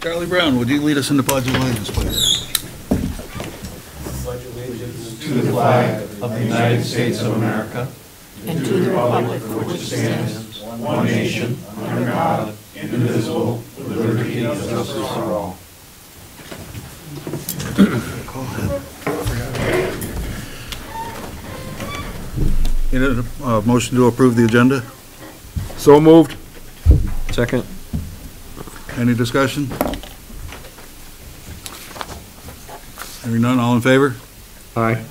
Charlie Brown, would you lead us in the pledge of allegiance, please? to the flag of the United States of America and to the republic for which it stands, one nation, under God, indivisible, with liberty and justice for all. Need a uh, motion to approve the agenda? So moved. Second. Any discussion? Hearing none, all in favor? Aye.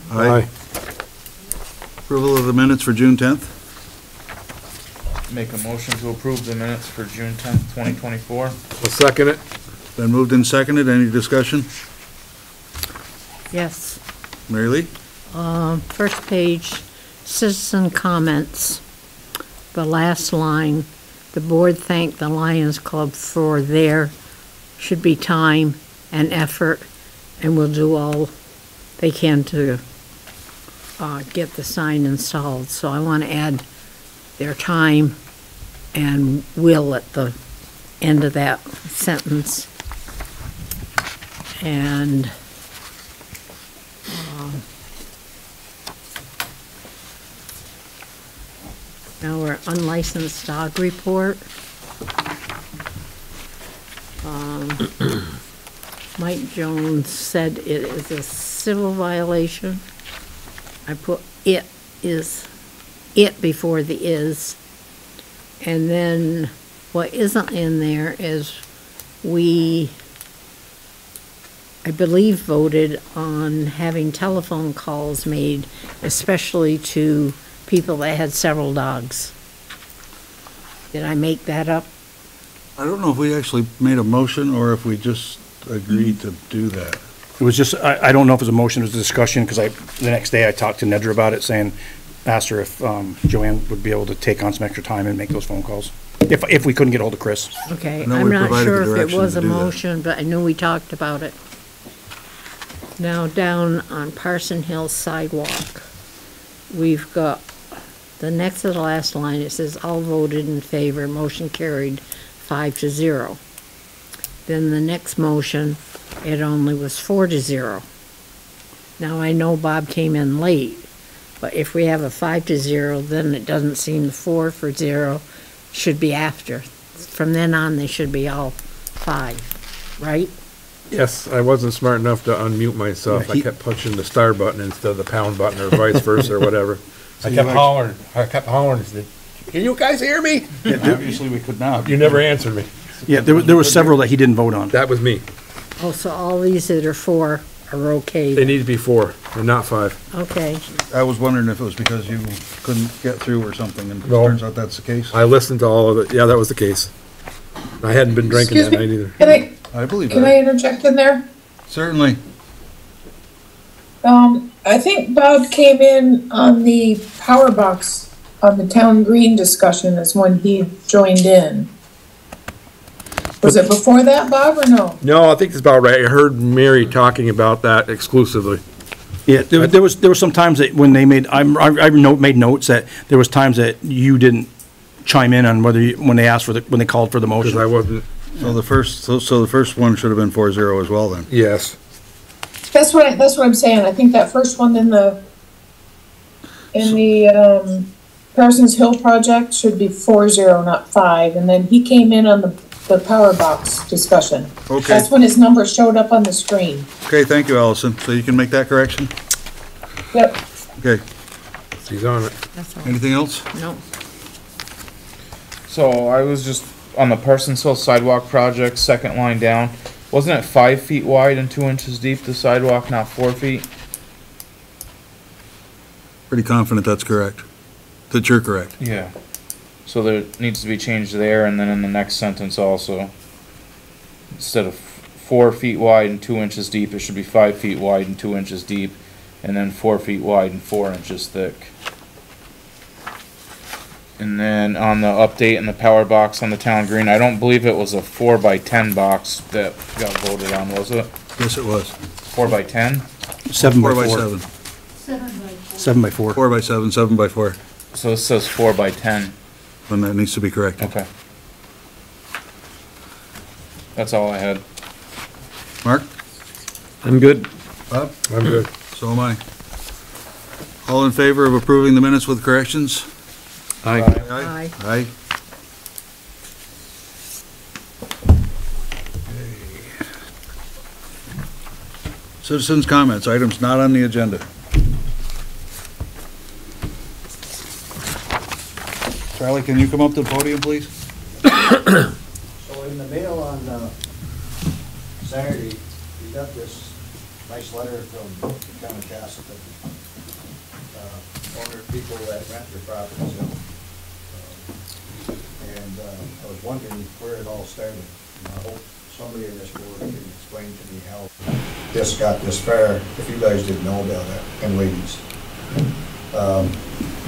Approval of the minutes for June 10th? Make a motion to approve the minutes for June tenth, twenty twenty-four. I'll second it. Been moved and seconded, any discussion? Yes. Mary Lee? Um, First page, citizen comments. The last line, the board thanked the Lions Club for their, should be time and effort, and will do all they can to uh, get the sign installed. So I want to add their time and will at the end of that sentence. And Now we're unlicensed dog report. Um, Mike Jones said it is a civil violation. I put it is, it before the is. And then what isn't in there is we, I believe, voted on having telephone calls made, especially to people that had several dogs. Did I make that up? I don't know if we actually made a motion or if we just agreed to do that. It was just, I, I don't know if it was a motion, it was a discussion, because I, the next day I talked to Nedra about it, saying, asked her if, um, Joanne would be able to take on some extra time and make those phone calls. If, if we couldn't get hold of Chris. Okay, I know I'm we not provided sure the if it direction was to a do that. motion, but I knew we talked about it. Now, down on Parson Hill sidewalk, we've got, the next to the last line, it says, all voted in favor, motion carried, five to zero. Then the next motion, it only was four to zero. Now, I know Bob came in late, but if we have a five to zero, then it doesn't seem the four for zero should be after. From then on, they should be all five, right? Yes, I wasn't smart enough to unmute myself. Yeah, I he- kept pushing the star button instead of the pound button or vice versa or whatever. I kept actually- hollering, I kept hollering, said, can you guys hear me? Obviously, we could not. You never answered me. Yeah, there, were- there were several that he didn't vote on. That was me. Oh, so all these that are four are okay? They need to be four and not five. Okay, I was wondering if it was because you couldn't get through or something, and it No. turns out that's the case. I listened to all of it. Yeah, that was the case. I hadn't been drinking that Excuse night either. Can I, I believe can I that. interject in there? Certainly. Um, I think Bob came in on the power box on the town green discussion is when he joined in. Was it before that, Bob, or no? No, I think it's about right. I heard Mary talking about that exclusively. Yeah, there, there was, there were some times that when they made, I'm, I, I note, made notes that there was times that you didn't chime in on whether, you- when they asked for the, when they called for the Because I motion. wasn't, So the first, so, so the first one should have been four zero as well then. yes. That's what, I- that's what I'm saying. I think that first one in the, in the, um, Parsons Hill project should be four zero, not five. And then he came in on the, the power box discussion. Okay, That's when his number showed up on the screen. okay, thank you, Allison. So you can make that correction? Yep. Okay, He's on it. that's all. anything else? No, So I was just on the Parsons Hill sidewalk project, second line down. Wasn't it five feet wide and two inches deep, the sidewalk, not four feet? Pretty confident that's correct. That you're correct. Yeah. So there needs to be changed there and then in the next sentence also. Instead of four feet wide and two inches deep, it should be five feet wide and two inches deep, and then four feet wide and four inches thick. And then on the update in the power box on the town green, I don't believe it was a four by ten box that got voted on, was it? Yes, it was. Four by ten? Seven by Four by four. seven. Seven by four. Four by seven, seven by four. So this says four by ten. Then that needs to be corrected. Okay. That's all I had. Mark? I'm good. Bob? I'm good. So am I. All in favor of approving the minutes with corrections? Aye. Aye. Aye. Citizens' comments, items not on the agenda. Charlie, can you come up to the podium, please? So in the mail on uh, Saturday, we got this nice letter from the town of uh, Owner, people that rent their properties. Um, And uh, I was wondering where it all started. And I hope somebody in this board can explain to me how this got this far, if you guys didn't know about it, and ladies. Um,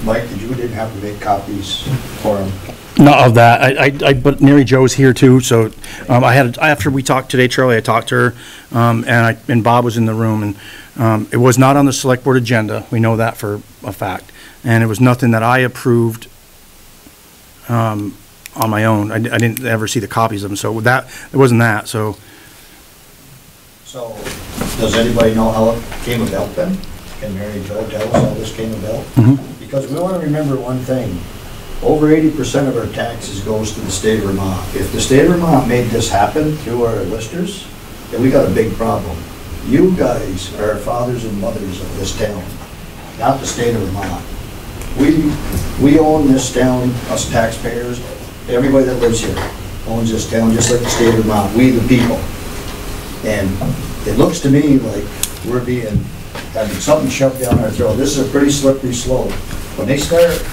Mike, did you, didn't have to make copies for them? Not of that, I, I, I- but Mary Jo's here too, so, um, I had, after we talked today, Charlie, I talked to her, um, and I, and Bob was in the room, and, um, it was not on the select board agenda, we know that for a fact, and it was nothing that I approved, um, on my own, I, I didn't ever see the copies of them, so that, it wasn't that, so, So, does anybody know how it came about then? Can Mary Jo tell us how this came about? Mhm. Because we want to remember one thing, over eighty percent of our taxes goes to the state of Vermont. If the state of Vermont made this happen through our listers, then we got a big problem. You guys are fathers and mothers of this town, not the state of Vermont. We, we own this town, us taxpayers, everybody that lives here owns this town, just like the state of Vermont, we the people. And it looks to me like we're being, having something shoved down their throat. This is a pretty slippery slope. When they start,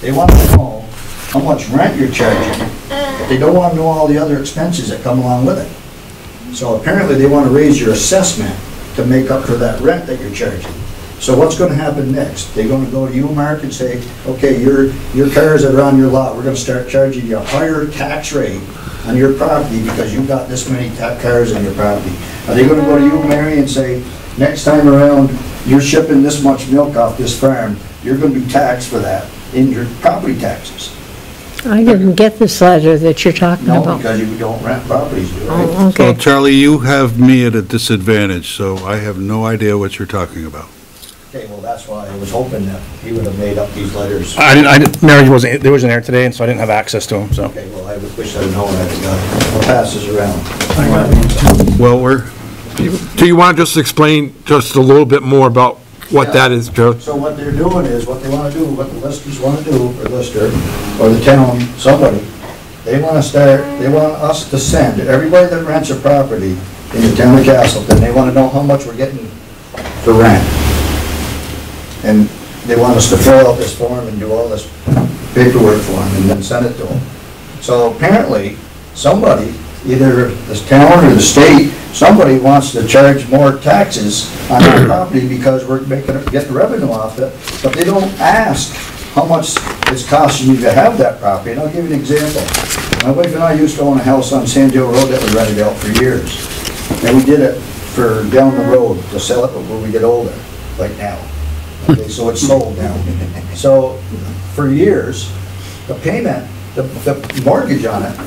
they want to know how much rent you're charging, but they don't want to know all the other expenses that come along with it. So apparently they want to raise your assessment to make up for that rent that you're charging. So what's going to happen next? They're going to go to you, Mark, and say, okay, your, your cars that are on your lot, we're going to start charging you a higher tax rate on your property because you've got this many cars on your property. Are they going to go to you, Mary, and say, next time around, you're shipping this much milk off this farm, you're going to be taxed for that in your property taxes? I didn't get this letter that you're talking No, about. because you don't rent properties, do you, right? Oh, So okay. Charlie, you have me at a disadvantage, so I have no idea what you're talking about. Okay, well, that's why I was hoping that he would have made up these letters. I didn't, I didn't, Mary wasn't, there wasn't there today, and so I didn't have access to them, so. Okay, well, I would wish I'd known I'd have got it. Uh, I'll pass this around. Well, we're, Do you want to just explain just a little bit more about what that is, Joe? So what they're doing is, what they want to do, what the listers want to do, or lister, or the town, somebody, they want to start, they want us to send, everybody that rents a property in the town of Castleton, they want to know how much we're getting for rent. And they want us to fill out this form and do all this paperwork for them and then send it to them. So apparently, somebody, either the town or the state, somebody wants to charge more taxes on our property because we're making, getting revenue off it, but they don't ask how much it's costing you to have that property. And I'll give you an example. My wife and I used to own a house on Sand Hill Road that we rented out for years. And we did it for down the road to sell it when we get older, like now. Okay, so it's sold now. So for years, the payment, the, the mortgage on it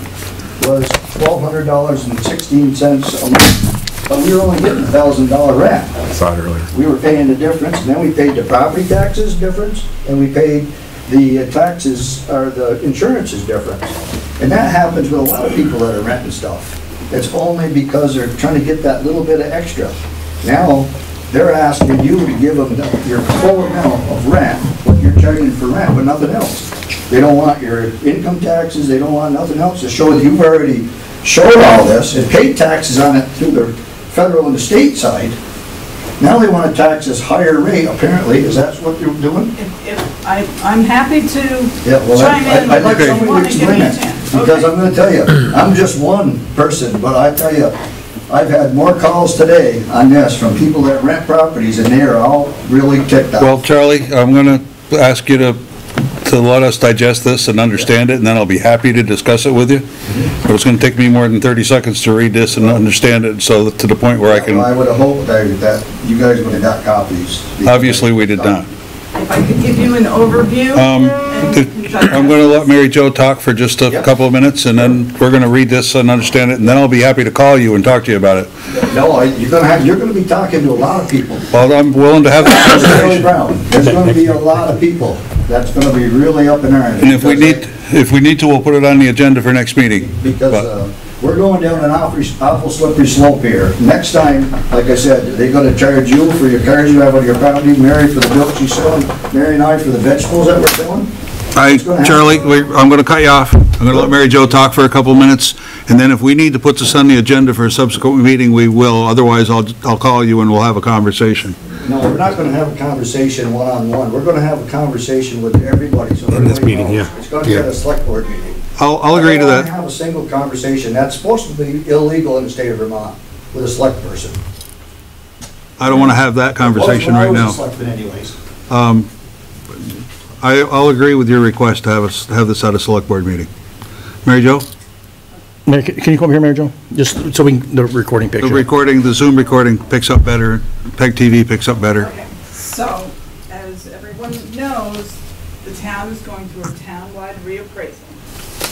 was twelve hundred dollars and sixteen cents a month. But we were only getting a thousand dollar rent. I saw it earlier. We were paying the difference, and then we paid the property taxes difference, and we paid the taxes, or the insurances difference. And that happens with a lot of people that are renting stuff. It's only because they're trying to get that little bit of extra. Now, they're asking you to give them your full amount of rent, what you're charging for rent, but nothing else. They don't want your income taxes, they don't want nothing else to show that you've already showed all this and paid taxes on it through the federal and the state side. Now they want to tax us higher rate, apparently, is that what they're doing? If, if, I, I'm happy to Yeah, well, chime I- in. I'd like if you somebody wanna to give me explain a it. chance. Because Okay. I'm gonna tell you, I'm just one person, but I tell you, I've had more calls today on this from people that rent properties, and they are all really ticked off. well, Charlie, I'm gonna ask you to, to let us digest this and understand it, and then I'll be happy to discuss it with you. But it's gonna take me more than thirty seconds to read this and understand it, so to the point where I can. Well, I can, would have hoped that, that you guys would have got copies. obviously, we did not. If I could give you an overview. Um, and the- can I'm gonna let Mary Jo talk for just a couple of minutes, and then we're gonna read this and understand it, and then I'll be happy to call you and talk to you about it. No, I- you're gonna have, you're gonna be talking to a lot of people. Well, I'm willing to have that Charlie conversation. Brown, there's gonna be a lot of people that's gonna be really up in arms. And if we need, if we need to, we'll put it on the agenda for next meeting. Because, But- uh, we're going down an awful, awful slippery slope here. Next time, like I said, they're gonna charge you for your cars you have on your property, Mary for the milk she's selling, Mary and I for the vegetables that we're selling. I, gonna happen? Charlie, we- I'm gonna cut you off. I'm gonna let Mary Jo talk for a couple of minutes, and then if we need to put this on the agenda for a subsequent meeting, we will. Otherwise, I'll, I'll call you and we'll have a conversation. No, we're not gonna have a conversation one-on-one. We're gonna have a conversation with everybody, so In this everybody meeting, knows. yeah. It's gonna be at a select board meeting. I'll, I'll agree to I don't wanna that. have a single conversation. That's supposed to be illegal in the state of Vermont with a select person. I don't wanna have that conversation right Well, now. I was a selectman anyways. Um, I, I'll agree with your request to have us, have this at a select board meeting. Mary Jo, Mary, can can you come over here, Mary Jo? Just so we, can the recording the picture. recording, the Zoom recording picks up better, PEG TV picks up better. Okay, so, as everyone knows, the town is going through a town-wide reappraisal.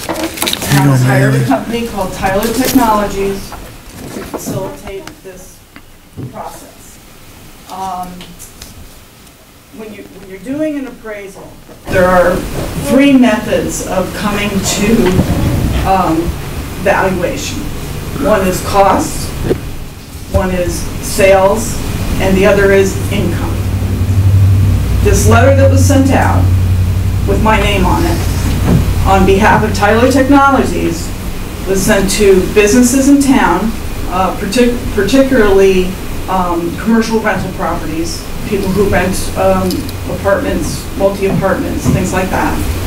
The town has hired a company called Tyler Technologies to facilitate this process. Um, When you, when you're doing an appraisal, there are three methods of coming to um, valuation. One is cost, one is sales, and the other is income. This letter that was sent out with my name on it, on behalf of Tyler Technologies, was sent to businesses in town, uh, partic- particularly um, commercial rental properties, people who rent um, apartments, multi-apartments, things like that.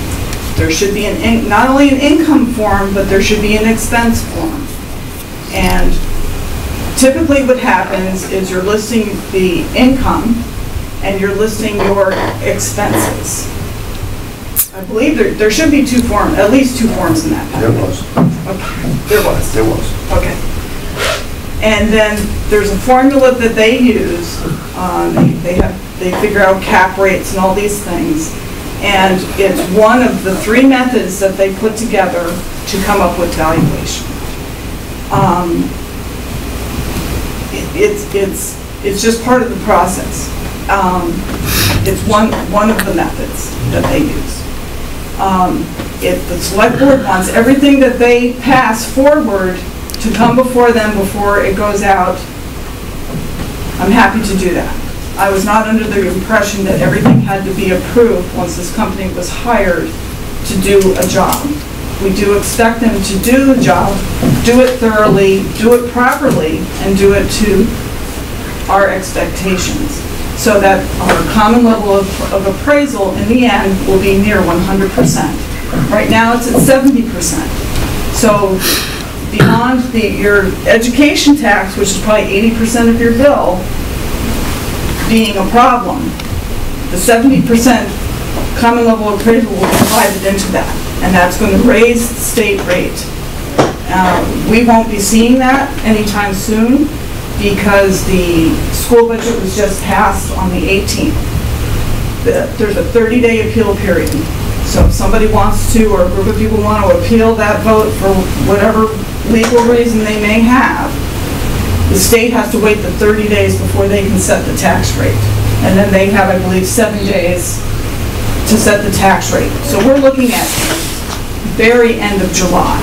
There should be an, in- not only an income form, but there should be an expense form. And typically what happens is you're listing the income and you're listing your expenses. I believe there, there should be two forms, at least two forms in that There was, Okay, There was, there was. okay. And then there's a formula that they use, um, they they have, they figure out cap rates and all these things. And it's one of the three methods that they put together to come up with valuation. Um, it- It's, it's, it's just part of the process. Um, It's one, one of the methods that they use. Um, If the select board wants everything that they pass forward to come before them before it goes out, I'm happy to do that. I was not under the impression that everything had to be approved once this company was hired to do a job. We do expect them to do the job, do it thoroughly, do it properly, and do it to our expectations, so that our common level of of appraisal in the end will be near 100%. Right now, it's at 70%. So beyond the, your education tax, which is probably 80% of your bill, being a problem, the 70% common level appraisal will be divided into that, and that's going to raise the state rate. Um, We won't be seeing that anytime soon because the school budget was just passed on the 18th. The- There's a 30-day appeal period. So if somebody wants to, or a group of people want to appeal that vote for whatever legal reason they may have, the state has to wait the 30 days before they can set the tax rate. And then they have, I believe, seven days to set the tax rate. So we're looking at very end of July.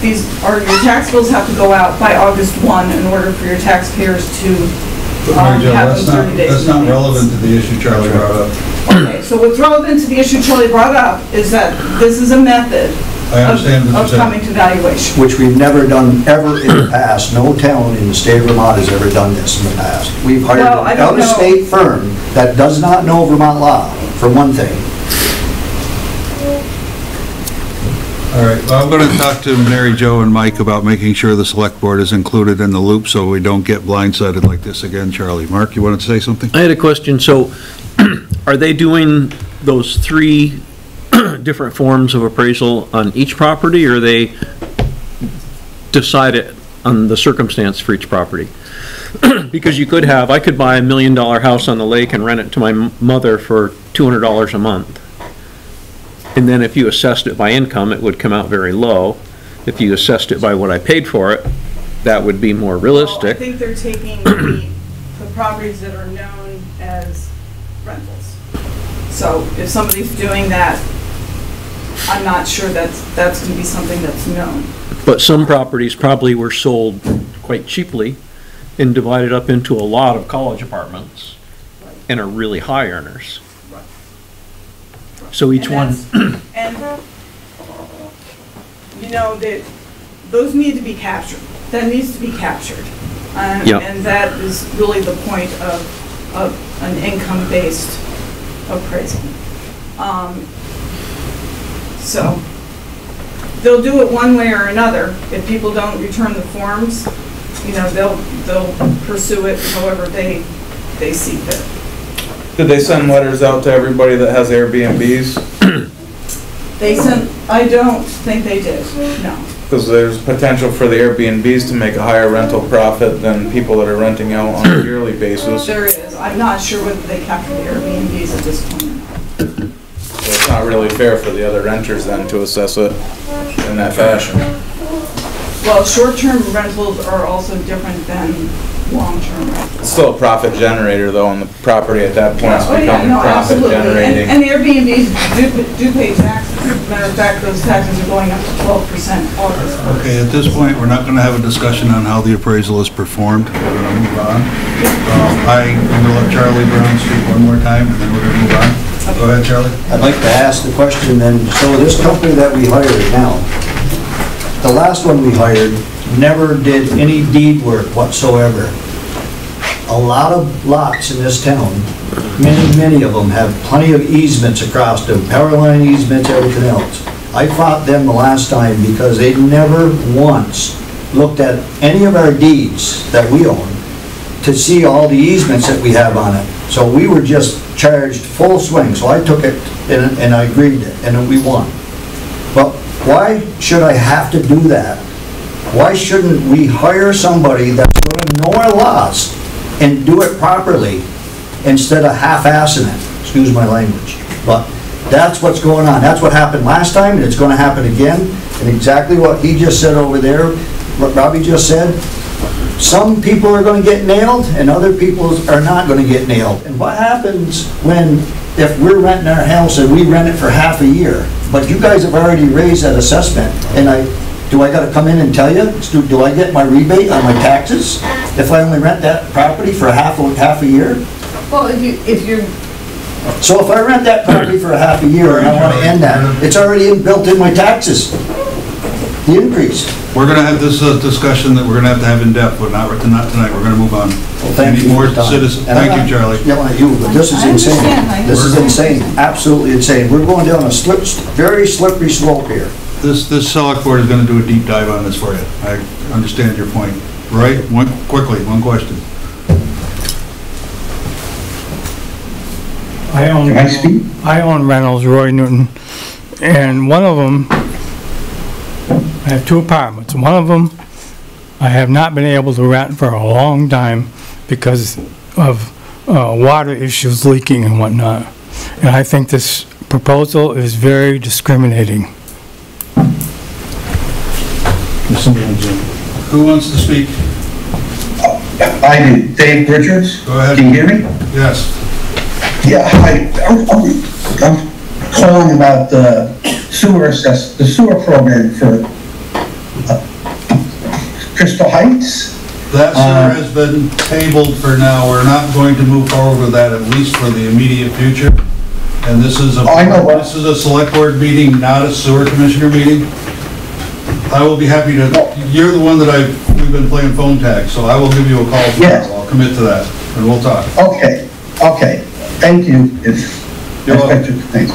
These, are your tax bills have to go out by August 1 in order for your taxpayers to um, have them 30 days. in advance. to the issue Charlie brought up. Okay, so what's relevant to the issue Charlie brought up is that this is a method I of understand what you're of saying. coming to valuation. Which we've never done ever in the past. No town in the state of Vermont has ever done this in the past. We've hired Well, I an don't know. out-of-state firm that does not know Vermont law, for one thing. All right, well, I'm gonna talk to Mary Jo and Mike about making sure the select board is included in the loop so we don't get blindsided like this again, Charlie. Mark, you wanted to say something? I had a question, so are they doing those three different forms of appraisal on each property, or they decide it on the circumstance for each property? Because you could have, I could buy a million-dollar house on the lake and rent it to my mother for $200 a month. And then if you assessed it by income, it would come out very low. If you assessed it by what I paid for it, that would be more Well, I think they're taking the, the properties that are known as rentals. So if somebody's doing that, I'm not sure that's, that's gonna be something that's known. But some properties probably were sold quite cheaply and divided up into a lot of college apartments and are really high earners. So each And one, And, you know, that, those need to be captured. That needs to be captured. Uh, Yep. And that is really the point of, of an income-based appraisal. Um, So, they'll do it one way or another. If people don't return the forms, you know, they'll, they'll pursue it however they, they see fit. Did they send letters out to everybody that has Airbnbs? They sent, I don't think they did, no. Because there's potential for the Airbnbs to make a higher rental profit than people that are renting out on a yearly basis. There is, I'm not sure whether they capture the Airbnbs at this point. It's not really fair for the other renters then to assess it in that fashion. Well, short-term rentals are also different than long-term rentals. It's still a profit generator though, and the property at that point is Oh, yeah, no, profit absolutely. And- generating. And the Airbnbs do, do pay taxes. Matter of fact, those taxes are going up to twelve percent August first. Okay, at this point, we're not gonna have a discussion on how the appraisal is performed. We're gonna move on. Um, I, I'm gonna let Charlie Brown speak one more time, and then we're gonna move on. Go ahead, Charlie. I'd like to ask the question then, so this company that we hired now, the last one we hired never did any deed work whatsoever. A lot of lots in this town, many, many of them have plenty of easements across them, power line easements, everything else. I fought them the last time because they never once looked at any of our deeds that we own to see all the easements that we have on it. So we were just charged full swing, so I took it and, and I agreed, and we won. But why should I have to do that? Why shouldn't we hire somebody that's gonna know our laws and do it properly instead of half-assing it? Excuse my language. But that's what's going on. That's what happened last time, and it's gonna happen again. And exactly what he just said over there, what Robbie just said, some people are gonna get nailed and other people are not gonna get nailed. And what happens when, if we're renting our house and we rent it for half a year, but you guys have already raised that assessment, and I, do I gotta come in and tell you, do, do I get my rebate on my taxes if I only rent that property for half, a half a year? Well, if you, if you're, So if I rent that property for a half a year and I wanna end that, it's already in- built in my taxes, the increase. We're gonna have this uh, discussion that we're gonna have to have in depth, but not, not tonight. We're gonna move on. Well, thank Any you more for citizens? Thank you, Charlie. not yelling you, but this is I insane. understand, This is insane, absolutely insane. We're going down a slip, very slippery slope here. This, this select board is gonna do a deep dive on this for you. I understand your point. Right? one, quickly, one question. I own, Can I speak? I own Reynolds, Roy Newton, and one of them, I have two apartments. One of them, I have not been able to rent for a long time because of uh, water issues leaking and whatnot. And I think this proposal is very discriminating. Who wants to speak? I do. Dave Richards? Go ahead. Can you hear me? Yes. Yeah. I'm- I'm I'm calling about the sewer assess, the sewer program for Crystal Heights. That Uh, sewer has been tabled for now. We're not going to move forward with that, at least for the immediate future. And this is a, Oh, know what- this is a select board meeting, not a sewer commissioner meeting. I will be happy to, you're the one that I've, we've been playing phone tag, so I will give you a call. Yes. tomorrow. I'll commit to that, and we'll talk. Okay, okay. Thank you. If, You're welcome. thanks.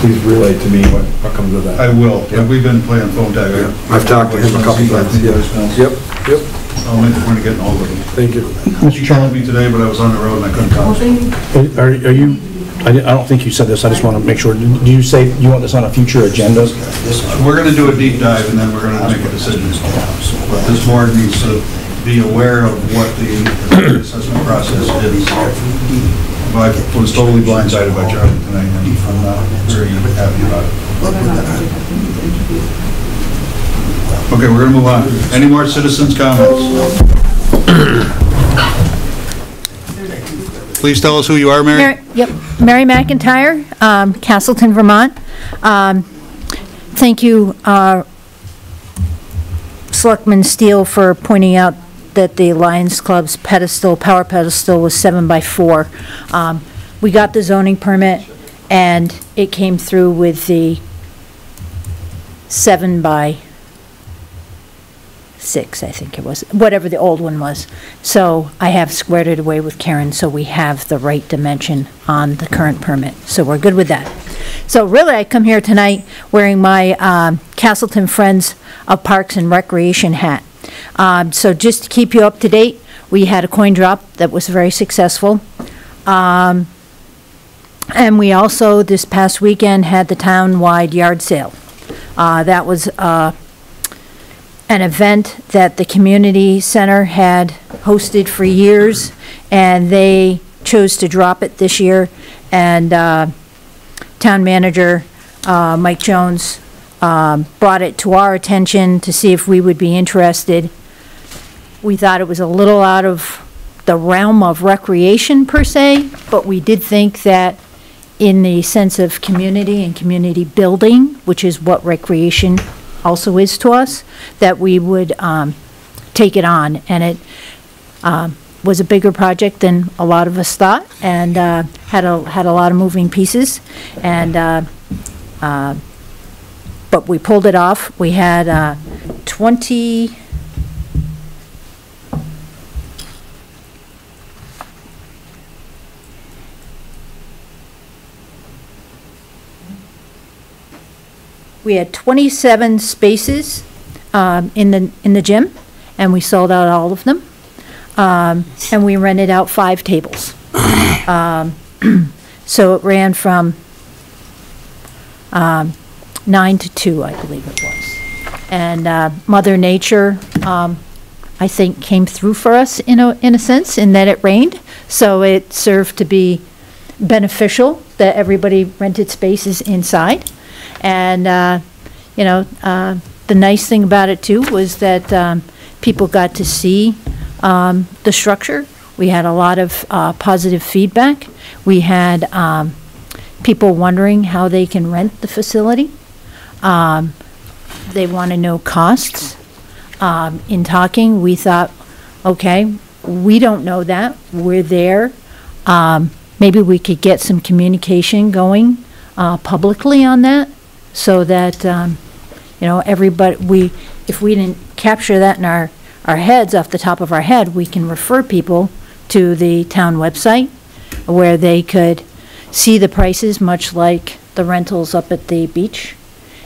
Please relay to me what, what comes of that. I will, but we've been playing phone tag. I- I've talked to him a couple times, yeah. Yep, yep, I'll make a point of getting hold of him. thank you. He called me today, but I was on the road and I couldn't talk. Are, are you, I di- I don't think you said this, I just want to make sure, do you say you want this on a future agenda? We're gonna do a deep dive and then we're gonna make a decision. But this board needs to be aware of what the assessment process is. I was totally blindsided by Charlie tonight, and I'm not very happy about it. Okay, we're gonna move on. Any more citizens' comments? Please tell us who you are, Mary. Mary- Yep, Mary McIntyre, um, Castleton, Vermont. Um, Thank you, uh, Selectman Steele, for pointing out that the Lions Club's pedestal, power pedestal was seven by four. Um, We got the zoning permit, and it came through with the seven by six, I think it was, whatever the old one was. So I have squared it away with Karen, so we have the right dimension on the current permit. So we're good with that. So really, I come here tonight wearing my um, Castleton Friends of Parks and Recreation hat. Um, So just to keep you up to date, we had a coin drop that was very successful. Um, And we also, this past weekend, had the town-wide yard sale. Uh, That was uh, an event that the community center had hosted for years, and they chose to drop it this year. And uh, town manager, uh, Mike Jones, um, brought it to our attention to see if we would be interested. We thought it was a little out of the realm of recreation per se, but we did think that in the sense of community and community building, which is what recreation also is to us, that we would um, take it on. And it um, was a bigger project than a lot of us thought, and uh, had a, had a lot of moving pieces. And, uh, uh, but we pulled it off. We had uh, 20, we had 27 spaces um, in the, in the gym, and we sold out all of them. Um, And we rented out five tables. Um, So it ran from um, nine to two, I believe it was. And uh, Mother Nature, um, I think, came through for us in a, in a sense, in that it rained. So it served to be beneficial that everybody rented spaces inside. And, uh, you know, uh, the nice thing about it too was that um, people got to see um, the structure. We had a lot of uh, positive feedback. We had um, people wondering how they can rent the facility. Um, They want to know costs. Um, In talking, we thought, okay, we don't know that. We're there. Um, Maybe we could get some communication going uh, publicly on that so that, um, you know, everybody, we, if we didn't capture that in our, our heads, off the top of our head, we can refer people to the town website where they could see the prices, much like the rentals up at the beach,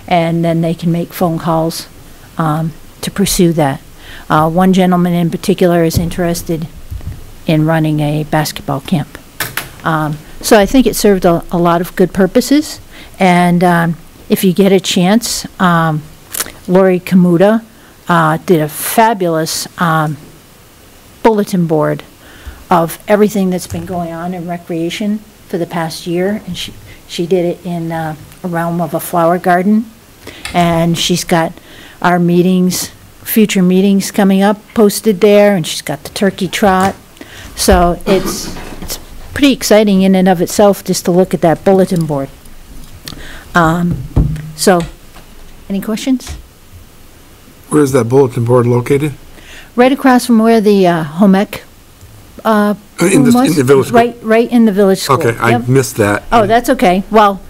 and then they can make phone calls um, to pursue that. Uh, One gentleman in particular is interested in running a basketball camp. Um, So I think it served a, a lot of good purposes, and um, if you get a chance, um, Lori Kamuta uh, did a fabulous um, bulletin board of everything that's been going on in recreation for the past year, and she, she did it in uh, realm of a flower garden. And she's got our meetings, future meetings coming up posted there, and she's got the turkey trot. So it's, it's pretty exciting in and of itself just to look at that bulletin board. Um, So, any questions? Where is that bulletin board located? Right across from where the uh, home ec uh, Uh, in the- was? in the village school? Right, right in the village school. Okay, I Yep. missed that. Oh, that's okay. Well,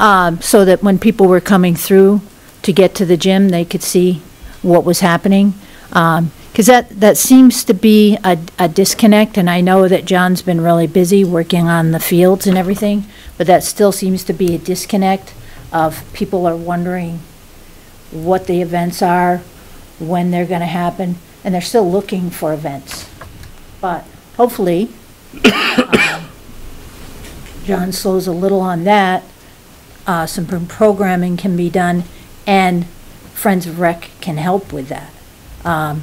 um, so that when people were coming through to get to the gym, they could see what was happening. Because that, that seems to be a, a disconnect, and I know that John's been really busy working on the fields and everything, but that still seems to be a disconnect of people are wondering what the events are, when they're gonna happen, and they're still looking for events. But hopefully, um, John slows a little on that, uh, some programming can be done, and Friends of Rec can help with that. Um,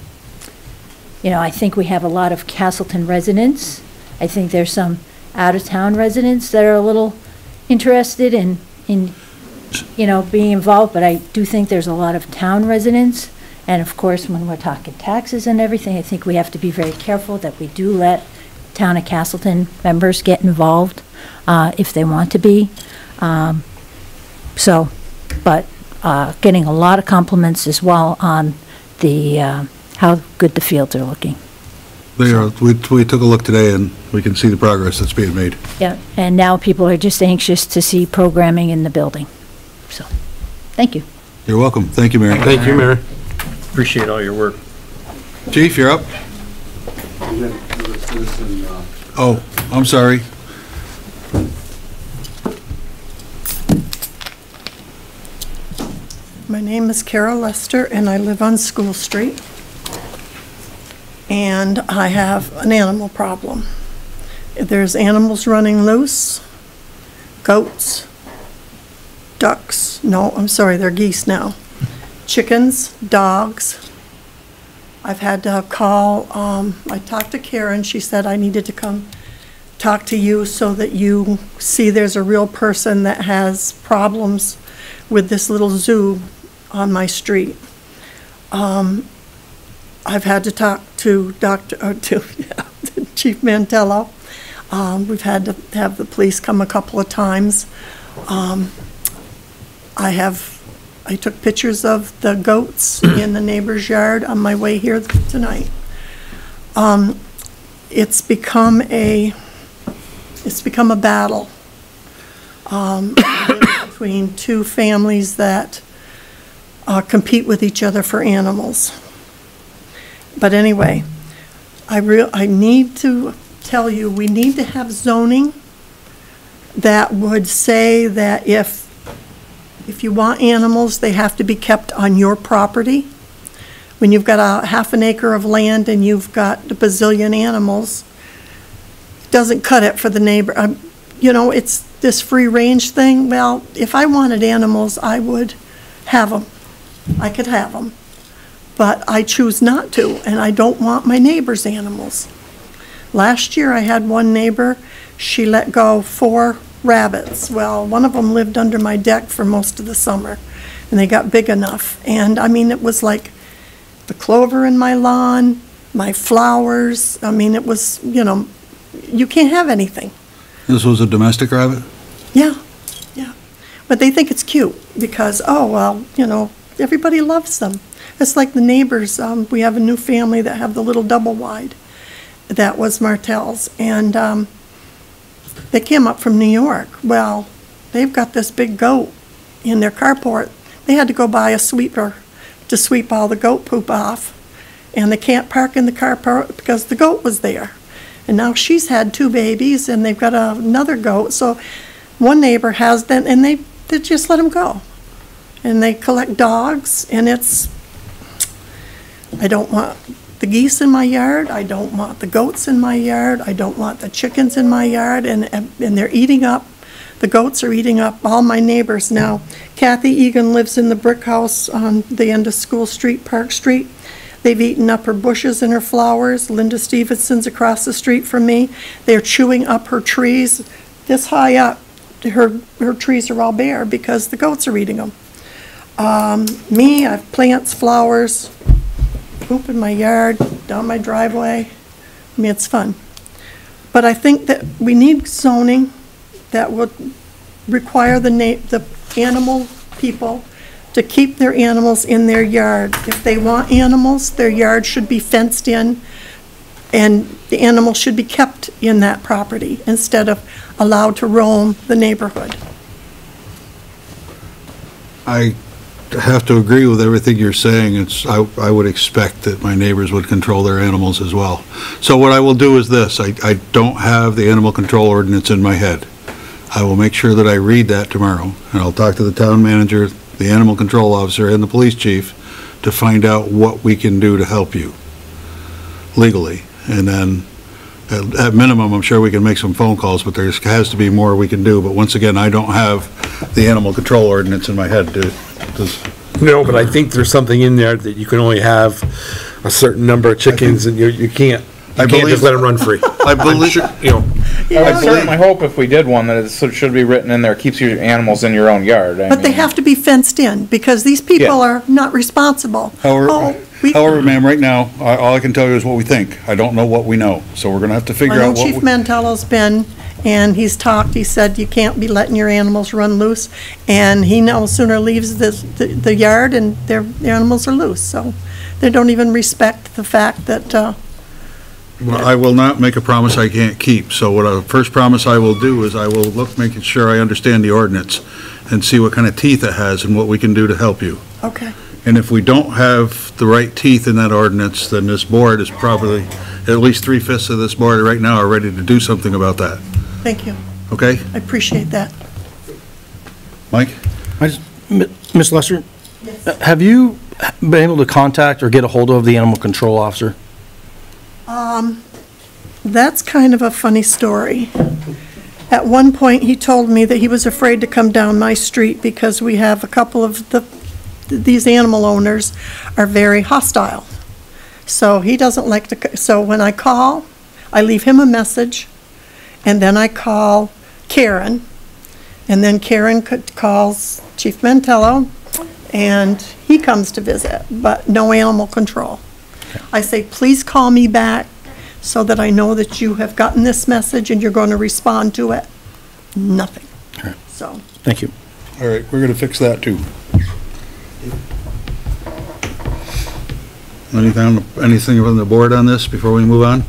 You know, I think we have a lot of Castleton residents. I think there's some out-of-town residents that are a little interested in, in, you know, being involved, but I do think there's a lot of town residents. And of course, when we're talking taxes and everything, I think we have to be very careful that we do let town of Castleton members get involved, uh, if they want to be. Um, so, but, uh, getting a lot of compliments as well on the, uh, how good the fields are looking. They are, we, we took a look today and we can see the progress that's being made. Yeah, and now people are just anxious to see programming in the building. So, thank you. You're welcome. Thank you, Mary. Thank you, Mary. Appreciate all your work. Chief, you're up. Oh, I'm sorry. My name is Carol Lester, and I live on School Street. And I have an animal problem. There's animals running loose, goats, ducks, no, I'm sorry, they're geese now, chickens, dogs. I've had to call, um, I talked to Karen, she said I needed to come talk to you so that you see there's a real person that has problems with this little zoo on my street. Um, I've had to talk to Dr., uh, to yeah, to Chief Mantello. Um, we've had to have the police come a couple of times. Um, I have, I took pictures of the goats in the neighbor's yard on my way here tonight. Um, it's become a, it's become a battle um, between two families that uh, compete with each other for animals. But anyway, I real, I need to tell you, we need to have zoning that would say that if, if you want animals, they have to be kept on your property. When you've got a half an acre of land and you've got a bazillion animals, doesn't cut it for the neighbor. Um, You know, it's this free range thing. Well, if I wanted animals, I would have them. I could have them. But I choose not to, and I don't want my neighbor's animals. Last year, I had one neighbor, she let go four rabbits. Well, one of them lived under my deck for most of the summer, and they got big enough. And, I mean, it was like the clover in my lawn, my flowers, I mean, it was, you know, you can't have anything. This was a domestic rabbit? Yeah, yeah. But they think it's cute because, oh, well, you know, everybody loves them. It's like the neighbors, um, we have a new family that have the little double wide. That was Martell's. And, um, they came up from New York. Well, they've got this big goat in their carport. They had to go buy a sweeper to sweep all the goat poop off. And they can't park in the carport because the goat was there. And now she's had two babies and they've got another goat. So one neighbor has them and they, they just let them go. And they collect dogs and it's, I don't want the geese in my yard, I don't want the goats in my yard, I don't want the chickens in my yard, and, and they're eating up, the goats are eating up all my neighbors now. Kathy Egan lives in the brick house on the end of School Street, Park Street. They've eaten up her bushes and her flowers. Linda Stevenson's across the street from me. They're chewing up her trees this high up. Her, her trees are all bare because the goats are eating them. Um, me, I have plants, flowers, poop in my yard, down my driveway. I mean, it's fun. But I think that we need zoning that would require the na, the animal people to keep their animals in their yard. If they want animals, their yard should be fenced in, and the animal should be kept in that property instead of allowed to roam the neighborhood. I have to agree with everything you're saying. It's, I, I would expect that my neighbors would control their animals as well. So what I will do is this, I, I don't have the animal control ordinance in my head. I will make sure that I read that tomorrow, and I'll talk to the town manager, the animal control officer, and the police chief to find out what we can do to help you legally. And then, at, at minimum, I'm sure we can make some phone calls, but there has to be more we can do. But once again, I don't have the animal control ordinance in my head to, to No, but I think there's something in there that you can only have a certain number of chickens and you, you can't I You can't believe- just let them run free. I believe, You know, I would certainly hope if we did one that it sort should be written in there, keeps your animals in your own yard. I But they mean, have to be fenced in, because these people Yeah. are not responsible. however, Oh, we- however, ma'am, right now, I- all I can tell you is what we think. I don't know what we know, so we're gonna have to I figure know out what. Chief we- Mantello's been, and he's talked, he said you can't be letting your animals run loose, and he no sooner leaves the, the the yard and their, their animals are loose, so they don't even respect the fact that, uh, Well, I will not make a promise I can't keep, so what I, first promise I will do is I will look, making sure I understand the ordinance and see what kind of teeth it has and what we can do to help you. okay, And if we don't have the right teeth in that ordinance, then this board is probably, at least three-fifths of this board right now are ready to do something about that, thank you, okay? I appreciate that. Mike? I just, M- Ms. Lester, uh, have you been able to contact or get a hold of the animal control officer? Um, that's kind of a funny story. At one point, he told me that he was afraid to come down my street because we have a couple of the, these animal owners are very hostile. So he doesn't like to, so when I call, I leave him a message, and then I call Karen, and then Karen calls Chief Mantello, and he comes to visit, but no animal control. I say, please call me back so that I know that you have gotten this message and you're going to respond to it. Nothing. So, Thank you. All right, we're gonna fix that too. Anything, anything from the board on this before we move on?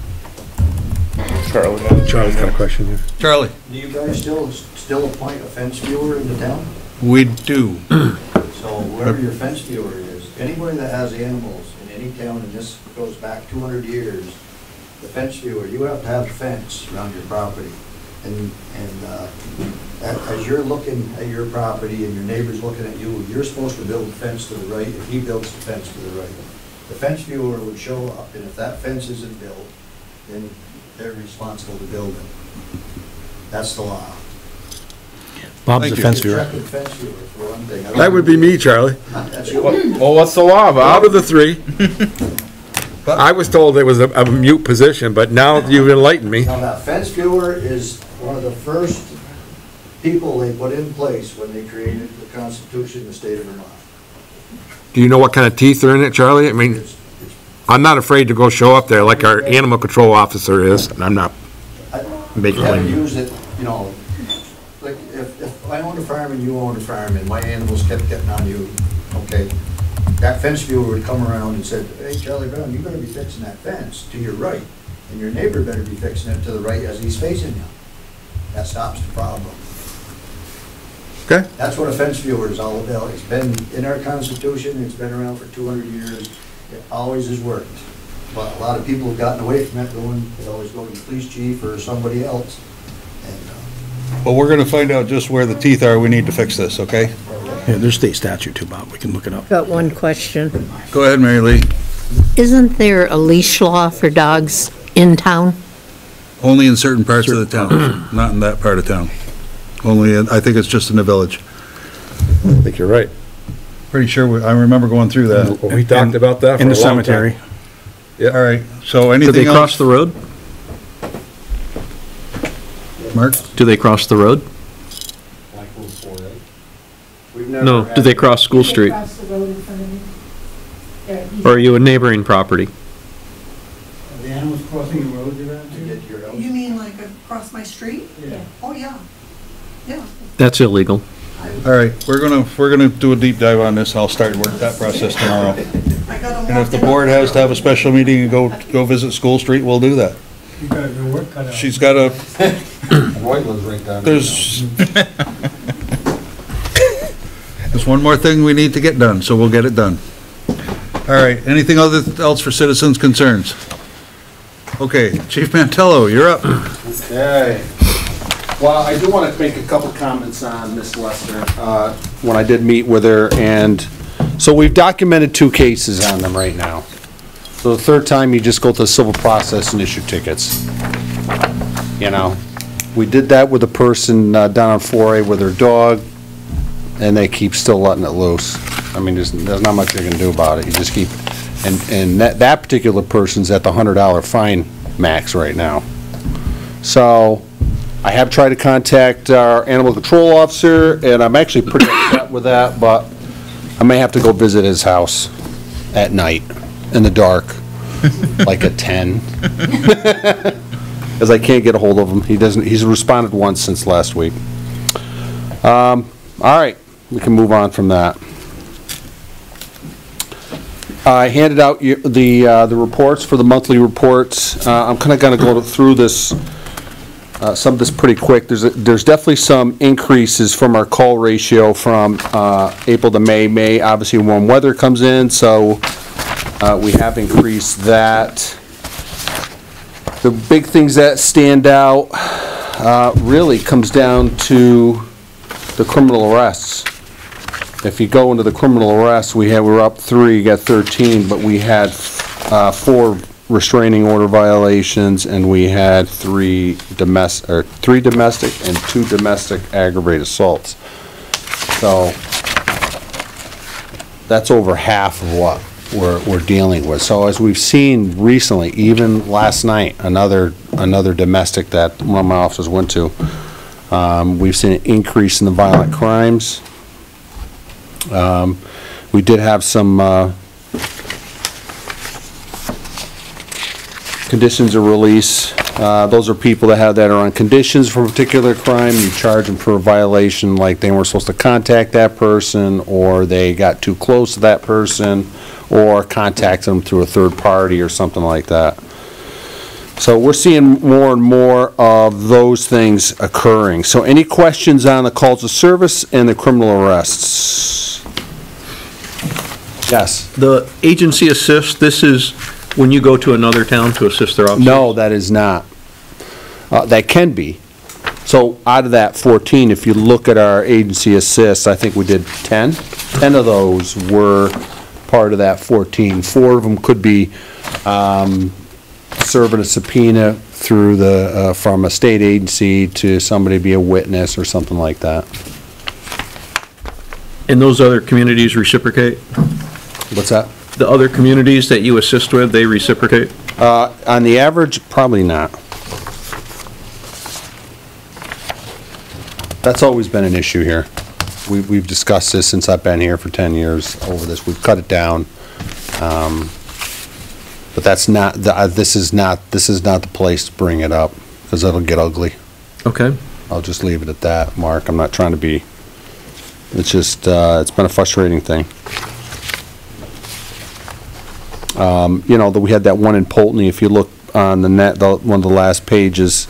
Charlie Charlie's got a question here. Charlie? Do you guys still, still appoint a fence viewer in the town? We do. So wherever your fence viewer is, anybody that has animals in any town, and this goes back two hundred years, the fence viewer, you have to have a fence around your property. And, and, uh, as you're looking at your property and your neighbor's looking at you, you're supposed to build a fence to the right, if he builds the fence to the right. The fence viewer would show up, and if that fence isn't built, then they're responsible to build it. That's the law. Bob's Thank the you. fence viewer. checking fence viewer for one thing. I don't- That would be me, Charlie. That's you. Well, what's the law, Out Bob? of the three. I was told it was a, a mute position, but now you've enlightened me. Now, that fence viewer is one of the first people they put in place when they created the Constitution of the state of Vermont. Do you know what kind of teeth are in it, Charlie? I mean, It's, it's, I'm not afraid to go show up there like our animal control officer is, and I'm not I, making you haven't used it, you know, like, if, if I owned a farm and you owned a farm and my animals kept getting on you, okay, that fence viewer would come around and said, hey, Charlie Brown, you better be fixing that fence to your right, and your neighbor better be fixing it to the right as he's facing you. That stops the problem. Okay. That's what a fence viewer is all about. It's been in our constitution, it's been around for two hundred years. It always has worked. But a lot of people have gotten away from it, going, they always go to the police chief or somebody else. And, uh, Well, we're gonna find out just where the teeth are. We need to fix this, okay? Yeah, there's state statute too, Bob. We can look it up. Got one question. Go ahead, Mary Lee. Isn't there a leash law for dogs in town? Only in certain parts of the town, not in that part of town. Only, in I think it's just in the village. I think you're right. Pretty sure, we- I remember going through that. We talked about that for a In the long time. cemetery. All right, so Do anything they else? cross the road? Mark? Do they cross the road? No, do they cross School Street? Or are you a neighboring property? The animals crossing the road there? to get your you mean like across my street? Yeah. Oh, yeah, yeah. That's illegal. All right, we're gonna, we're gonna do a deep dive on this. I'll start work that process tomorrow. I got 'em And if the board has to have a special meeting and go, go visit School Street, we'll do that. You got your work cut out. She's got a, Royland's right down there's, there's one more thing we need to get done, so we'll get it done. All right, anything other, else for citizens' concerns? Okay, Chief Mantello, you're up. Okay. Well, I do want to make a couple comments on Miss Lester, uh, when I did meet with her, and, so we've documented two cases on them right now. So the third time, you just go to the civil process and issue tickets. You know? We did that with a person uh, down on 4A with their dog, and they keep still letting it loose. I mean, there's, there's not much you can do about it, you just keep, and, and that, that particular person's at the hundred dollar fine max right now. So, I have tried to contact our animal control officer, and I'm actually pretty upset with that, but I may have to go visit his house at night, in the dark, like at ten. Because I can't get a hold of him. He doesn't, he's responded once since last week. Um, all right, we can move on from that. I handed out you- the, uh, the reports for the monthly reports. Uh, I'm kinda gonna go through this, uh, some of this pretty quick. There's, a- there's definitely some increases from our call ratio from, uh, April to May. May, obviously warm weather comes in, so, uh, we have increased that. The big things that stand out, uh, really comes down to the criminal arrests. If you go into the criminal arrests, we had, we're up three, got 13, but we had uh, four restraining order violations, and we had three domestic, or three domestic and two domestic aggravated assaults. So, that's over half of what we're, we're dealing with. So as we've seen recently, even last night, another, another domestic that one of my officers went to, um, we've seen an increase in the violent crimes. Um, we did have some, uh, conditions of release. Uh, those are people that have, that are on conditions for a particular crime. You charge them for a violation, like they weren't supposed to contact that person, or they got too close to that person, or contact them through a third party or something like that. So we're seeing more and more of those things occurring. So any questions on the calls of service and the criminal arrests? Yes? The agency assist, this is when you go to another town to assist their officers? No, that is not. Uh, that can be. So out of that 14, if you look at our agency assists, I think we did 10. 10 of those were part of that 14. Four of them could be, um, serving a subpoena through the, uh, from a state agency to somebody be a witness or something like that. And those other communities reciprocate? What's that? The other communities that you assist with, they reciprocate? Uh, on the average, probably not. That's always been an issue here. We, we've discussed this since I've been here for ten years over this. We've cut it down. Um, but that's not, the- uh, this is not, this is not the place to bring it up, because it'll get ugly. Okay. I'll just leave it at that, Mark. I'm not trying to be, it's just, uh, it's been a frustrating thing. Um, you know, that we had that one in Poultney, if you look on the net, the, one of the last pages,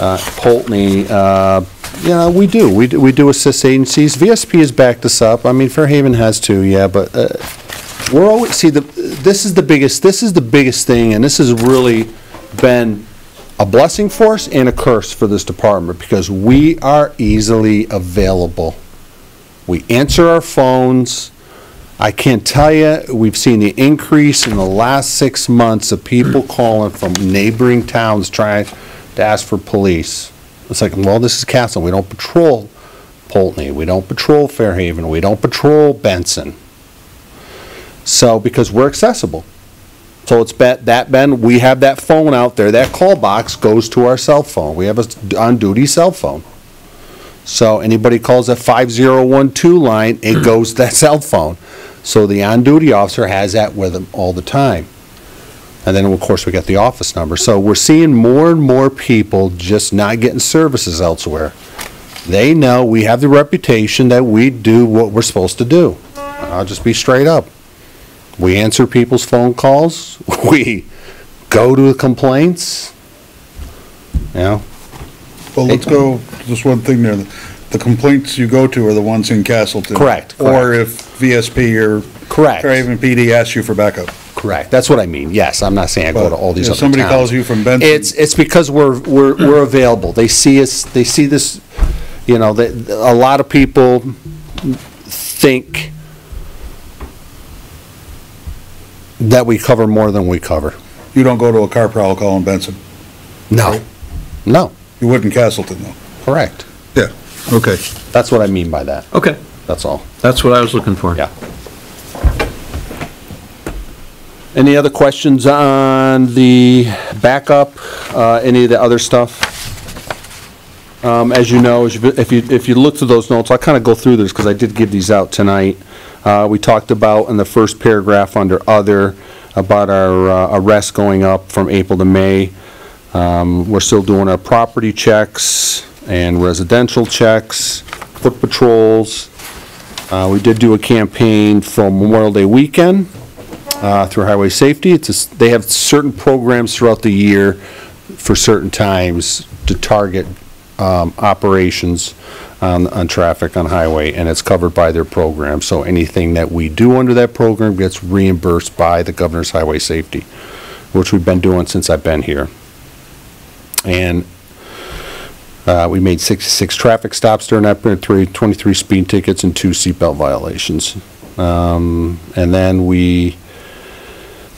uh, Poultney, uh, know, we do, we do, we do assist agencies. VSP has backed us up. I mean, Fair Haven has too, yeah, but, uh, we're always, see, the, this is the biggest, this is the biggest thing, and this has really been a blessing for us and a curse for this department, because we are easily available. We answer our phones. I can't tell you, we've seen the increase in the last six months of people calling from neighboring towns trying to ask for police. It's like, well, this is Castle, we don't patrol Poultney, we don't patrol Fair Haven, we don't patrol Benson. So, because we're accessible. So it's bet, that been, we have that phone out there, that call box goes to our cell phone. We have a on-duty cell phone. So anybody calls that 5012 line, it goes to that cell phone. So the on-duty officer has that with them all the time. And then, of course, we got the office number. So we're seeing more and more people just not getting services elsewhere. They know we have the reputation that we do what we're supposed to do. I'll just be straight up. We answer people's phone calls, we go to the complaints, you know? Well, let's go, just one thing there. The complaints you go to are the ones in Castleton. Correct, Or if VSP or Correct. Fair Haven PD asks you for backup. Correct, that's what I mean, yes, I'm not saying I go to all these If other somebody towns. calls you from Benson. It's, it's because we're, we're, we're available, they see us, they see this, you know, that, a lot of people think that we cover more than we cover. You don't go to a car prowl call in Benson. No, no, You would in Castleton, though. correct, Yeah, okay. that's what I mean by that, Okay, that's all. that's what I was looking for. Yeah. Any other questions on the backup, uh, any of the other stuff. Um, as you know, if you, if you look through those notes, I'll kind of go through this, because I did give these out tonight. Uh, we talked about in the first paragraph under other, about our uh, arrests going up from April to May. Um, we're still doing our property checks and residential checks, foot patrols. Uh, we did do a campaign for Memorial Day weekend, uh, through Highway Safety. It's, a they have certain programs throughout the year for certain times to target, um, operations on, on traffic on highway, and it's covered by their program. So anything that we do under that program gets reimbursed by the Governor's Highway Safety, which we've been doing since I've been here. And, uh, we made sixty-six traffic stops during that period, 23 speed tickets and two seatbelt violations. Um, and then we,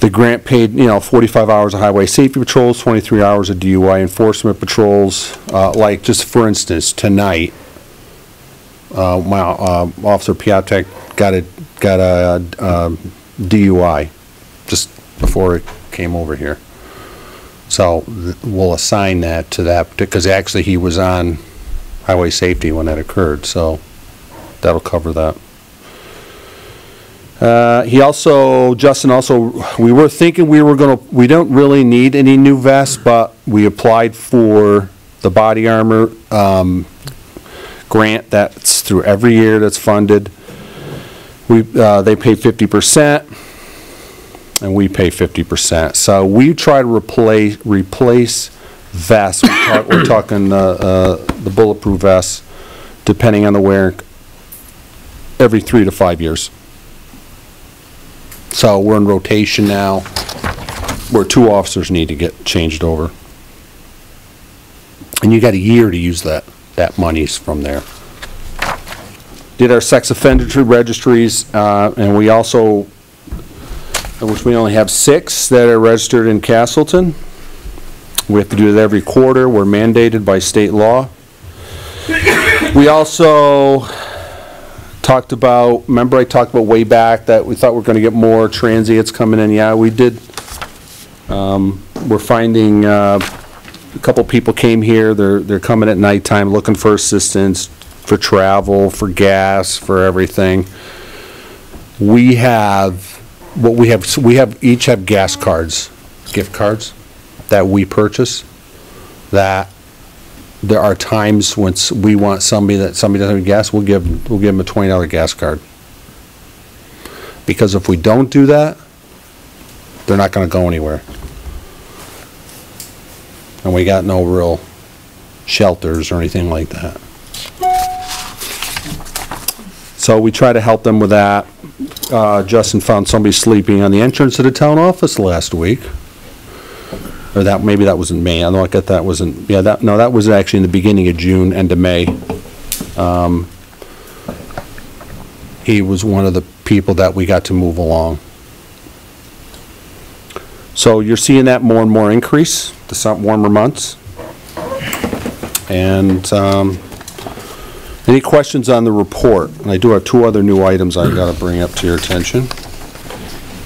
the grant paid, you know, 45 hours of highway safety patrols, 23 hours of DUI enforcement patrols. Uh, Like, just for instance, tonight, uh, my, uh, Officer Piatek got a, got a um, DUI just before it came over here. So we'll assign that to that, because actually he was on highway safety when that occurred, so that'll cover that. Uh, he also, Justin also, we were thinking we were gonna, we don't really need any new vests, but we applied for the body armor, um, grant that's through every year that's funded. We, uh, they pay fifty percent, and we pay fifty percent. So we try to replace, replace vests, we're talk- we're talking, uh, uh, the bulletproof vests, depending on the wear, every three to five years. So we're in rotation now, where two officers need to get changed over. And you got a year to use that, that money's from there. Did our sex offender registries, uh, and we also, which we only have six that are registered in Castleton. We have to do it every quarter, we're mandated by state law. We also talked about, remember I talked about way back that we thought we are gonna get more transients coming in, yeah, we did. Um, we're finding, uh, a couple people came here, they're, they're coming at nighttime looking for assistance, for travel, for gas, for everything. We have, what we have, we have, each have gas cards, gift cards, that we purchase, that there are times when we want somebody that, somebody doesn't have gas, we'll give, we'll give them a twenty dollar gas card. Because if we don't do that, they're not gonna go anywhere. And we got no real shelters or anything like that. So we try to help them with that. Uh, Justin found somebody sleeping on the entrance of the town office last week. Or that, maybe that was in May, I know I got that wasn't, yeah, that, no, that was actually in the beginning of June, end of May. Um, He was one of the people that we got to move along. So you're seeing that more and more increase, the some warmer months. And, um, any questions on the report? And I do have two other new items I gotta bring up to your attention.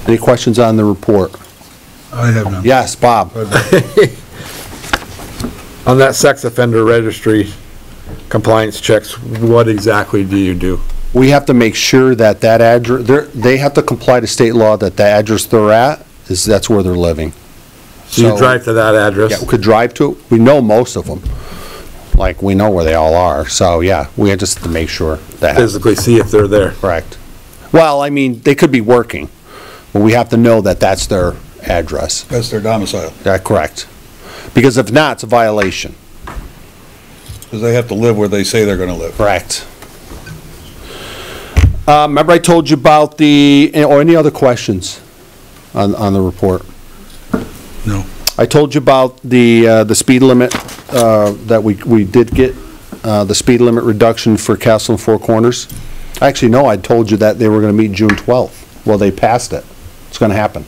Any questions on the report? I have none. Yes, Bob? On that sex offender registry compliance checks, what exactly do you do? We have to make sure that that address, they're, have to comply to state law that the address they're at is, that's where they're living. So you So- drive to that Yeah, address? we could drive to, it. we know most of them. Like, we know where they all are, so, yeah, we have just to make sure that. Physically see if they're there? Correct. Well, I mean, they could be working, but we have to know that that's their address. That's their domicile, Yeah, correct. Because if not, it's a violation. because they have to live where they say they're gonna live. Correct. Uh, remember I told you about the, or any other questions on, on the report? No. I told you about the, uh, the speed limit, uh, that we, we did get, uh, the speed limit reduction for Castleton Four Corners. Actually, no, I told you that they were gonna meet June twelfth. Well, they passed it. It's gonna happen.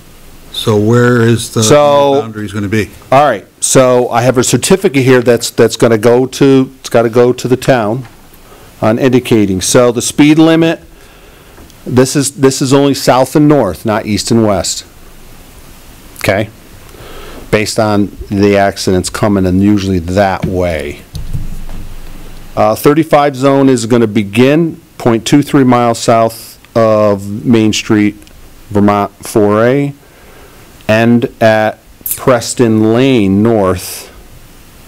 So where is the So- boundaries gonna be? All right, so I have a certificate here that's, that's gonna go to, it's gotta go to the town on indicating, so the speed limit, this is, this is only south and north, not east and west. Okay? based on the accidents coming and usually that way. Uh, 35 zone is going to begin .23 miles south of Main Street, Vermont 4A, end at Preston Lane North,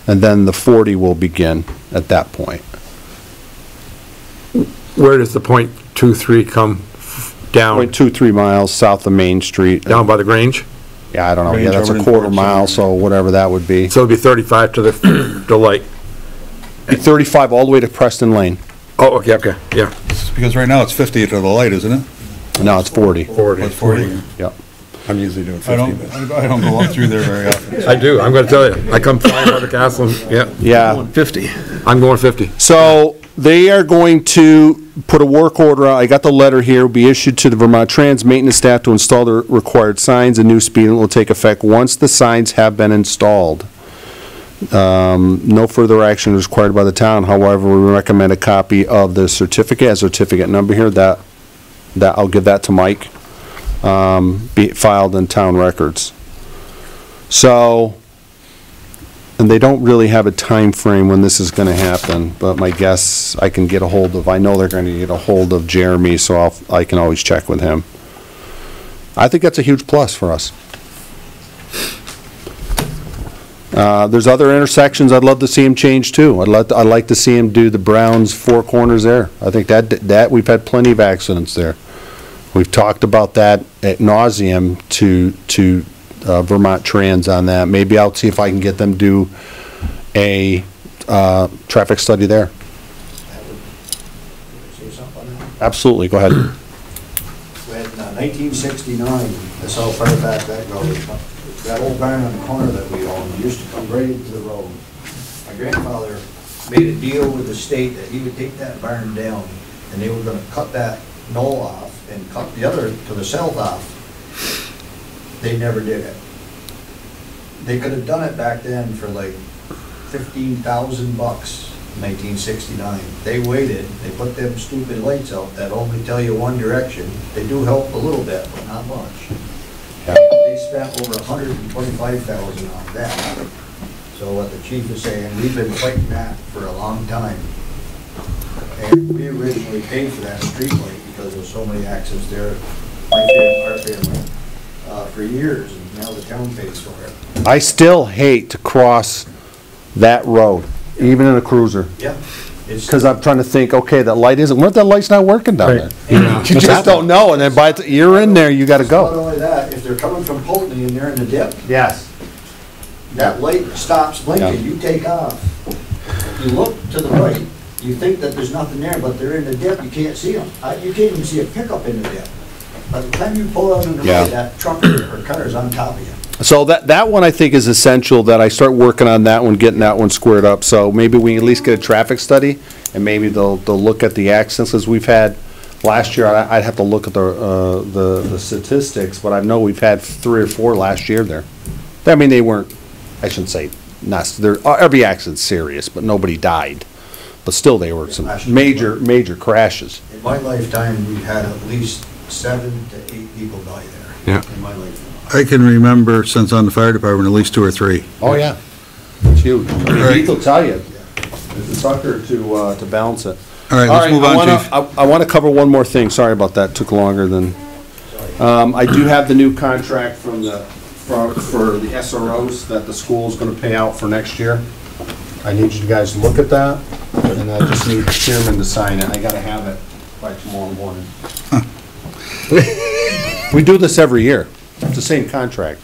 and then the 40 will begin at that point. Where does the point two three come down, .23 miles south of Main Street. down by the Grange? Yeah, I don't know, yeah, Range that's over a in quarter Fort mile, so whatever that would be. So it'd be thirty-five to the, the light. 35 all the way to Preston Lane. Oh, okay, okay, yeah. Because right now it's 50 to the light, isn't it? No, it's 40. Forty. It's 40. Yep. I'm usually doing I don't, I don't go up through there very often. I do, I'm gonna tell you. I come flying out of the castle, and- yeah, Yeah, Fifty. I'm going fifty. so they are going to put a work order, out. I got the letter here, will be issued to the Vermont Trans Maintenance staff to install the required signs. A new speed limit will take effect once the signs have been installed. Um, no further action is required by the town, however, we recommend a copy of the certificate, a certificate number here, that, that, I'll give that to Mike. Um, be filed in town records. So, and they don't really have a time frame when this is gonna happen, but my guess, I can get a hold of, I know they're gonna get a hold of Jeremy, so I'll, I can always check with him. I think that's a huge plus for us. Uh, there's other intersections I'd love to see him change too. I'd like, I'd like to see him do the Browns four corners there. I think that, that, we've had plenty of accidents there. We've talked about that at nauseum to, to uh, Vermont Trans on that. Maybe I'll see if I can get them do a, uh, traffic study there. Absolutely, go ahead. When, uh, 1969, that's how far back that goes. That old barn on the corner that we owned used to come right into the road. My grandfather made a deal with the state that he would take that barn down, and they were gonna cut that knoll off and cut the other to the south off. They never did it. They could have done it back then for like fifteen thousand bucks, nineteen sixty-nine. They waited, they put them stupid lights out that only tell you one direction. They do help a little bit, but not much. They spent over a hundred and twenty-five thousand on that. So what the chief is saying, we've been fighting that for a long time. And we originally paid for that street light because of so many accidents there, my family, our family, uh, for years, and now the town pays for it. I still hate to cross that road, even in a cruiser. Yeah. It's, Because I'm trying to think, okay, that light isn't, what if that light's not working down there? You just don't know, and then by, the- you're in there, you gotta not go. only that, if they're coming from Poultney and they're in the dip, Yes. that light stops blinking, you take off. You look to the right, you think that there's nothing there, but they're in the dip, you can't see them. You can't even see a pickup in the dip. By the time you pull out in the Yeah. that truck or car is on top of you. So that, that one I think is essential, that I start working on that one, getting that one squared up. So maybe we at least get a traffic study, and maybe they'll, they'll look at the accidents, as we've had, last year, I- I'd have to look at the, uh, the the statistics, but I know we've had three or four last year there. I mean, they weren't, I shouldn't say, not, there, uh, every accident's serious, but nobody died. But still, they were some major, major crashes. In my lifetime, we've had at least seven to eight people die there. Yeah. In my lifetime. I can remember, since on the fire department, at least two or three. Oh, yeah. It's huge. Heath will tell you. It's a sucker to, uh, to balance it. All right, let's move I on, wanna- chief. I, I want to cover one more thing, sorry about that, took longer than, um, I do have the new contract from the, for, for the SROs that the school's gonna pay out for next year. I need you guys to look at that, and I just need the chairman to sign it, I gotta have it by tomorrow morning. We do this every year, it's the same contract.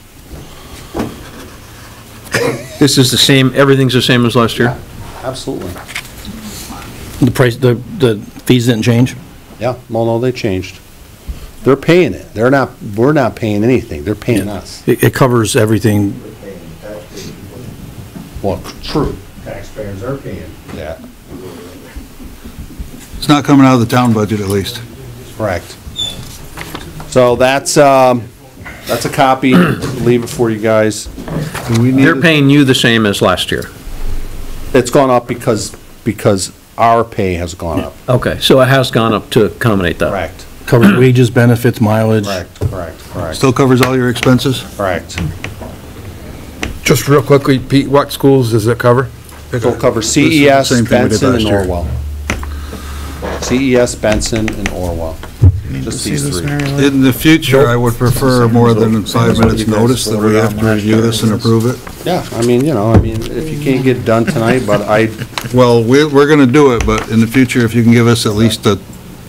This is the same, everything's the same as last year? Absolutely. The price, the, the fees didn't change? Yeah, well, no, they changed. They're paying it, they're not, we're not paying anything, they're paying us. It, it covers everything. We're paying the taxpayers. Well, true. Taxpayers are paying. Yeah. It's not coming out of the town budget, at least. Correct. So that's, um, that's a copy, leave it for you guys. Do we need They're to- paying you the same as last year? It's gone up because, because our pay has gone up. Okay, so it has gone up to accommodate that? Correct, Covers wages, benefits, mileage. correct, correct, correct, Still covers all your expenses? correct. Just real quickly, Pete, what schools does it cover? It'll cover This is the CES, same thing we did Benson, and last year. Orwell. CES, Benson, and Orwell. Just these three. In the future, I would prefer more than five minutes notice that we have to review this and approve it. Yeah, I mean, you know, I mean, if you can't get it done tonight, but I, Well, we're, we're gonna do it, but in the future, if you can give us at least a,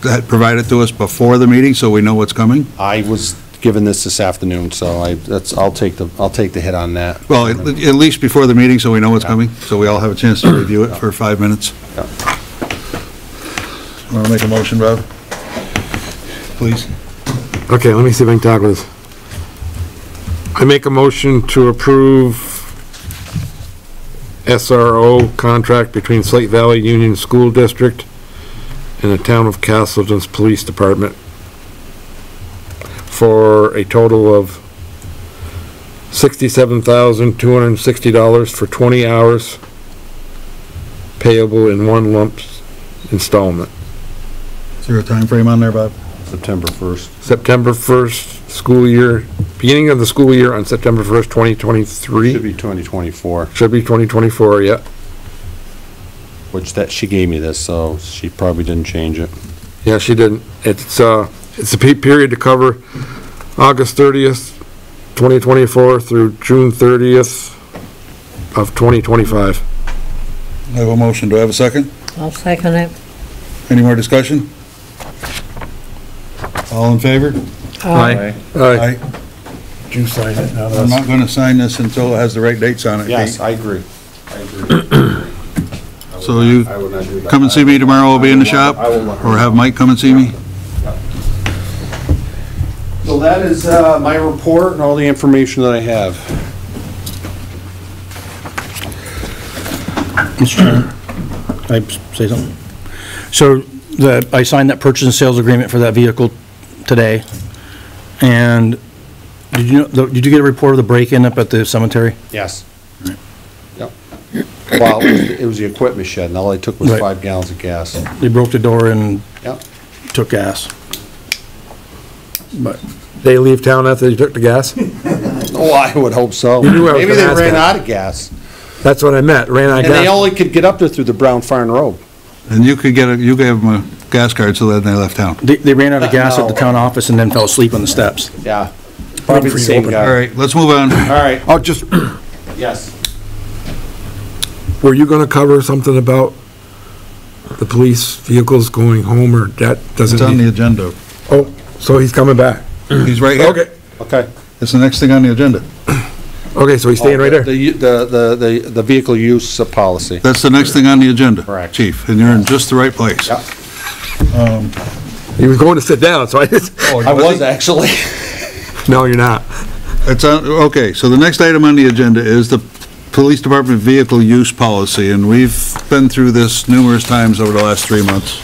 that, provide it to us before the meeting, so we know what's coming. I was given this this afternoon, so I, that's, I'll take the, I'll take the hit on that. Well, at, at least before the meeting, so we know what's coming, so we all have a chance to review it for five minutes. Yeah. Wanna make a motion, Bob? Please. Okay, let me see if I can talk with this. I make a motion to approve SRO contract between Slate Valley Union School District and the Town of Castleton's Police Department for a total of sixty-seven thousand, two hundred and sixty dollars for twenty hours payable in one lump installment. Is there a time frame on there, Bob? September first. September first, school year, beginning of the school year on September first, twenty Should twenty-three. be twenty twenty-four, Should be twenty twenty-four, yeah. which that, she gave me this, so she probably didn't change it. Yeah, she didn't. It's, uh, it's a pe- period to cover August thirtieth, twenty twenty-four through June thirtieth of twenty twenty-five. I have a motion, do I have a second? I'll second it. Any more discussion? All in favor? Aye. Aye. Did you sign it? I'm not gonna sign this until it has the right dates on it. Yes, Pete. I agree. I agree. So you I would not do that. come and see me tomorrow, I'll be in the shop? I will Or have Mike come and see me? So that is, uh, my report and all the information that I have. Mr. Chairman, I say something? So, the, I signed that purchase and sales agreement for that vehicle today, and did you, know? the- did you get a report of the break-in up at the cemetery? Yes. Yep. Well, it was- it was the equipment shed, and all they took was Right. five gallons of gas. They broke the door and Yep. took gas. But, They leave town after they took the gas? Oh, I would hope so. You knew I was Maybe gonna they ask ran that. out of gas. That's what I meant, ran out of And they gas. only could get up there through the Brown Farm Road. And you could get a, you gave them a gas card, so then they left town. they, they ran out of uh, gas at the town office and then fell asleep on the steps. Yeah. Probably the same All guy. right, let's move on. All right, Oh, just, yes. were you gonna cover something about the police vehicles going home, or that doesn't It's on the agenda. Oh, so he's coming back. He's right here. Okay, Okay. It's the next thing on the agenda. okay, so he's staying right uh, there. The, the, the, the the vehicle use policy. That's the next thing on the agenda. Correct. Chief, and you're in just the right place. Yep. Um, he was going to sit down, so I just, oh, I was actually. no, you're not. It's on, okay, so the next item on the agenda is the police department vehicle use policy, and we've been through this numerous times over the last three months.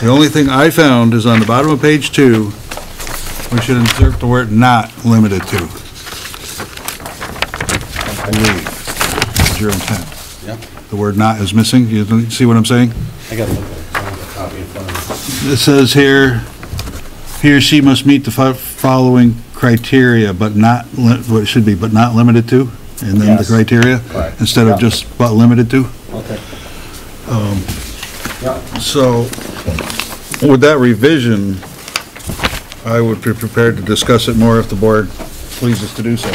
The only thing I found is on the bottom of page two, we should insert the word "not limited to." I believe, is your intent. Yep. The word "not" is missing, you see what I'm saying? I got a copy in front of me. It says here, he or she must meet the fo- following criteria, but not, li- what it should be, but not limited to, and then the Yes. criteria, instead of just but limited to. Okay. Um, yep. So, with that revision, I would be prepared to discuss it more if the board pleases to do so. I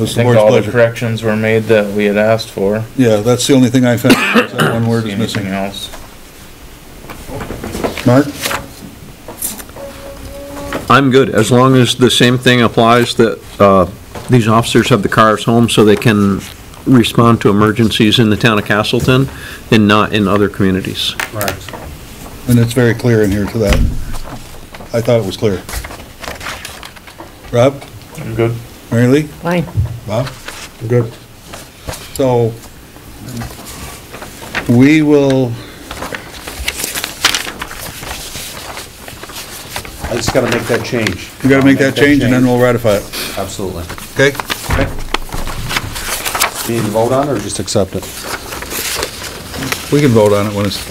What's the think board's all the pleasure? corrections were made that we had asked for. Yeah, that's the only thing I found, that one word See is anything missing. else? Mark? I'm good, as long as the same thing applies that, uh, these officers have the cars home so they can respond to emergencies in the town of Castleton and not in other communities. Right. And it's very clear in here to that. I thought it was clear. Rob? I'm good. Mary Lee? Fine. Bob? Good. So, we will, I just gotta make that change. we gotta I'll make that change and then we'll ratify it, Absolutely. okay? Do you need to vote on it or just accept it? We can vote on it when it's,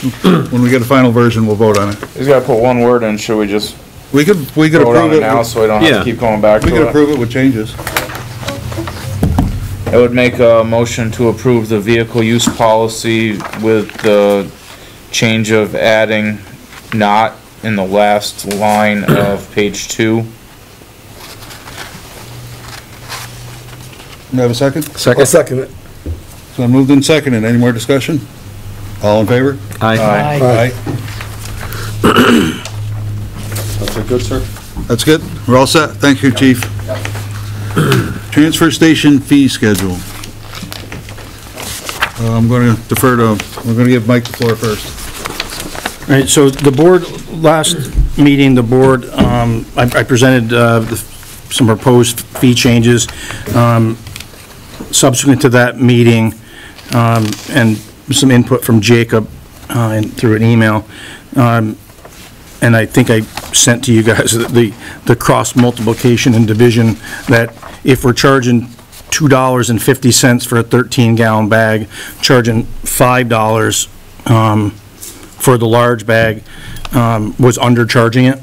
when we get a final version, we'll vote on it. He's gotta put one word in, should we just We could, we could vote on approve it it, now with- so we don't have Yeah. to keep going back we could to it? approve it with changes. I would make a motion to approve the vehicle use policy with the change of adding not in the last line of page two. Do I have a second? Second. I'll second it. So moved and seconded. Any more discussion? All in favor? Aye. Aye. That's a good, sir? That's good. We're all set. Thank you, chief. Transfer station fee schedule. Uh, I'm going to defer to, we're going to give Mike the floor first. All right, so the board, last meeting, the board, um, I I presented uh, the- some proposed fee changes. Um, Subsequent to that meeting, um, and some input from Jacob uh, and through an email, um, and I think I sent to you guys the, the cross multiplication and division, that if we're charging $2.50 for a 13-gallon bag, charging $5 um, for the large bag, um, was undercharging it.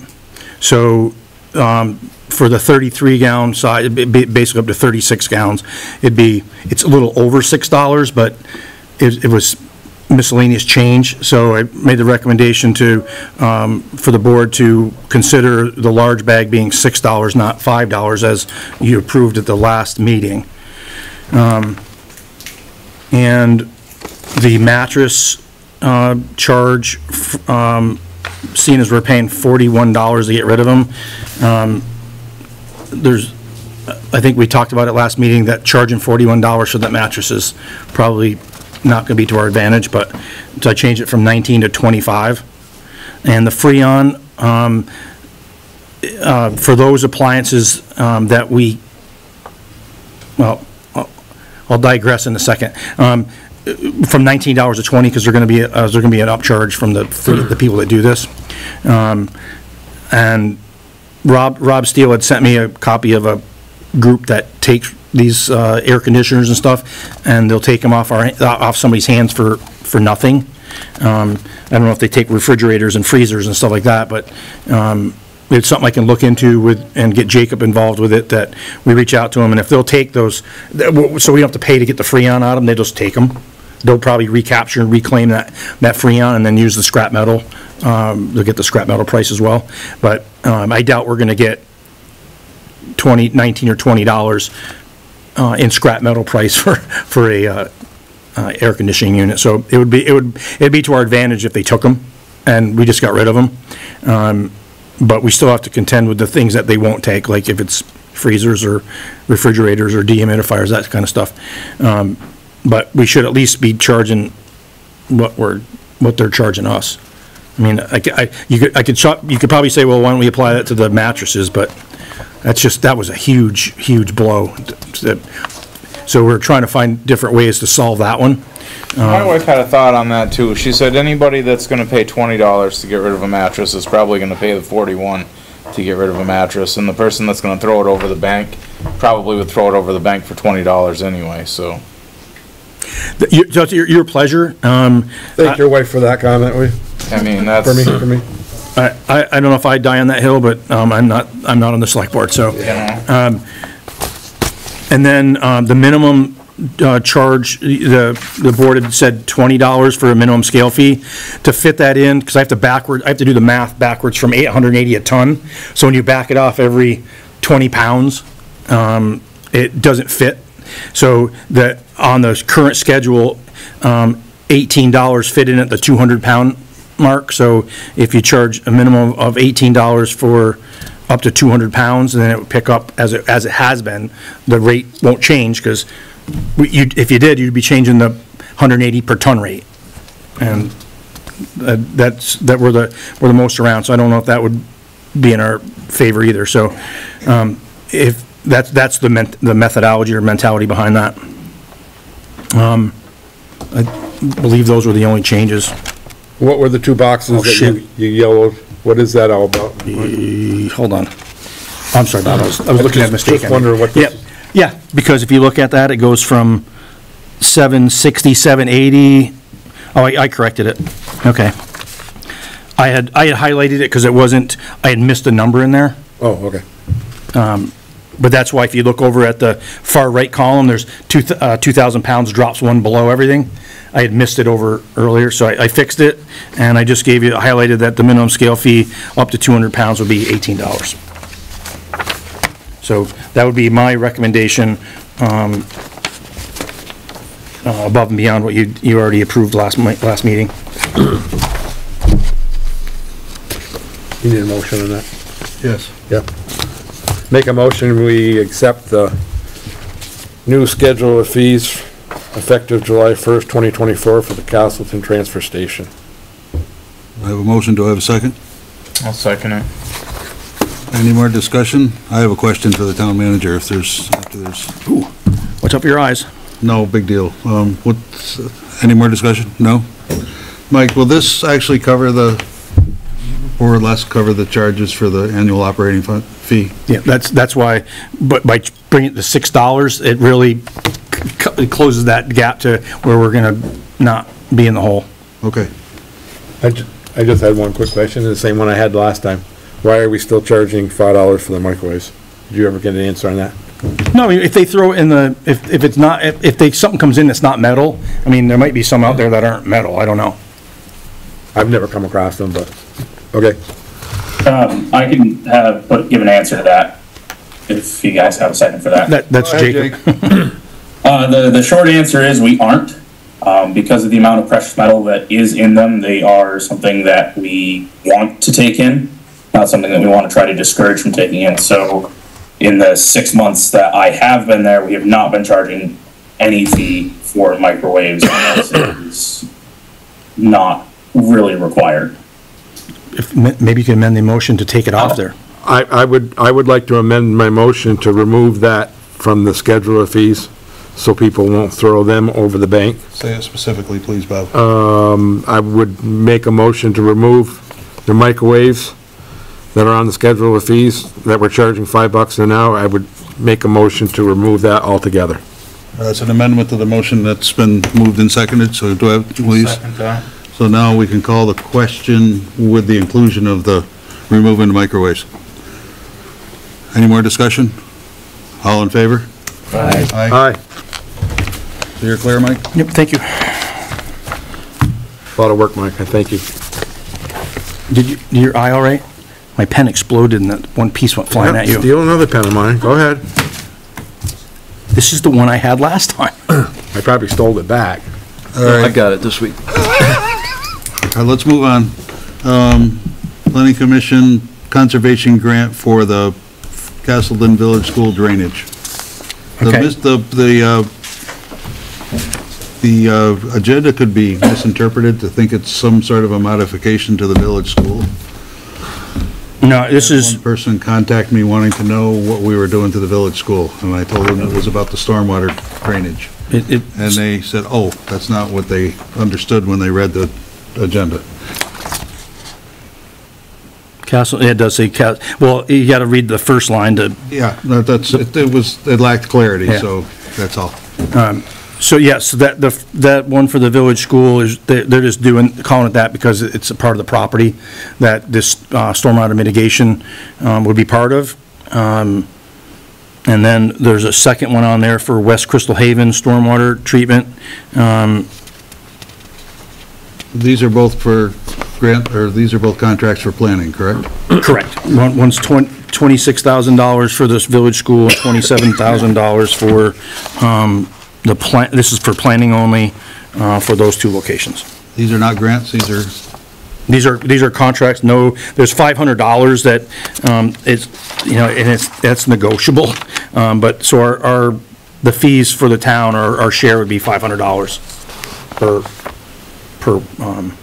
So, um, for the 33 gallon size, basically up to 36 gallons, it'd be, it's a little over $6, but it, it was miscellaneous change, so I made the recommendation to, um, for the board to consider the large bag being $6, not $5, as you approved at the last meeting. Um, And the mattress, uh, charge, f- um, seeing as we're paying forty-one dollars to get rid of them, um, there's, I think we talked about it last meeting, that charging forty-one dollars for that mattress is probably not gonna be to our advantage, but, so I changed it from nineteen to twenty-five. And the Freon, um, uh, for those appliances, um, that we, well, I'll- digress in a second. Um, from nineteen dollars to twenty, because they're gonna be, uh, there's gonna be an upcharge from the, for the people that do this. Um, and Rob, Rob Steele had sent me a copy of a group that takes these, uh, air conditioners and stuff, and they'll take them off our, off somebody's hands for, for nothing. Um, I don't know if they take refrigerators and freezers and stuff like that, but, um, it's something I can look into with, and get Jacob involved with it, that we reach out to them, and if they'll take those, so we don't have to pay to get the Freon out of them, they just take them. They'll probably recapture and reclaim that, that Freon and then use the scrap metal. Um, they'll get the scrap metal price as well. But, um, I doubt we're gonna get 20, 19 or 20 dollars, uh, in scrap metal price for, for a, uh, uh, air conditioning unit. So it would be, it would, it'd be to our advantage if they took them and we just got rid of them. Um, but we still have to contend with the things that they won't take, like if it's freezers or refrigerators or dehumidifiers, that kind of stuff. Um, but we should at least be charging what we're, what they're charging us. I mean, I, I, you could, I could shop, you could probably say, well, why don't we apply that to the mattresses, but that's just, that was a huge, huge blow. So we're trying to find different ways to solve that one. My wife had a thought on that too. She said anybody that's gonna pay twenty dollars to get rid of a mattress is probably gonna pay the forty-one to get rid of a mattress, and the person that's gonna throw it over the bank probably would throw it over the bank for twenty dollars anyway, so. Th- you- That's your, your pleasure. Um, Thank your wife for that comment, we, I mean, that's. for me, for me. I, I I don't know if I'd die on that hill, but, um, I'm not, I'm not on the select board, so. Um, And then, um, the minimum, uh, charge, the, the board had said twenty dollars for a minimum scale fee. To fit that in, because I have to backward, I have to do the math backwards from eight hundred and eighty a ton. So when you back it off every twenty pounds, um, it doesn't fit. So the, on the current schedule, um, eighteen dollars fit in at the two hundred pound mark. So if you charge a minimum of eighteen dollars for up to two hundred pounds, and then it would pick up as it, as it has been. The rate won't change, because if you did, you'd be changing the hundred and eighty per ton rate. And uh, that's, that we're the, we're the most around, so I don't know if that would be in our favor either. So, um, if, that's, that's the ment, the methodology or mentality behind that. Um, I believe those were the only changes. What were the two boxes Oh, that you, you yellowed? What is that all about? Eh, Hold on. I'm sorry, Bob, I was, I was looking at a Just- mistake. just wondering what Yep, this- yeah, because if you look at that, it goes from seven sixty, seven eighty, oh, I, I corrected it, okay. I had, I had highlighted it because it wasn't, I had missed a number in there. Oh, okay. But that's why if you look over at the far right column, there's two, th- uh, 2,000 pounds drops one below everything. I had missed it over earlier, so I, I fixed it, and I just gave you, highlighted that the minimum scale fee up to 200 pounds would be $18. So that would be my recommendation, um, uh, above and beyond what you, you already approved last, mi- last meeting. You need a motion on that? Yes. Yep. Make a motion, we accept the new schedule of fees effective July first, twenty twenty-four for the Castleton Transfer Station. I have a motion, do I have a second? I'll second it. Any more discussion? I have a question for the town manager, if there's, after there's, What's up your eyes? no, big deal. Um, what's, any more discussion? No? Mike, will this actually cover the, or less cover the charges for the annual operating fund, fee? Yeah, that's, that's why, but by bringing it to six dollars, it really c- it closes that gap to where we're gonna not be in the hole. Okay. I ju- I just had one quick question, the same one I had last time. Why are we still charging five dollars for the microwaves? Did you ever get an answer on that? No, I mean, if they throw it in the, if, if it's not, if, if they, something comes in that's not metal, I mean, there might be some out there that aren't metal, I don't know. I've never come across them, but, okay. Um, I can have, but give an answer to that, if you guys have a second for that. That, that's Go ahead, Jacob. Uh, the, the short answer is we aren't. Um, because of the amount of precious metal that is in them, they are something that we want to take in, not something that we want to try to discourage from taking in. So in the six months that I have been there, we have not been charging any fee for microwaves it is not really required. If, maybe you can amend the motion to take it off there. I, I would, I would like to amend my motion to remove that from the schedule of fees, so people won't throw them over the bank. Say it specifically, please, Bob. Um, I would make a motion to remove the microwaves that are on the schedule of fees, that we're charging five bucks an hour. I would make a motion to remove that altogether. That's an amendment to the motion that's been moved and seconded, so do I, have- please? Second that. So now we can call the question with the inclusion of the removing the microwaves. Any more discussion? All in favor? Aye. Aye. Aye. So you're clear, Mike? Yep, thank you. A lot of work, Mike, I thank you. Did you, your eye all right? My pen exploded and that one piece went flying at you. Steal another pen of mine, go ahead. This is the one I had last time. I probably stole it back. All right. I got it this week. All right, let's move on. Um, Planning Commission Conservation Grant for the Castleton Village School drainage. The Okay. mis- The, the, uh, the uh, agenda could be misinterpreted to think it's some sort of a modification to the village school. No, this is, One person contacted me wanting to know what we were doing to the village school, and I told them it was about the stormwater drainage. it, it, And they said, oh, that's not what they understood when they read the agenda. Castle, it does say well, you gotta read the first line to, Yeah, no, that's, it it was, it lacked clarity, Yeah. so that's all. so yes, that, the, that one for the village school is, they're, they're just doing, calling it that because it's a part of the property that this, uh, stormwater mitigation, um, would be part of. Um, and then there's a second one on there for West Crystal Haven stormwater treatment. Um, These are both for grant, or these are both contracts for planning, correct? Correct. One, one's twen- twenty-six thousand dollars for this village school, twenty-seven thousand dollars for, um, the plan, this is for planning only, uh, for those two locations. These are not grants, these are, These are, these are contracts, no, there's five hundred dollars that, um, it's, you know, and it's, that's negotiable. Um, but, so our, our, the fees for the town, our, our share would be five hundred dollars per, per, um,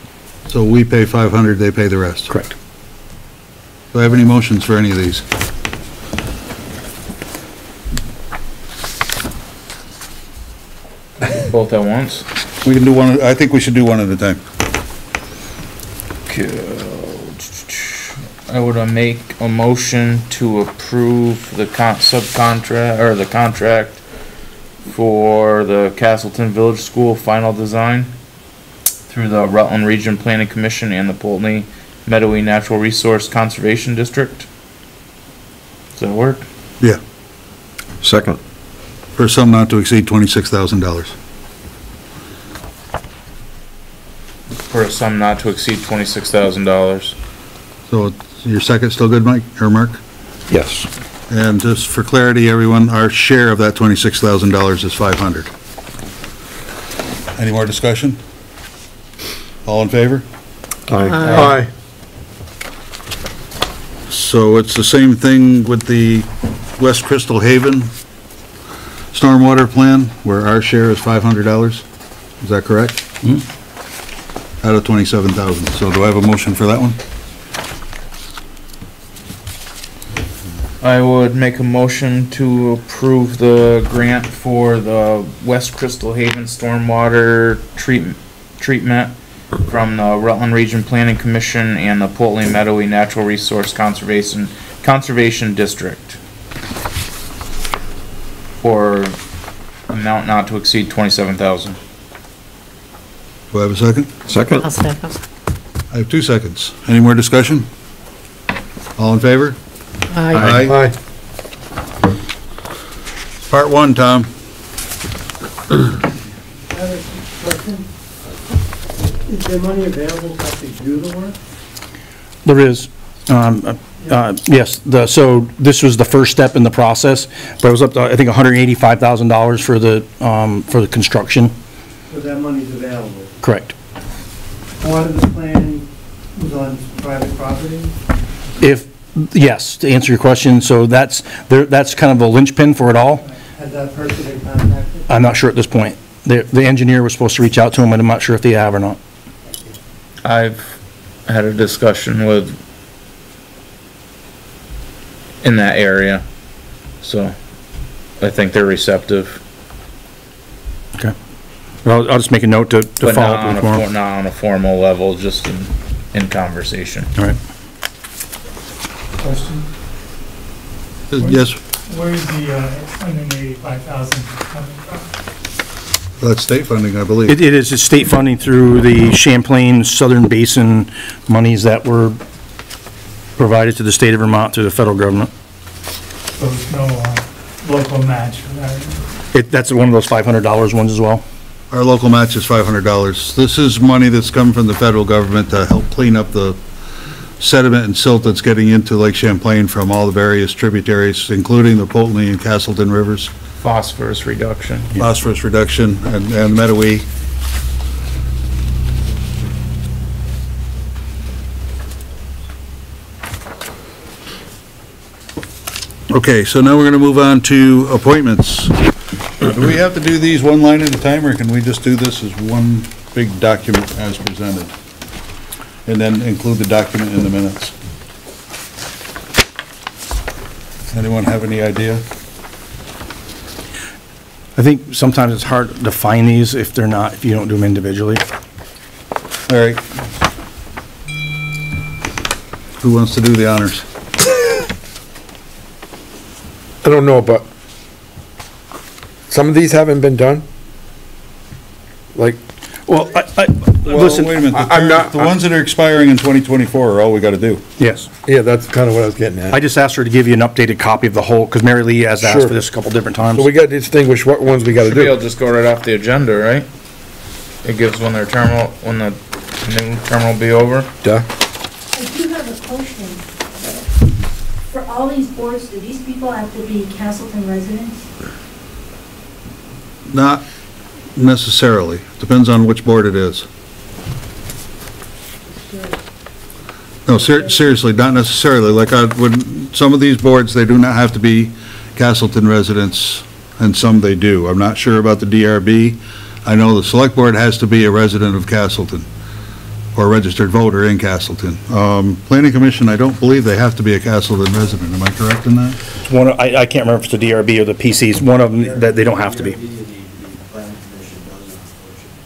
so we pay 500, they pay the rest. correct. Do I have any motions for any of these? Both at once? We can do one, I think we should do one at a time. I would uh, make a motion to approve the con, subcontract, or the contract for the Castleton Village School final design through the Rutland Region Planning Commission and the Poultney Mettowee Natural Resource Conservation District. Does that work? Yeah. Second. for a sum not to exceed $26,000. For a sum not to exceed twenty-six thousand dollars. So it's- your second still good, Mike, or Mark? Yes. And just for clarity, everyone, our share of that $26,000 is 500. Any more discussion? All in favor? Aye. So it's the same thing with the West Crystal Haven stormwater plan, where our share is $500? Is that correct? Hmm. Out of 27,000. So do I have a motion for that one? I would make a motion to approve the grant for the West Crystal Haven Stormwater Treatment, Treatment from the Rutland Region Planning Commission and the Poultney Mettowee Natural Resource Conservation, Conservation District. For amount not to exceed twenty-seven thousand. Do I have a second? Second. I'll second. I have two seconds. Any more discussion? All in favor? Aye. Aye. Part one, Tom. Is there money available to actually do the work? There is. Um, uh, uh, Yes, the, so this was the first step in the process, but it was up to, I think, $185,000 for the, um, for the construction. So that money's available? Correct. Part of the plan was on private property? If, yes, to answer your question, so that's, there, that's kind of the linchpin for it all. Has that person been contacted? I'm not sure at this point. The, the engineer was supposed to reach out to him, and I'm not sure if they have or not. I've had a discussion with in that area, so I think they're receptive. Okay. Well, I'll just make a note to, to But follow not up on with a, more. for- not on a formal level, just in, in conversation. All right. Question? Uh, Yes, Where's the, uh, hundred and eighty-five thousand coming from? That's state funding, I believe. It, it is, it's state funding through the Champlain Southern Basin monies that were provided to the state of Vermont through the federal government. So there's no, uh, local match for that? It, that's one of those five hundred dollars ones as well. Our local match is $500. This is money that's come from the federal government to help clean up the sediment and silt that's getting into Lake Champlain from all the various tributaries, including the Poultney and Castleton rivers, Phosphorus reduction. phosphorus reduction, and and Mettowee. Okay, so now we're going to move on to appointments. Do we have to do these one line at a time, or can we just do this as one big document as presented? And then include the document in the minutes? Anyone have any idea? I think sometimes it's hard to find these if they're not, if you don't do them individually. All right. Who wants to do the honors? I don't know, but some of these haven't been done. Like, Well, I, I, Well, listen. wait a minute, I- I'm the not- the ones that are expiring in 2024 are all we gotta do. Yes. yeah, that's kind of what I was getting at. I at. just asked her to give you an updated copy of the whole, because Mary Lee has asked Sure. for this a couple different times. So we gotta distinguish what ones we gotta Should be able do. to just go right off the agenda, right? It gives when their terminal, when the new term will be over. Duh. I do have a question. For all these boards, do these people have to be Castleton residents? Not necessarily, depends on which board it is. No, ser- seriously, not necessarily, like, I, when, some of these boards, they do not have to be Castleton residents, and some they do. I'm not sure about the DRB. I know the select board has to be a resident of Castleton, or a registered voter in Castleton. Um, planning commission, I don't believe they have to be a Castleton resident, am I correct in that? One, of- I, I can't remember if it's the DRB or the PCs, one of them that they don't have to be. The planning commission doesn't, unfortunately.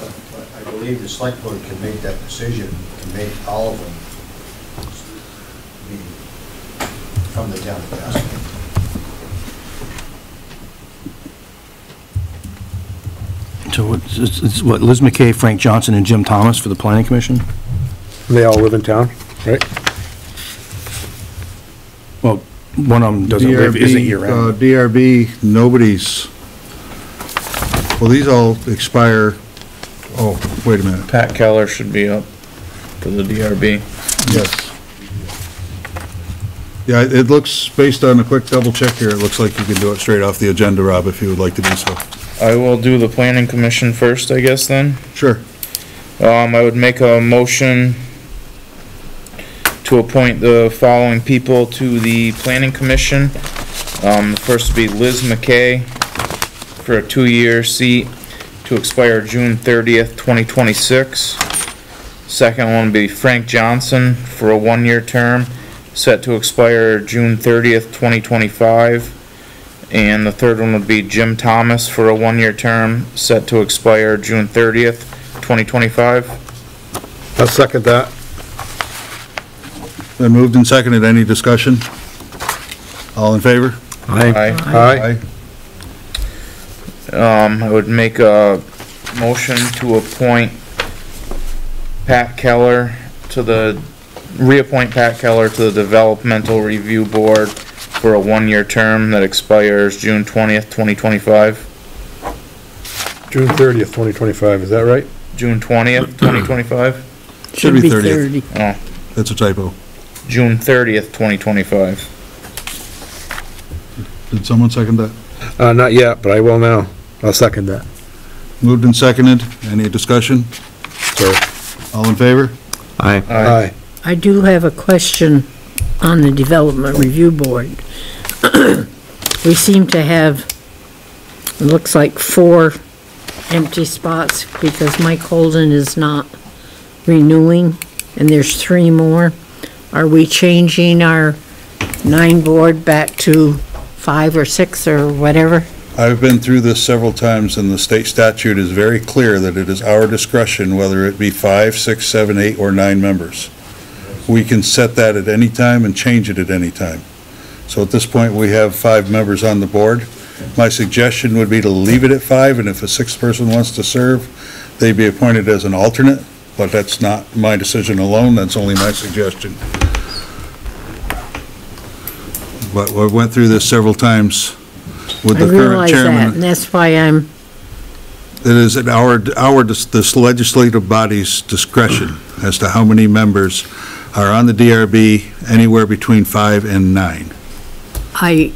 But but I believe the select board can make that decision, can make all of them be from the town of Castleton. So it's, it's it's what, Liz MacKay, Frank Johnson, and Jim Thomas for the planning commission? They all live in town, right? Well, one of them doesn't live, isn't DRB, year uh, round. DRB, nobody's, well, these all expire, oh, wait a minute. Pat Keller should be up for the DRB. Yes. Yeah, it looks, based on a quick double check here, it looks like you can do it straight off the agenda, Rob, if you would like to do so. I will do the planning commission first, I guess, then. Sure. Um, I would make a motion to appoint the following people to the planning commission. Um, the first would be Liz MacKay for a two-year seat to expire June thirtieth, twenty twenty-six. Second one would be Frank Johnson for a one-year term, set to expire June thirtieth, twenty twenty-five. And the third one would be Jim Thomas for a one-year term, set to expire June thirtieth, 2025. I'll second that. Been moved and seconded, any discussion? All in favor? Aye. Aye. Um, I would make a motion to appoint Pat Keller to the, reappoint Pat Keller to the Developmental Review Board for a one-year term that expires June twentieth, twenty twenty-five. June thirtieth, twenty twenty-five, is that right? June twentieth, twenty twenty-five? Should be 30th. Oh, That's a typo. June thirtieth, twenty twenty-five. Did someone second that? Uh, not yet, but I will now. I'll second that. Moved and seconded, any discussion? So, All in favor? Aye. aye. I do have a question on the Development Review Board. We seem to have, it looks like four empty spots because Mike Holden is not renewing, and there's three more. Are we changing our nine board back to five or six or whatever? I've been through this several times, and the state statute is very clear that it is our discretion whether it be five, six, seven, eight, or nine members. We can set that at any time and change it at any time. So at this point, we have five members on the board. My suggestion would be to leave it at five, and if a sixth person wants to serve, they'd be appointed as an alternate, but that's not my decision alone, that's only my suggestion. But we went through this several times with I the current realize chairman. that, and that's why I'm, It is at our, our, this legislative body's discretion as to how many members are on the DRB, anywhere between five and nine. I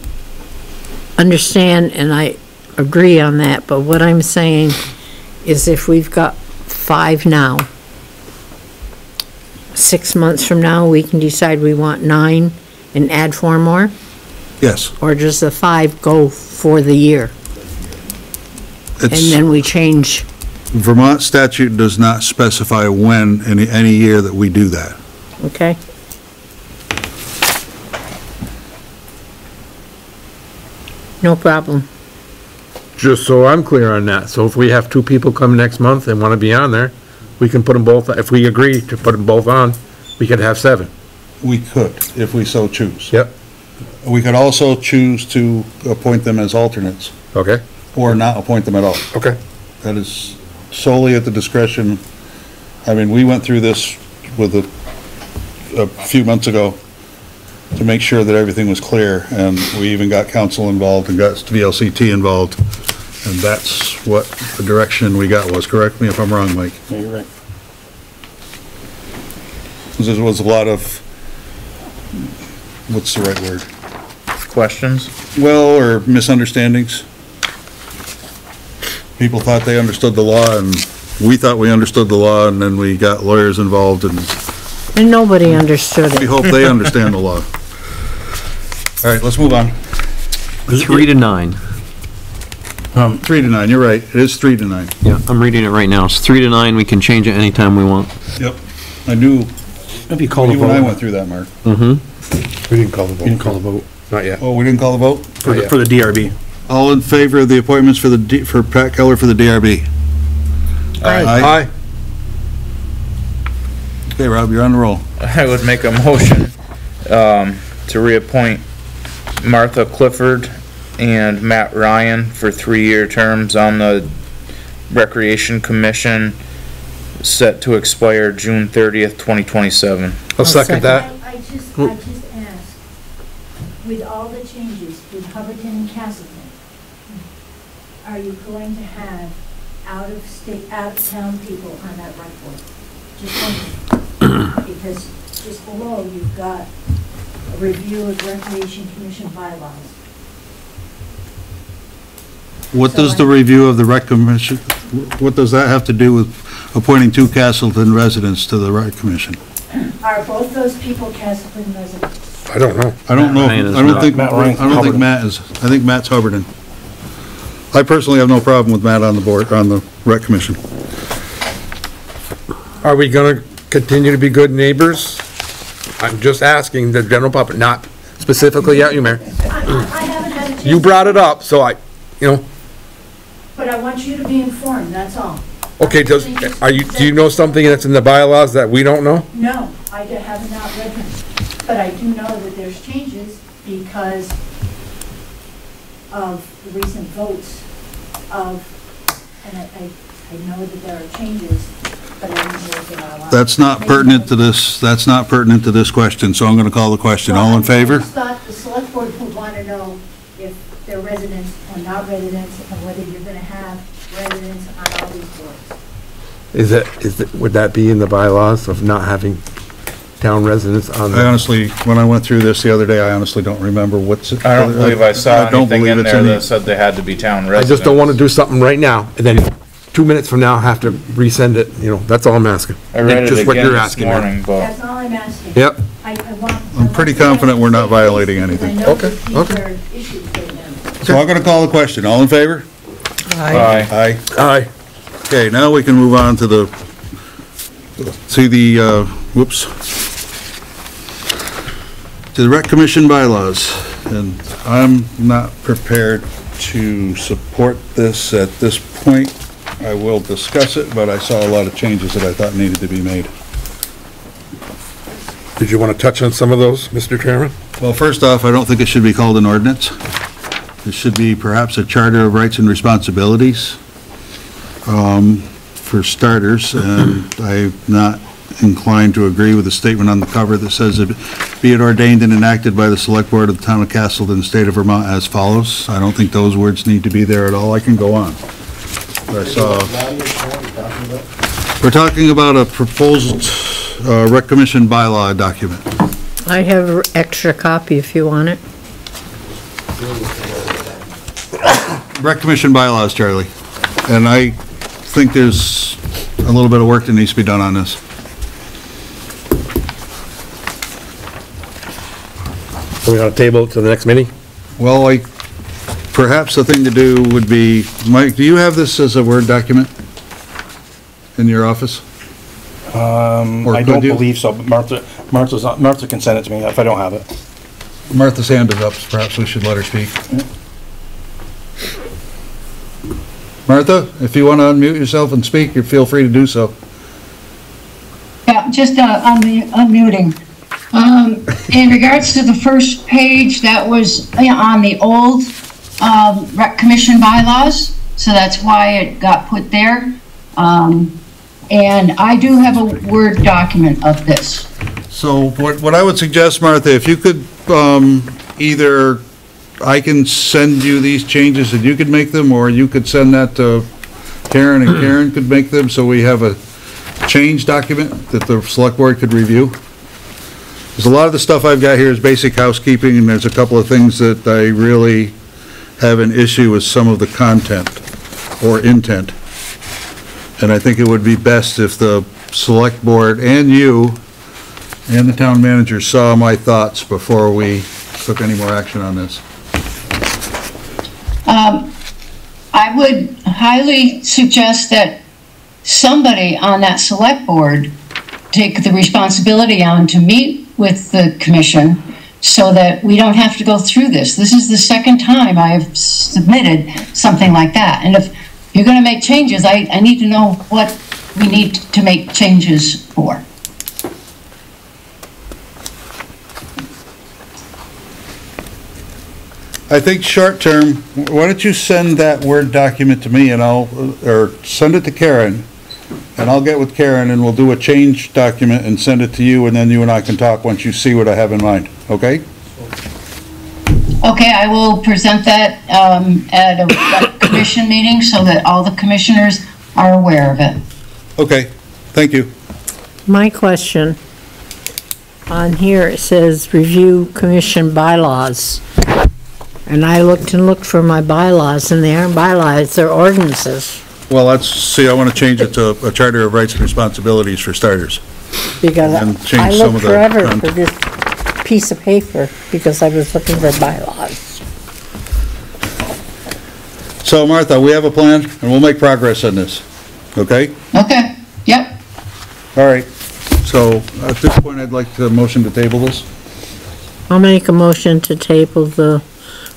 understand and I agree on that, but what I'm saying is if we've got five now, six months from now, we can decide we want nine and add four more? Yes. Or does the five go for the year? And It's, then we change, Vermont statute does not specify when, any, any year that we do that. okay? No problem. Just so I'm clear on that, so if we have two people come next month and wanna be on there, we can put them both, if we agree to put them both on, we could have seven. We could, if we so choose. Yep. We could also choose to appoint them as alternates, Okay, or not appoint them at all. okay. That is solely at the discretion, I mean, we went through this with a, a few months ago to make sure that everything was clear, and we even got council involved and got VLCT involved, and that's what the direction we got was, correct me if I'm wrong, Mike. Yeah, You're right. There was a lot of, what's the right word? Questions? Well, or misunderstandings. People thought they understood the law, and we thought we understood the law, and then we got lawyers involved, and And nobody understood it. we it. hope they understand the law. All right, let's move on. Three to nine. Three to nine, you're right, it is three to nine. Yeah, I'm reading it right now. It's three to nine. We can change it anytime we want. Yep. I knew, Have you called a you and I vote? went through that, Mark. Mm-hmm. We didn't call the vote. You didn't call a vote Not yet. Oh, we didn't call the vote? for the, for the DRB. All in favor of the appointments for the, D- for Pat Keller for the DRB? Aye. Aye. Okay, Rob, you're on the roll. I would make a motion, um, to reappoint Martha Clifford and Matt Ryan for three-year terms on the Recreation Commission, set to expire June thirtieth, twenty twenty-seven. I'll second that. I, I just, I just asked, with all the changes with Hubbardton and Castleton, are you going to have out-of-state, out-of-town people on that right board? Just wondering. Because just below, you've got a review of Recreation Commission bylaws. What does the review of the rec commission, what does that have to do with appointing two Castleton residents to the rec commission? Are both those people Castleton residents? I don't know. I don't know, Ryan I is don't not. think, I Matt Ryan's don't think Matt is, I think Matt's Hubbardton. I personally have no problem with Matt on the board, on the rec commission. Are we gonna continue to be good neighbors? I'm just asking the general public, not specifically at you, Mayor. I I haven't had a chance. You brought it up, so I, you know, But I want you to be informed, that's all. okay, does, are you, do you know something that's in the bylaws that we don't know? No, I d- have not read them, but I do know that there's changes because of the recent votes of, and I, I, I know that there are changes, but I don't know if there are a lot. That's not pertinent to this, that's not pertinent to this question, so I'm gonna call the question. All in I favor? just thought the select board would want to know if they're residents or not residents, and whether you're gonna have residents on all these boards. Is it, is it, would that be in the bylaws of not having town residents on I the? honestly, when I went through this the other day, I honestly don't remember what's. I don't believe I saw don't anything believe in it's there the- that said they had to be town residents. I residents. just don't wanna do something right now, and then two minutes from now have to resend it, you know, that's all I'm asking. I read it what again you're this asking, man. morning, but That's all I'm asking. Yep. I, I want. I I'm pretty confident we're not violating anything. Okay, okay. issues right now. So I'm gonna call the question. All in favor? Aye. Aye. Aye. Okay, now we can move on to the, to the, uh, whoops. To the rec commission bylaws, and I'm not prepared to support this at this point. I will discuss it, but I saw a lot of changes that I thought needed to be made. Did you wanna touch on some of those, Mr. Chairman? Well, first off, I don't think it should be called an ordinance. It should be perhaps a charter of rights and responsibilities, um, for starters, and I'm not inclined to agree with the statement on the cover that says, it "Be it ordained and enacted by the Select Board of the Town of Castleton, State of Vermont as follows." I don't think those words need to be there at all. I can go on. I saw, we're talking about a proposed, uh, rec commission bylaw document. I have an extra copy if you want it. Rec Commission bylaws, Charlie, and I think there's a little bit of work that needs to be done on this. So we ought to table it to the next meeting? Well, I, perhaps the thing to do would be, Mike, do you have this as a Word document in your office? Um, Or I don't you? believe so, but Martha, Martha's, not- Martha can send it to me if I don't have it. Martha's hand is up, perhaps we should let her speak. Martha, if you want to unmute yourself and speak, you feel free to do so. Yeah, just uh, on the unmuting. Um, In regards to the first page, that was on the old um, rec commission bylaws, so that's why it got put there. Um, And I do have a Word document of this. So what, what I would suggest, Martha, if you could, um, either, I can send you these changes and you could make them, or you could send that to Karen and Karen could make them, so we have a change document that the select board could review. Because a lot of the stuff I've got here is basic housekeeping, and there's a couple of things that I really have an issue with some of the content or intent. And I think it would be best if the select board and you and the town manager saw my thoughts before we took any more action on this. Um, I would highly suggest that somebody on that select board take the responsibility on to meet with the commission so that we don't have to go through this. This is the second time I have submitted something like that. And if you're gonna make changes, I, I need to know what we need to make changes for. I think short-term, why don't you send that Word document to me and I'll, or send it to Karen, and I'll get with Karen and we'll do a change document and send it to you, and then you and I can talk once you see what I have in mind, okay? Okay, I will present that um, at a commission meeting so that all the commissioners are aware of it. Okay, thank you. My question, on here it says review commission bylaws. And I looked and looked for my bylaws and they aren't bylaws, they're ordinances. Well, let's see, I want to change it to a charter of rights and responsibilities for starters. Because And I change some looked of the forever con- for this piece of paper because I was looking for bylaws. So Martha, we have a plan and we'll make progress on this, okay? Okay, yep. All right, so at this point, I'd like to motion to table this. I'll make a motion to table the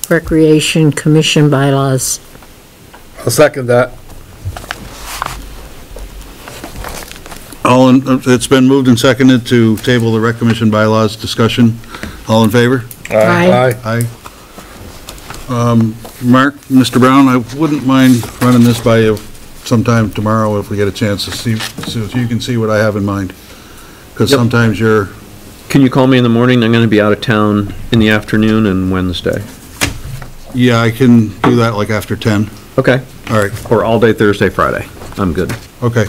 Recreation Commission bylaws. I'll second that. All in, it's been moved and seconded to table the rec commission bylaws discussion. All in favor? Aye. Aye. Um, Mark, Mr. Brown, I wouldn't mind running this by you sometime tomorrow if we get a chance to see, so you can see what I have in mind. Because Yep. sometimes you're, Can you call me in the morning? I'm gonna be out of town in the afternoon and Wednesday. yeah, I can do that like after 10. Okay. All right, Or all day Thursday, Friday. I'm good. okay.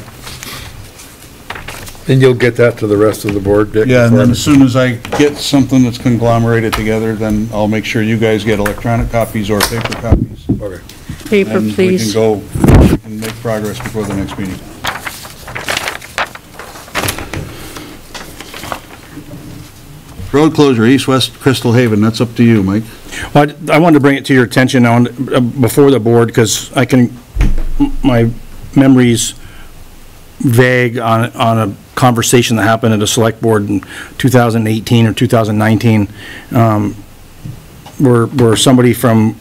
And you'll get that to the rest of the board, Dick? Yeah, and then as soon as I get something that's conglomerated together, then I'll make sure you guys get electronic copies or paper copies. Okay. Paper, And we can please. go, and make progress before the next meeting. Road closure, east-west Crystal Haven, that's up to you, Mike. Well, I I wanted to bring it to your attention on, uh, before the board, because I can, m- my memory's vague on, on a conversation that happened at a select board in 2018 or 2019, um, where, where somebody from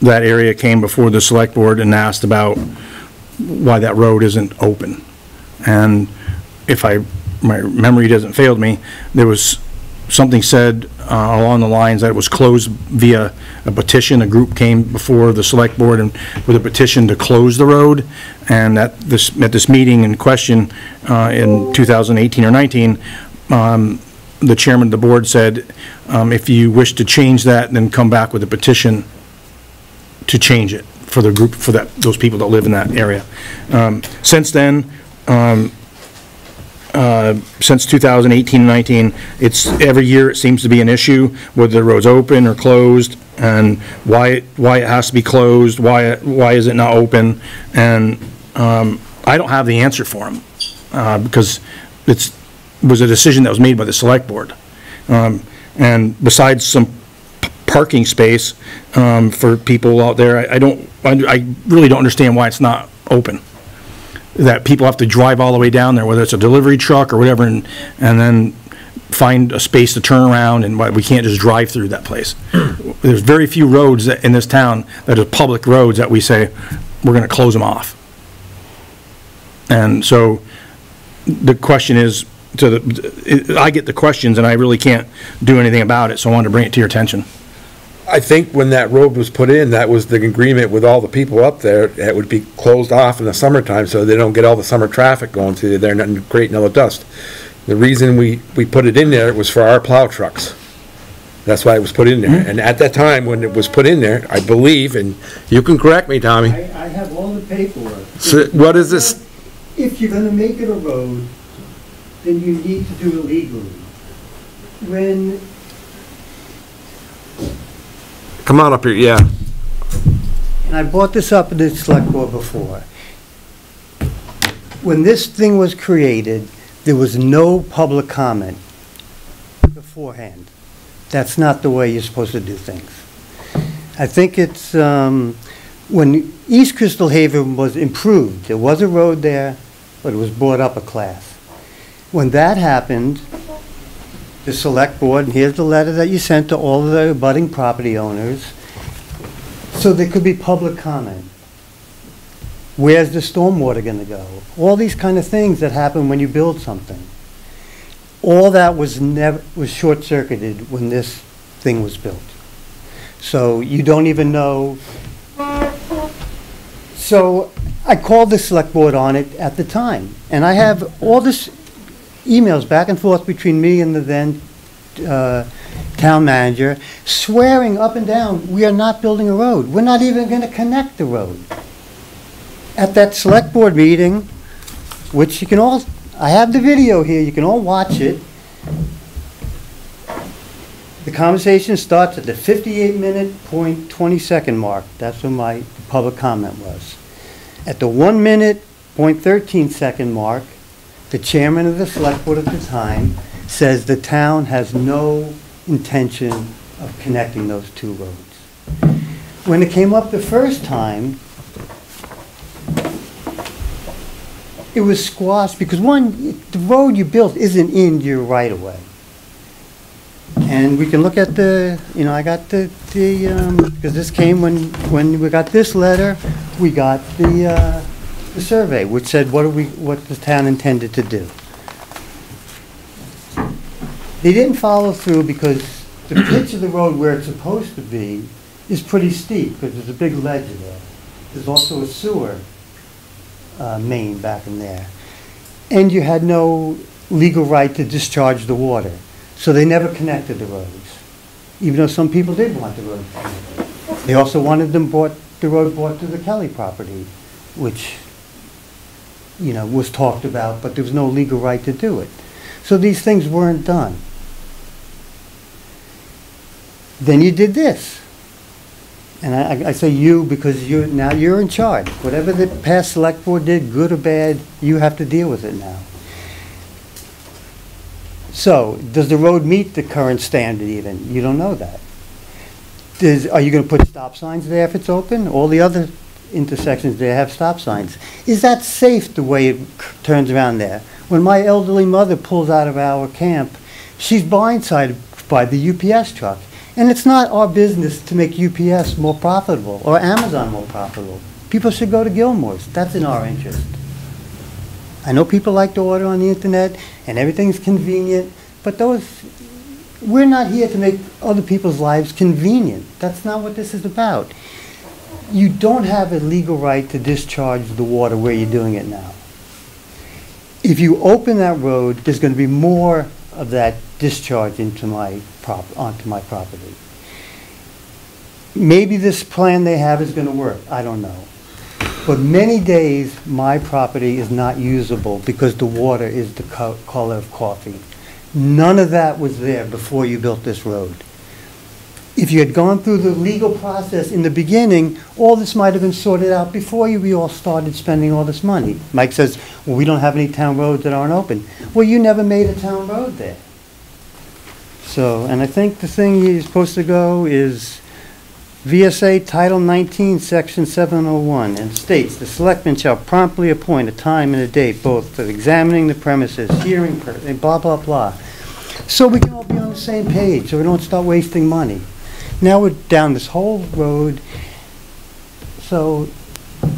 that area came before the select board and asked about why that road isn't open. And if I, my memory doesn't fail me, there was something said uh, along the lines that it was closed via a petition. A group came before the select board and with a petition to close the road. And at this, at this meeting in question uh, in 2018 or 19, um, the chairman of the board said, um, if you wish to change that, then come back with a petition to change it for the group, for that, those people that live in that area. Um, Since then, um, uh, since 2018, 19, it's, every year it seems to be an issue, whether the road's open or closed, and why, it- why it has to be closed, why, it- why is it not open? And um, I don't have the answer for them, uh, because it's, was a decision that was made by the select board. Um, And besides some p- parking space um, for people out there, I I don't, I I really don't understand why it's not open that people have to drive all the way down there, whether it's a delivery truck or whatever, and, and then find a space to turn around, and why we can't just drive through that place. There's very few roads that, in this town that are public roads that we say, we're gonna close them off. And so, the question is, to the, I get the questions, and I really can't do anything about it, so I wanted to bring it to your attention. I think when that road was put in, that was the agreement with all the people up there, it would be closed off in the summertime, so they don't get all the summer traffic going through there and creating all the dust. The reason we, we put it in there was for our plow trucks. That's why it was put in there. Hmm. And at that time, when it was put in there, I believe, and you can correct me, Tommy, I, I have all the paperwork. so what is this, If you're gonna make it a road, then you need to do it legally. When, come on up here, yeah. and I brought this up in the select board before. When this thing was created, there was no public comment beforehand. That's not the way you're supposed to do things. I think it's, um, when East Crystal Haven was improved, there was a road there, but it was brought up a class. When that happened, the select board, and here's the letter that you sent to all the abutting property owners, so there could be public comment. Where's the stormwater gonna go? All these kind of things that happen when you build something. All that was never, was short-circuited when this thing was built. So you don't even know. So I called the select board on it at the time, and I have all this emails back and forth between me and the then uh, town manager, swearing up and down, we are not building a road. We're not even gonna connect the road. At that select board meeting, which you can all, I have the video here, you can all watch it. The conversation starts at the 58 minute point 20 second mark. That's when my public comment was. At the 1 minute point 13 second mark, the chairman of the select board at the time says the town has no intention of connecting those two roads. When it came up the first time, it was squashed because one, the road you built isn't in your right of way. And we can look at the, you know, I got the, the, um, because this came when, when we got this letter, we got the, uh, the survey, which said what we, what the town intended to do. They didn't follow through because the pitch of the road where it's supposed to be is pretty steep, because there's a big ledge there. There's also a sewer, uh, main back in there. And you had no legal right to discharge the water. So they never connected the roads, even though some people did want the road. They also wanted them bought, the road bought to the Kelly property, which, you know, was talked about, but there was no legal right to do it. So these things weren't done. Then you did this. And I, I say you because you, now you're in charge. Whatever the past select board did, good or bad, you have to deal with it now. So, does the road meet the current standard even? You don't know that. Does, are you gonna put stop signs there if it's open? All the other intersections there have stop signs. Is that safe the way it turns around there? When my elderly mother pulls out of our camp, she's blindsided by the UPS truck. And it's not our business to make UPS more profitable or Amazon more profitable. People should go to Gilmore's. That's in our interest. I know people like to order on the internet and everything's convenient, but those, we're not here to make other people's lives convenient. That's not what this is about. You don't have a legal right to discharge the water where you're doing it now. If you open that road, there's gonna be more of that discharge into my prop, onto my property. Maybe this plan they have is gonna work, I don't know. But many days, my property is not usable because the water is the co- color of coffee. None of that was there before you built this road. If you had gone through the legal process in the beginning, all this might have been sorted out before you, we all started spending all this money. Mike says, well, we don't have any town roads that aren't open. Well, you never made a town road there. So, and I think the thing you're supposed to go is VSA Title 19, Section 701, and states, "The selectmen shall promptly appoint a time and a date both for examining the premises, hearing, per- blah, blah, blah." So we can all be on the same page, so we don't start wasting money. Now we're down this whole road. So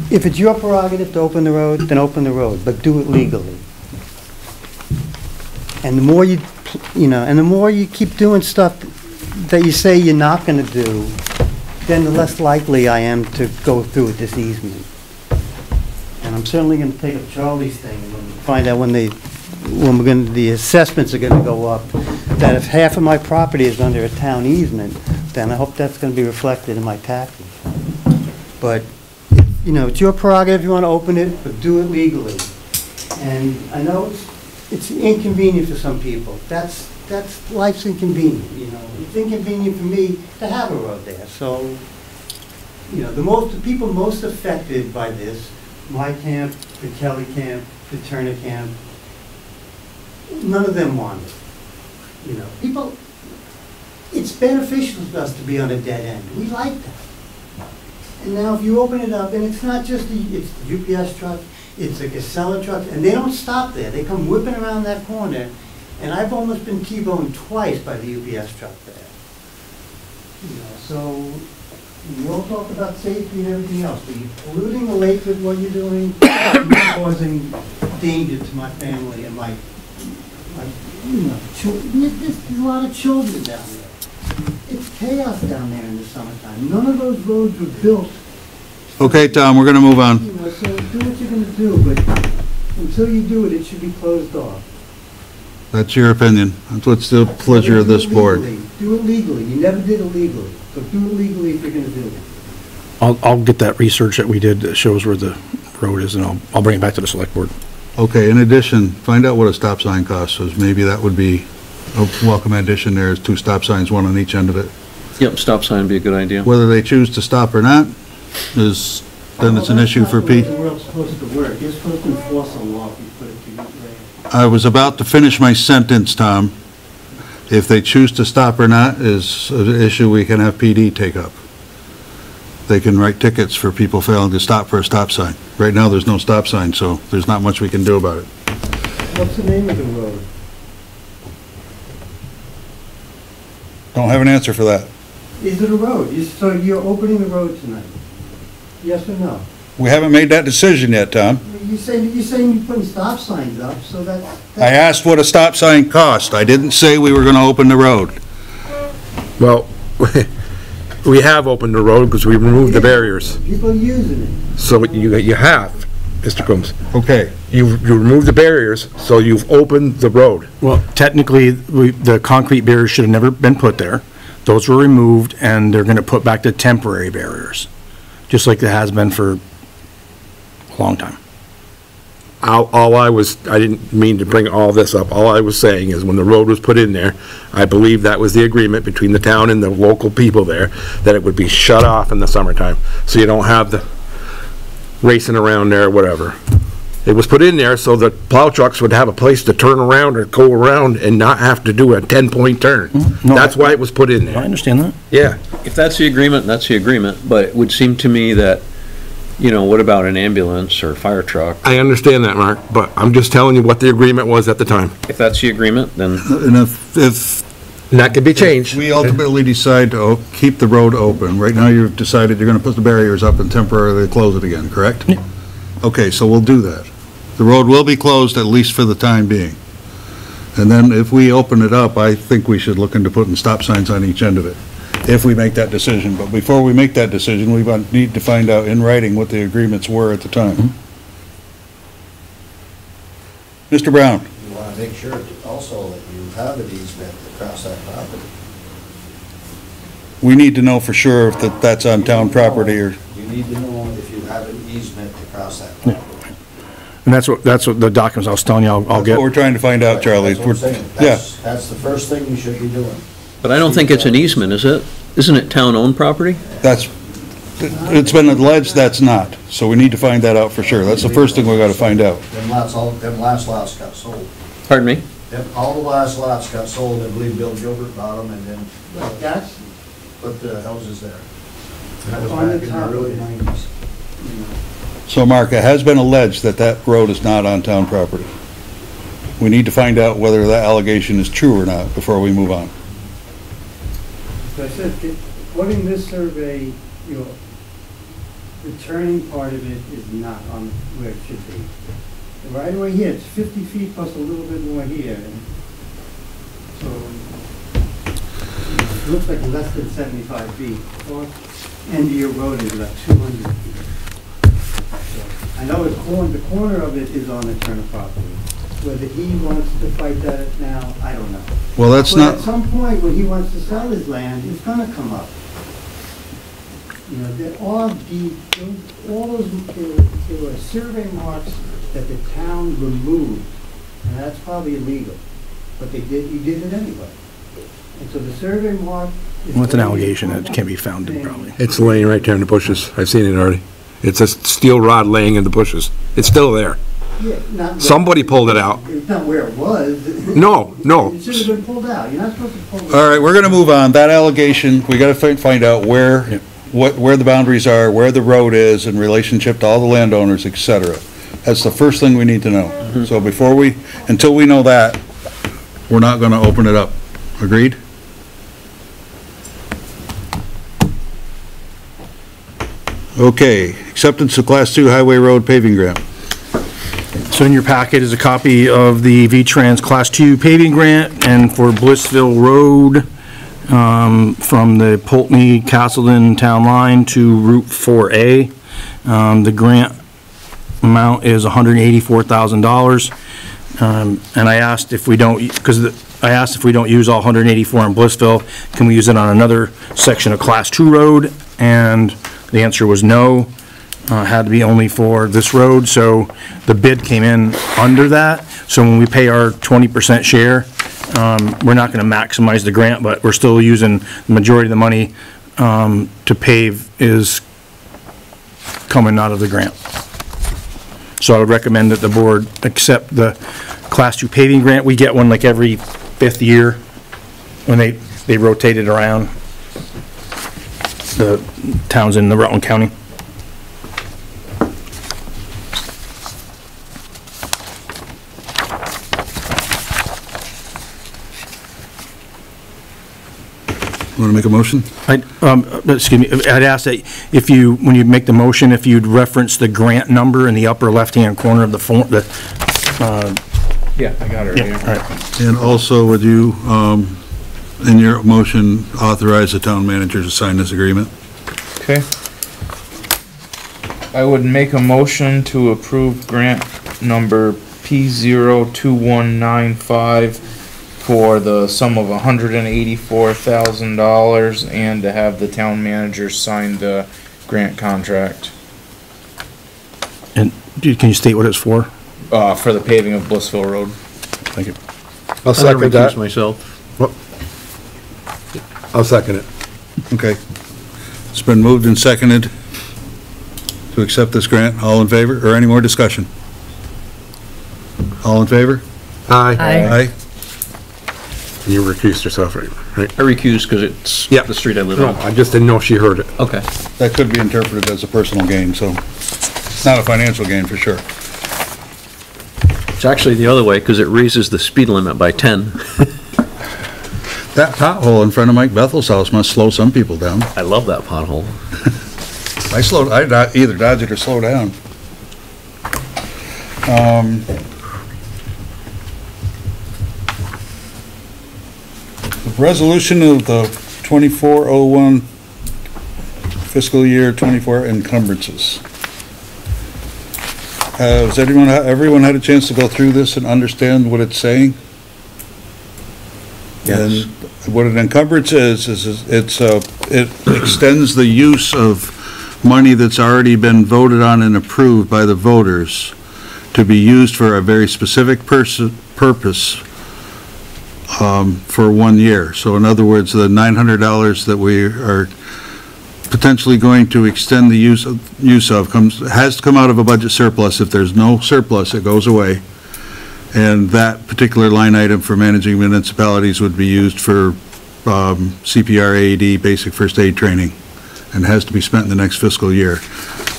if it's your prerogative to open the road, then open the road, but do it legally. And the more you, you know, and the more you keep doing stuff that you say you're not gonna do, then the less likely I am to go through with this easement. And I'm certainly gonna take up Charlie's thing and find out when they, when we're gonna, the assessments are gonna go up, that if half of my property is under a town easement, then I hope that's gonna be reflected in my taxes. But, you know, it's your prerogative, if you wanna open it, but do it legally. And I know it's, it's inconvenient for some people. That's, that's, life's inconvenient, you know. It's inconvenient for me to have a road there, so, you know, the most, the people most affected by this, my camp, the Kelly camp, the Turner camp, none of them want it. You know, people, it's beneficial to us to be on a dead end. We like that. And now if you open it up, and it's not just the, it's the UPS truck, it's the Casella truck, and they don't stop there. They come whipping around that corner, and I've almost been T-boned twice by the UPS truck there. You know, so, you all talk about safety and everything else, but you're polluting the lake with what you're doing, you're causing danger to my family and my, my, you know, there's a lot of children down there. It's chaos down there in the summertime. None of those roads were built Okay, Tom, we're gonna move on. you know, so do what you're gonna do, but until you do it, it should be closed off. That's your opinion. That's what's the pleasure of this board. Legally. Do it legally. You never did it legally. So do it legally if you're gonna do it. I'll, I'll get that research that we did that shows where the road is, and I'll, I'll bring it back to the select board. Okay, in addition, find out what a stop sign costs, so maybe that would be a welcome addition there, is two stop signs, one on each end of it. Yep, stop sign would be a good idea. Whether they choose to stop or not is, then it's an issue for Pete. The world's supposed to work. You're supposed to enforce a law if you put it to get rid I was about to finish my sentence, Tom. If they choose to stop or not is an issue we can have PD take up. They can write tickets for people failing to stop for a stop sign. Right now, there's no stop sign, so there's not much we can do about it. What's the name of the road? Don't have an answer for that. Is it a road? You- So you're opening the road tonight? Yes or no? We haven't made that decision yet, Tom. You say, you're saying you're putting stop signs up, so that's. I asked what a stop sign cost. I didn't say we were gonna open the road. Well, we have opened the road because we removed the barriers. People using it. So you, you have, Mr. Coombs. Okay. You, you removed the barriers, so you've opened the road. Well, technically, we, the concrete barriers should have never been put there. Those were removed, and they're gonna put back the temporary barriers, just like it has been for a long time. All, all I was, I didn't mean to bring all this up. All I was saying is when the road was put in there, I believe that was the agreement between the town and the local people there, that it would be shut off in the summertime, so you don't have the racing around there or whatever. It was put in there so that plow trucks would have a place to turn around or go around and not have to do a ten-point turn. Mm-hmm. No, That's why it was put in there. I there. understand that. Yeah. If that's the agreement, that's the agreement, but it would seem to me that, you know, what about an ambulance or fire truck? I understand that, Mark, but I'm just telling you what the agreement was at the time. If that's the agreement, then And if, if And that could be changed. we ultimately decide to o- keep the road open, right now you've decided you're gonna put the barriers up and temporarily close it again, correct? Okay, so we'll do that. The road will be closed at least for the time being. And then if we open it up, I think we should look into putting stop signs on each end of it, if we make that decision. But before we make that decision, we want- need to find out in writing what the agreements were at the time. Mr. Brown? You want to make sure also that you have an easement across that property. We need to know for sure if that, that's on town property or, You need to know if you have an easement across that property. And that's what, that's what the documents I was telling you, I'll, I'll that's what get. we're trying to find out, Charlie. That's what I'm saying. Yeah. That's, that's the first thing you should be doing. But I don't think it's an easement, is it? Isn't it town-owned property? That's, it's been alleged that's not, so we need to find that out for sure. That's the first thing we gotta find out. Them lots, all, them last lots got sold. Pardon me? Them, all the last lots got sold, I believe Bill Gilbert bought them and then That's put the houses there. That was on back the in top the of early it. nineties. So, Mark, it has been alleged that that road is not on town property. We need to find out whether that allegation is true or not before we move on. So I said, to this survey, you know, the turning part of it is not on where it should be. The right away here, it's fifty feet plus a little bit more here, and so it looks like less than seventy-five feet. Or end of your road is about two hundred feet. So, I know the corner, the corner of it is on the Turner property. Whether he wants to fight that now, I don't know. Well, that's But not, at some point, when he wants to sell his land, it's gonna come up. You know, there are the, those- all those, there were- there were survey marks that the town removed, and that's probably illegal, but they did, you did it anyway. And so the survey mark. is Well, it's an allegation that can't be founded, probably. It's laying right there in the bushes. I've seen it already. It's a steel rod laying in the bushes. It's still there. Yeah, not where- Somebody pulled it out. It's not where it was. No, no. It should have been pulled out. You're not supposed to pull it. all right, we're gonna move on. That allegation, we gotta fi- find out where, what, where the boundaries are, where the road is in relationship to all the landowners, et cetera. That's the first thing we need to know. Mm-hmm. So before we, until we know that, we're not gonna open it up. Agreed? Okay, acceptance of Class 2 Highway Road paving grant. So in your packet is a copy of the V-Trans Class 2 paving grant, and for Blissville Road, um, from the Poultney Castleton Town Line to Route 4A. Um, The grant amount is $184,000. Um, And I asked if we don't, because I asked if we don't use all 184 in Blissville, can we use it on another section of Class 2 road? And the answer was no, uh, had to be only for this road, so the bid came in under that. So when we pay our 20% share, um, we're not going to maximize the grant, but we're still using, the majority of the money um, to pave is coming out of the grant. So I would recommend that the board accept the Class 2 paving grant. We get one like every fifth year when they, they rotate it around the towns in the Rutland County. Want to make a motion? I, um, excuse me, I'd ask that if you, when you make the motion, if you'd reference the grant number in the upper left-hand corner of the form, the, uh, Yeah, I got it right yeah, here. all right. And also, would you, um, in your motion, authorize the town manager to sign this agreement? Okay. I would make a motion to approve grant number P zero two one nine five for the sum of hundred and eighty-four thousand dollars and to have the town manager sign the grant contract, And do you- can you state what it's for? uh, for the paving of Blissville Road. Thank you. I'll second that. myself. I'll second it. Okay. It's been moved and seconded to accept this grant. All in favor, or any more discussion? All in favor? Aye. Aye. You recused yourself, right? Right. I recuse because it's Yeah. the street I live No, on. I just didn't know if she heard it. Okay. That could be interpreted as a personal gain, so, it's not a financial gain for sure. It's actually the other way because it raises the speed limit by 10. That pothole in front of Mike Bethel's house must slow some people down. I love that pothole. I slowed, I do- either dodge it or slow down. Um, Resolution of the 2401 fiscal year 24 encumbrances. Has everyone, everyone had a chance to go through this and understand what it's saying? Yes. And what an encumbrance is, is it's, it extends the use of money that's already been voted on and approved by the voters to be used for a very specific person, purpose, um, for one year. So in other words, the nine hundred dollars that we are potentially going to extend the use of, use of comes, has to come out of a budget surplus. If there's no surplus, it goes away. And that particular line item for managing municipalities would be used for um, CPR AED, basic first aid training, and has to be spent in the next fiscal year.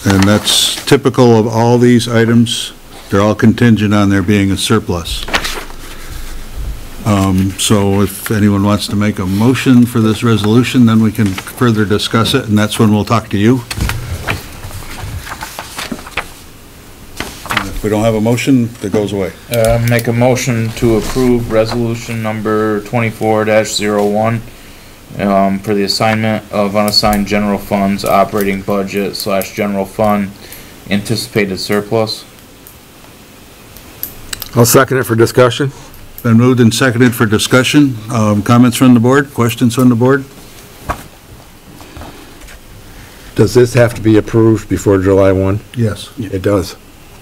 And that's typical of all these items. They're all contingent on there being a surplus. Um, So if anyone wants to make a motion for this resolution, then we can further discuss it, and that's when we'll talk to you. If we don't have a motion, that goes away. Uh, make a motion to approve resolution number twenty-four dash zero one, um, for the assignment of unassigned general funds, operating budget slash general fund, anticipated surplus. I'll second it for discussion. Been moved and seconded for discussion. Um, Comments from the board? Questions from the board? Does this have to be approved before July 1? Yes. It does.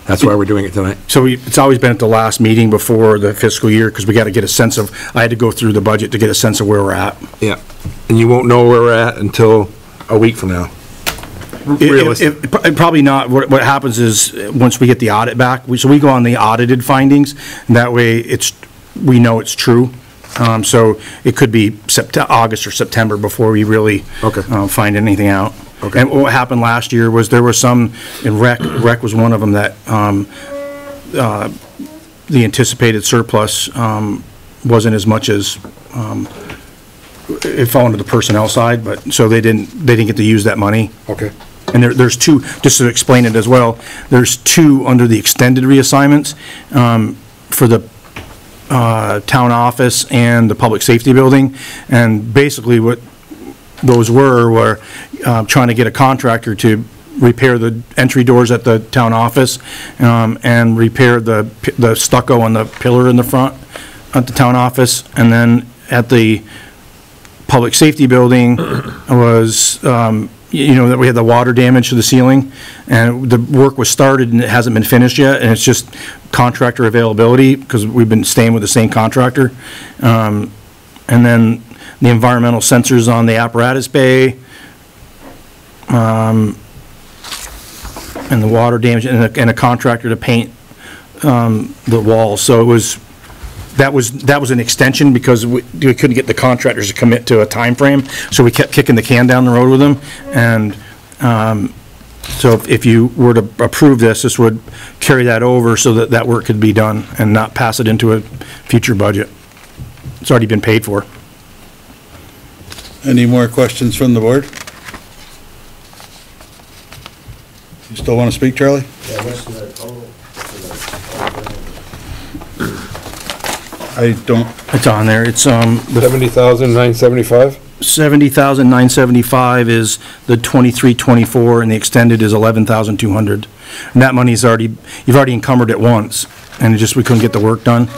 That's why we're doing it tonight. So we, it's always been at the last meeting before the fiscal year, because we got to get a sense of, I had to go through the budget to get a sense of where we're at. Yeah. And you won't know where we're at until a week from now. It- Realistic. it- it- Probably not. What, what happens is, uh, once we get the audit back, we, so we go on the audited findings, and that way it's, we know it's true. Um, so it could be Sept, August or September before we really. Okay. Uh, find anything out. Okay. And what happened last year was there were some, and rec, rec was one of them that, um, uh, the anticipated surplus, um, wasn't as much as, um, it fell into the personnel side, but, so they didn't, they didn't get to use that money. Okay. And there, there's two, just to explain it as well, there's two under the extended reassignments, um, for the, uh, town office and the public safety building. And basically what those were, were, uh, trying to get a contractor to repair the entry doors at the town office, um, and repair the, the stucco on the pillar in the front, at the town office, and then at the public safety building was, um, you know, that we had the water damage to the ceiling, and the work was started and it hasn't been finished yet, and it's just contractor availability, because we've been staying with the same contractor. Um, And then the environmental sensors on the apparatus bay, um, and the water damage, and a, and a contractor to paint, um, the walls. So it was, that was, that was an extension because we, we couldn't get the contractors to commit to a time frame. so we kept kicking the can down the road with them. And, um, so if- if you were to approve this, this would carry that over so that that work could be done and not pass it into a future budget. It's already been paid for. Any more questions from the board? You still want to speak, Charlie? Yeah, what's the total? I don't, It's on there, it's, um. Seventy thousand, nine seventy-five? Seventy thousand nine seventy-five is the twenty-three, twenty-four, and the extended is eleven thousand two hundred. And that money's already, you've already encumbered it once, and it just, we couldn't get the work done.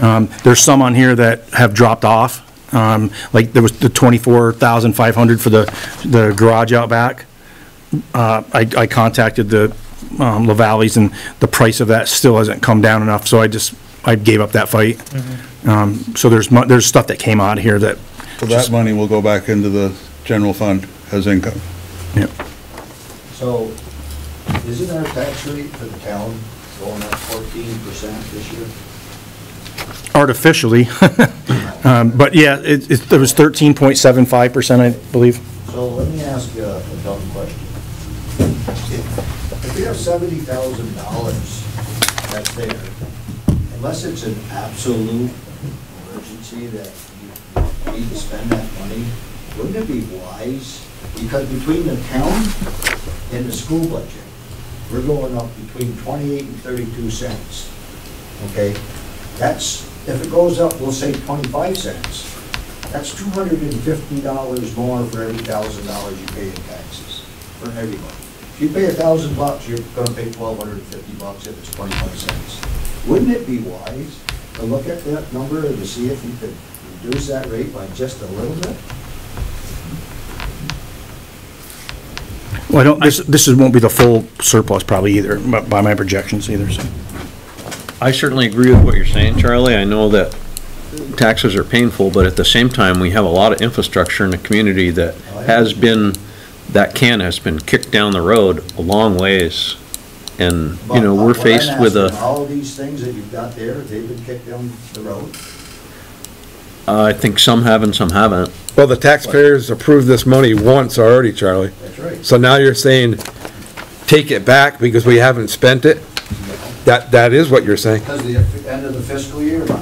Um, there's some on here that have dropped off, um, like there was the twenty-four thousand five hundred for the, the garage out back. Uh, I, I contacted the, um, LaValleys, and the price of that still hasn't come down enough, so I just, I gave up that fight. Um, so there's, mo- there's stuff that came out of here that so that money will go back into the general fund as income. Yeah. So, isn't our tax rate for the town going up fourteen percent this year? artificially. Um, But yeah, it, it there was thirteen point seven five percent, I believe. So let me ask you a dumb question. Have seventy thousand dollars that's there, unless it's an absolute emergency that you need to spend that money, wouldn't it be wise? Because between the town and the school budget, we're going up between twenty-eight and thirty-two cents. Okay? That's, if it goes up, we'll say twenty-five cents. That's two hundred and fifty dollars more for every thousand dollars you pay in taxes, for everybody. If you pay a thousand bucks, you're gonna pay twelve hundred and fifty bucks if it's twenty-five cents. Wouldn't it be wise to look at that number and to see if you could reduce that rate by just a little bit? Well, I don't, this, this is- won't be the full surplus probably either, by by my projections either, so. I certainly agree with what you're saying, Charlie. I know that taxes are painful, but at the same time, we have a lot of infrastructure in the community that oh, has been, that can has been kicked down the road a long ways. And, you know, But- we're but what I'm faced with asking, a, All of these things that you've got there, they've been kicked down the road? uh, I think some have and some haven't. Well, the taxpayers approved this money once already, Charlie. That's right. So now you're saying, take it back because we haven't spent it? That, that is what you're saying. Because the end of the fiscal year, now.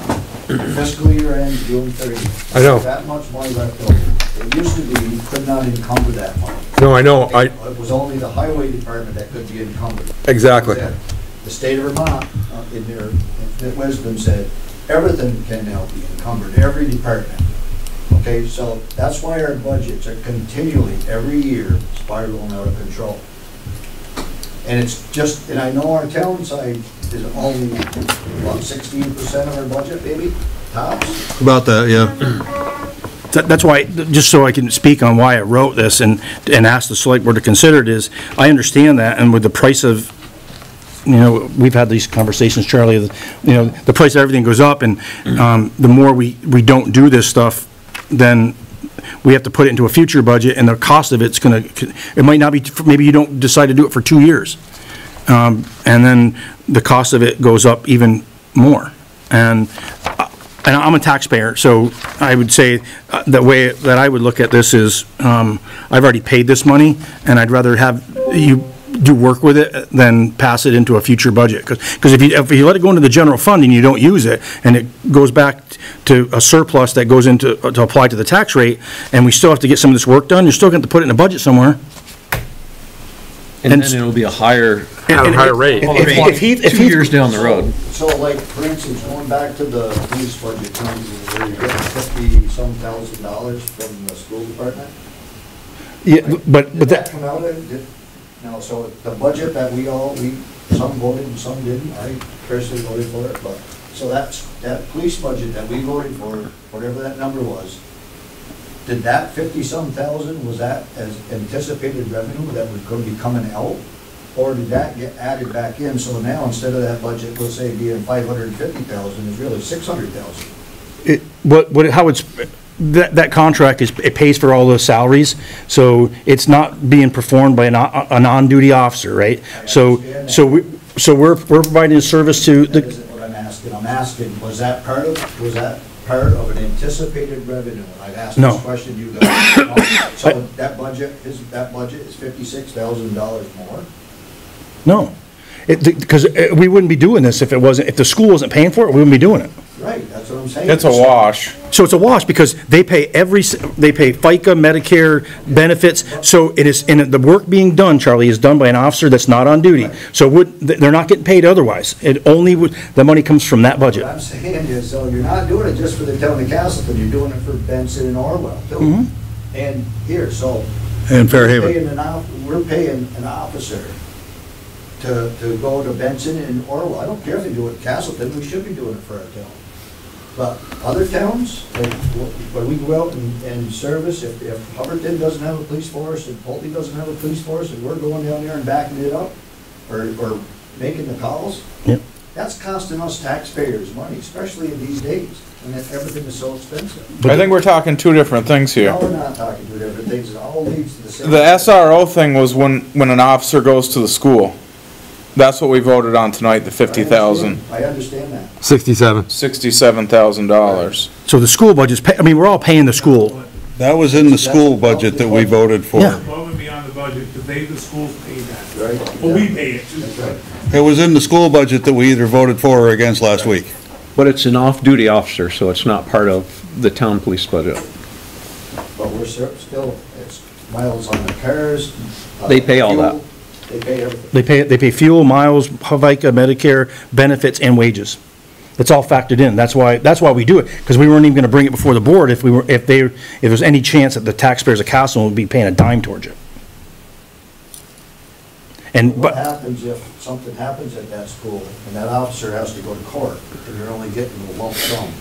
fiscal year ends June thirtieth. I know. That much money left over. It used to be, you could not encumber that money. No, I know, I, It was only the highway department that could be encumbered. Exactly. That. The state of Vermont, uh, in their infinite wisdom, said, everything can now be encumbered, every department. Okay, so that's why our budgets are continually, every year, spiraling out of control. And it's just, and I know our town side is only, about sixteen percent of our budget, maybe, tops? About that, yeah. That, that's why, just so I can speak on why I wrote this and, and ask the select board to consider it is, I understand that, and with the price of, you know, we've had these conversations, Charlie, you know, the price of everything goes up, and, um, the more we, we don't do this stuff, then we have to put it into a future budget, and the cost of it's gonna, it might not be, maybe you don't decide to do it for two years. Um, and then the cost of it goes up even more. And, and I'm a taxpayer, so I would say, uh, the way that I would look at this is, um, I've already paid this money, and I'd rather have you do work with it than pass it into a future budget. Because, if you, if you let it go into the general fund and you don't use it, and it goes back to a surplus that goes into, to apply to the tax rate, and we still have to get some of this work done, you're still going to put it in a budget somewhere. And then it'll be a higher. And- and higher rate. if- if- if he- if Two he- years down the road. So like, for instance, going back to the police budget, Tony, where you're getting fifty-some thousand dollars from the school department? Yeah, but, Did but that that, come out of, did, no, so the budget that we all, we, some voted and some didn't, I personally voted for it, but so that's, that police budget that we voted for, whatever that number was, did that fifty-some thousand, was that as anticipated revenue that was gonna be coming out? Or did that get added back in, so now instead of that budget, let's say being five hundred and fifty thousand, it's really six hundred thousand? It, what, what, how it's, that, that contract is, it pays for all those salaries, so it's not being performed by a non, a non-duty officer, right? So, so we, so we're, we're providing a service to That the, isn't what I'm asking, I'm asking, was that part of, was that part of an anticipated revenue? And I've asked No. this question, you guys, no. so that budget, is, that budget is fifty-six thousand dollars more? no. It, because uh, we wouldn't be doing this if it wasn't, if the school wasn't paying for it, we wouldn't be doing it. Right, that's what I'm saying. It's a wash. So it's a wash because they pay every, s- they pay FICA, Medicare, benefits. So it is, and the work being done, Charlie, is done by an officer that's not on duty. So would, they're not getting paid otherwise. It only would, the money comes from that What budget. I'm saying is, so you're not doing it just for the town of Castleton, you're doing it for Benson and Orwell too. Mhm. And here, so. And we're Fair Haven. paying an off- We're paying an officer to, to go to Benson and Orwell. I don't care if they do it in Castleton, we should be doing it for our town. But other towns, like, when we go out and, and service, if, if Hubbardton doesn't have a police force and Pulte doesn't have a police force and we're going down there and backing it up, or, or making the calls, Yep. that's costing us taxpayers money, especially in these days, when everything is so expensive. I think we're talking two different things here. No, we're not talking two different things, it all leads to the same. The SRO thing was when, when an officer goes to the school. That's what we voted on tonight, the fifty thousand, I understand that. Sixty-seven. sixty-seven thousand dollars. So the school budget's, pay- I mean, we're all paying the school. That was in the school budget that we voted for. Yeah. Above and beyond the budget, because they, the schools pay that. Right. Well, we pay it too. Right. It was in the school budget that we either voted for or against last week. But it's an off-duty officer, so it's not part of the town police budget. But we're cer- still, it's miles on the cars. uh, They pay all fuel, that. They pay everything. They pay, they pay fuel, miles, FICA, Medicare, benefits, and wages. It's all factored in. That's why, that's why we do it, because we weren't even gonna bring it before the board if we were, if they, if there's any chance that the taxpayers of Castle would be paying a dime towards it. And, What but, happens if something happens at that school and that officer has to go to court and you're only getting a lump sum?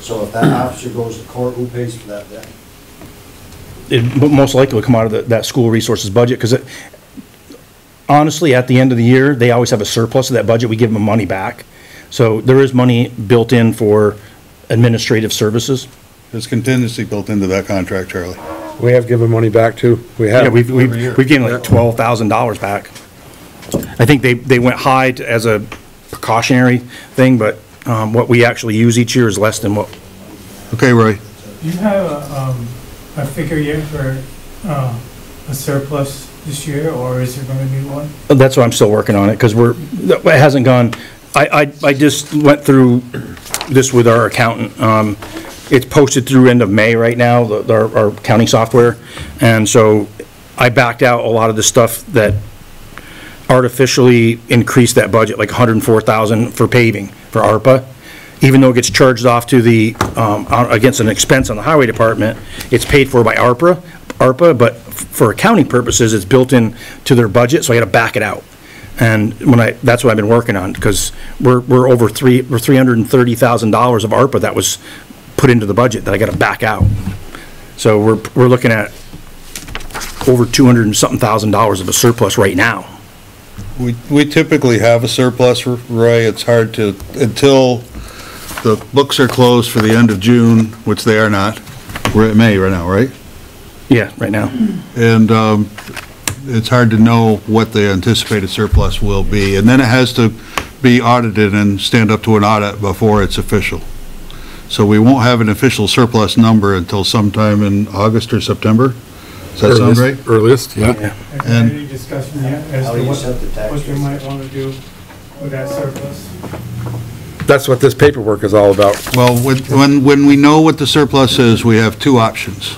So if that officer goes to court, who pays for that then? it mo- most likely will come out of the- that school resources budget, because it, honestly, at the end of the year, they always have a surplus of that budget, we give them money back. So there is money built in for administrative services. There's contingency built into that contract, Charlie. We have given money back too. We Yeah, have. we've, we've, we've given like twelve thousand dollars back. I think they, they went high to- as a precautionary thing, but, um, what we actually use each year is less than what, Okay, Roy. Do you have a, um, a figure yet for, uh, a surplus this year, or is there gonna be one? that's why I'm still working on it, because we're, it hasn't gone, I, I, I just went through this with our accountant. Um, it's posted through end of May right now, the, our, our accounting software. And so I backed out a lot of the stuff that artificially increased that budget, like hundred and four thousand for paving, for ARPA. Even though it gets charged off to the, um, on- against an expense on the highway department, it's paid for by ARPA, ARPA, but for accounting purposes, it's built in to their budget, so I gotta back it out. And when I, that's what I've been working on, because we're, we're over three, we're three hundred and thirty thousand dollars of ARPA that was put into the budget that I gotta back out. So we're, we're looking at over two hundred and something thousand dollars of a surplus right now. We, we typically have a surplus, Roy. It's hard to, until the books are closed for the end of June, which they are not. We're at May right now, right? Yeah, right now. And, um, it's hard to know what the anticipated surplus will be. And then it has to be audited and stand up to an audit before it's official. So we won't have an official surplus number until sometime in August or September. Does that sound right? Earliest, yeah. And- any discussion yet as How to do you what, set the tax what you rate? might wanna do with that surplus? That's what this paperwork is all about. Well, when, when, when we know what the surplus is, we have two options.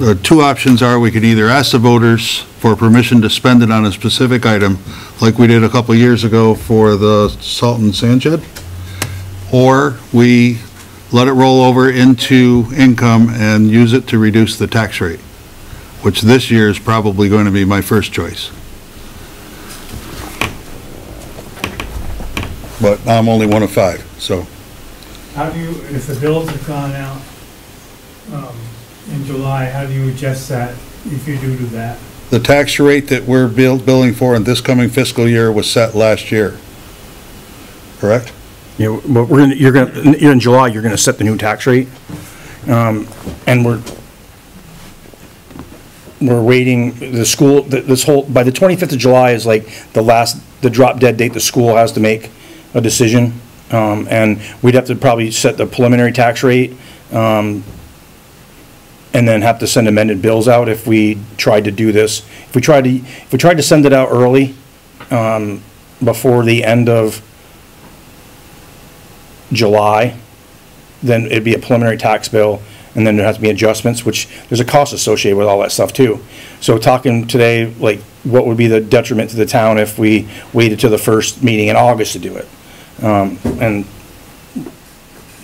The two options are, we can either ask the voters for permission to spend it on a specific item, like we did a couple years ago for the salt and sand shed, or we let it roll over into income and use it to reduce the tax rate, which this year is probably going to be my first choice. But I'm only one of five, so. how do you, if the bills have gone out, um, in July, how do you adjust that if you do do that? The tax rate that we're bill- billing for in this coming fiscal year was set last year. Correct? Yeah, but we're gonna, you're gonna, in July, you're gonna set the new tax rate. Um, and we're, we're waiting, the school, th- this whole, by the 25th of July is like the last, the drop dead date the school has to make a decision. Um, and we'd have to probably set the preliminary tax rate, um, and then have to send amended bills out if we tried to do this. If we tried to, if we tried to send it out early, um, before the end of July, then it'd be a preliminary tax bill, and then there has to be adjustments, which, there's a cost associated with all that stuff too. So talking today, like, what would be the detriment to the town if we waited till the first meeting in August to do it? Um, and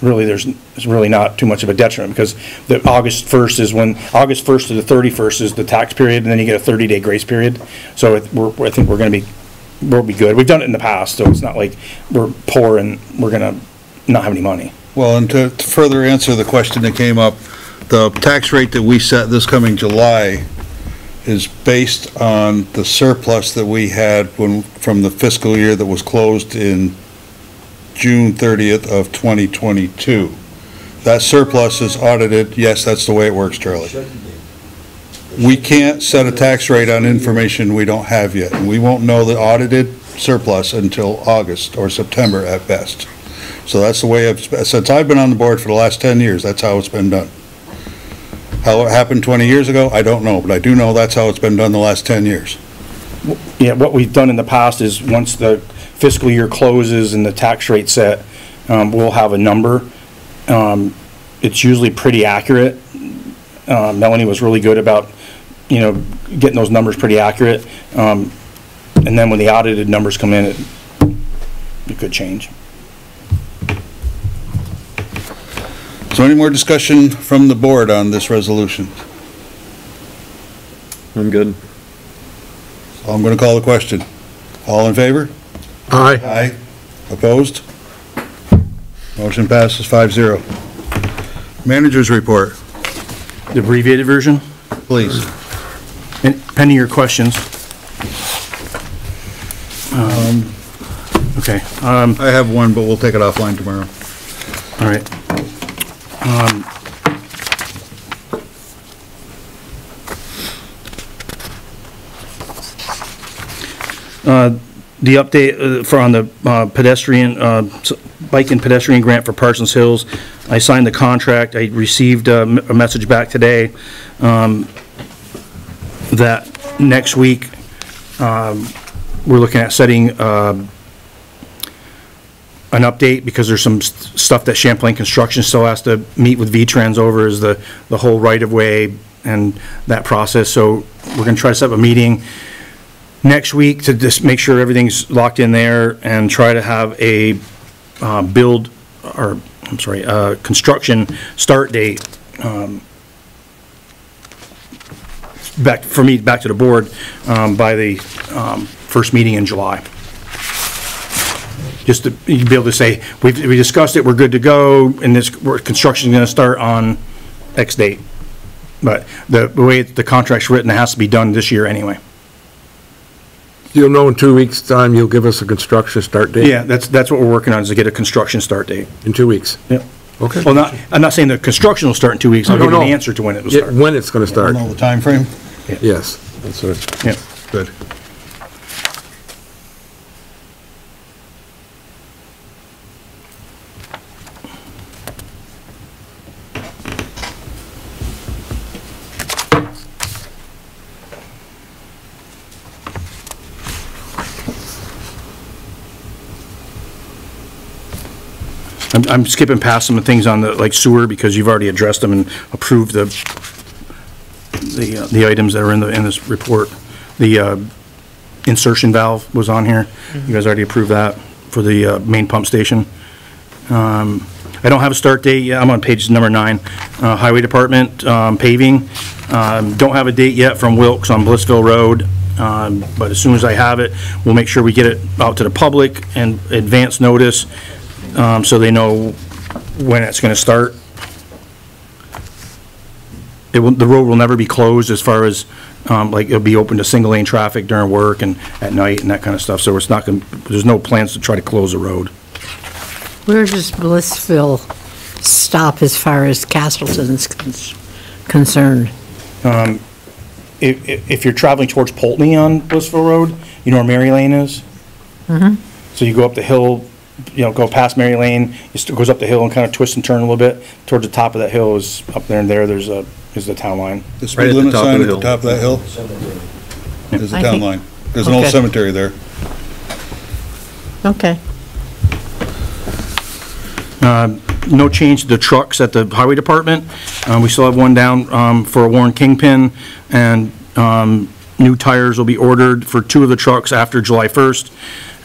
really, there's, there's really not too much of a detriment, because the August first is when, August first to the thirty-first is the tax period, and then you get a thirty-day grace period. So it- I think we're gonna be, we'll be good. We've done it in the past, so it's not like we're poor and we're gonna not have any money. Well, and to to further answer the question that came up, the tax rate that we set this coming July is based on the surplus that we had when, from the fiscal year that was closed in June 30th of 2022. That surplus is audited, yes, that's the way it works, Charlie. We can't set a tax rate on information we don't have yet, and we won't know the audited surplus until August or September at best. So that's the way I've, since I've been on the board for the last 10 years, that's how it's been done. How it happened 20 years ago, I don't know, but I do know that's how it's been done the last 10 years. Yeah, what we've done in the past is, once the fiscal year closes and the tax rate set, um, we'll have a number. Um, it's usually pretty accurate. Uh, Melanie was really good about, you know, getting those numbers pretty accurate. Um, and then when the audited numbers come in, it, it could change. So any more discussion from the board on this resolution? I'm good. I'm gonna call the question. All in favor? Aye. Aye. Opposed? Motion passes five zero. Managers report, The abbreviated version, please. and pending your questions. Um, Okay, um, I have one, but we'll take it offline tomorrow. all right. Um, Uh, The update uh, for on the uh, pedestrian, uh, bike and pedestrian grant for Parsons Hills, I signed the contract, I received a m- a message back today um, that next week, um, we're looking at setting um, an update, because there's some s- stuff that Champlain Construction still has to meet with V-Trans over, is the, the whole right-of-way and that process, so we're gonna try to set up a meeting next week to just make sure everything's locked in there and try to have a, uh, build, or, I'm sorry, uh, construction start date, um, back, for me, back to the board, um, by the, um, first meeting in July just to be able to say, we we discussed it, we're good to go, and this, we're- construction's gonna start on X date. But the the way the contract's written, it has to be done this year anyway. You'll know in two weeks' time, you'll give us a construction start date? Yeah, that's, that's what we're working on, is to get a construction start date. In two weeks? Yep. Okay. Well, not, I'm not saying the construction will start in two weeks, I'll No, give you no, the answer to when it will Yeah, start. When it's gonna start? Know the timeframe? Yes, that's right. Yeah. Good. I'm, skipping past some of the things on the, like sewer, because you've already addressed them and approved the, the, uh, the items that are in the, in this report. The, uh, insertion valve was on here. You guys already approved that for the, uh, main pump station. Um, I don't have a start date yet. I'm on page number nine. Highway Department, um, paving. Um, don't have a date yet from Wilks on Blissville Road. But as soon as I have it, we'll make sure we get it out to the public and advance notice, um, so they know when it's gonna start. It will, the road will never be closed as far as, um, like, it'll be open to single lane traffic during work and at night and that kind of stuff, so it's not gonna, there's no plans to try to close the road. Where does Blissville stop as far as Castleton's cons- concerned? Um, if, if- if you're traveling towards Poultney on Blissville Road, you know where Mary Lane is? Mhm. So you go up the hill, you know, go past Mary Lane, it still goes up the hill and kind of twists and turn a little bit. Towards the top of that hill is, up there and there, there's a, is the town line. The speed limit sign at the top of that hill is the I town think- line. There's an old Okay. cemetery there. Okay. Uh, No change to the trucks at the highway department. Uh, We still have one down um, for a Warren Kingpin, and um, new tires will be ordered for two of the trucks after July 1st.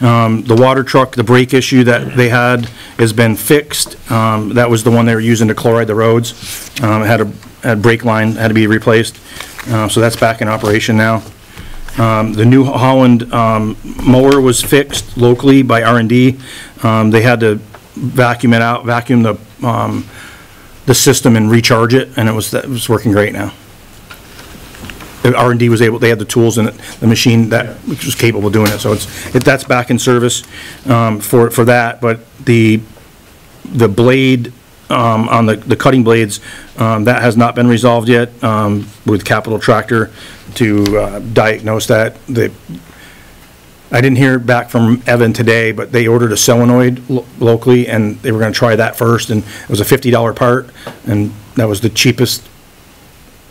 Um, The water truck, the brake issue that they had has been fixed. Um, That was the one they were using to chloride the roads. Um, It had a, had brake line, had to be replaced. So that's back in operation now. The New Holland mower was fixed locally by R and D. They had to vacuum it out, vacuum the, the system and recharge it, and it was, it was working great now. R and D was able, they had the tools and the machine that, was capable of doing it, so it's, it- that's back in service um, for, for that, but the, the blade um, on the, the cutting blades, um, that has not been resolved yet with Capital Tractor to uh, diagnose that. The, I didn't hear back from Evan today, but they ordered a solenoid lo- locally, and they were gonna try that first, and it was a fifty dollar part, and that was the cheapest,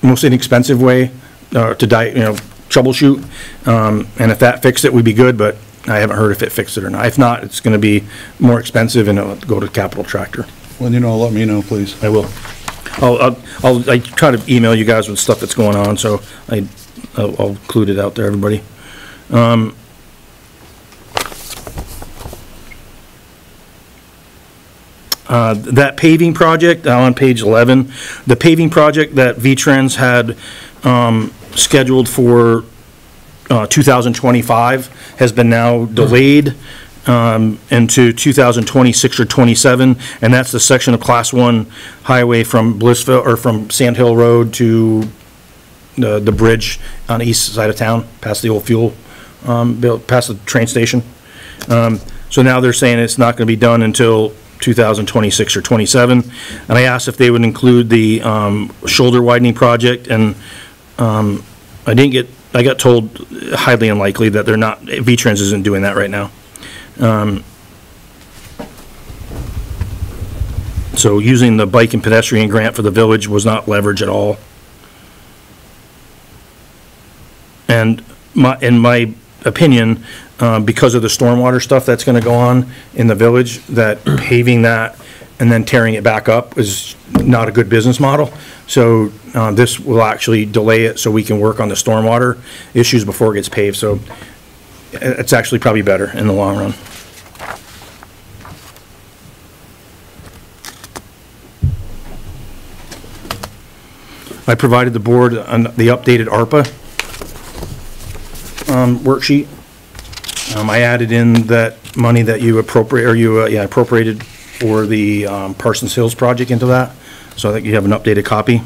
most inexpensive way uh, to di, you know, troubleshoot. Um, And if that fixed it, we'd be good, but I haven't heard if it fixed it or not. If not, it's gonna be more expensive, and it'll go to Capital Tractor. When you know, let me know, please. I will. I'll, I'll- I'll, I try to email you guys with stuff that's going on, so I, I'll I'll include it out there, everybody. Um, Uh, That paving project, uh, on page 11, the paving project that V-Trans had um, scheduled for uh, 2025 has been now delayed um, into 2026 or 27, and that's the section of Class 1 highway from Blissville, or from Sand Hill Road to the, bridge on the east side of town, past the old fuel, um, past the train station. Um, So now they're saying it's not gonna be done until 2026 or 27. And I asked if they would include the shoulder widening project, and um, I didn't get, I got told highly unlikely that they're not, V-Trans isn't doing that right now. Um, So using the bike and pedestrian grant for the village was not leverage at all. And my, in my opinion, uh, because of the stormwater stuff that's gonna go on in the village, that paving that and then tearing it back up is not a good business model. So, uh, this will actually delay it so we can work on the stormwater issues before it gets paved, so it's actually probably better in the long run. I provided the board on the updated ARPA um, worksheet. Um, I added in that money that you appropriate, or you, uh, yeah, appropriated for the um, Parsons Hills project into that, so I think you have an updated copy.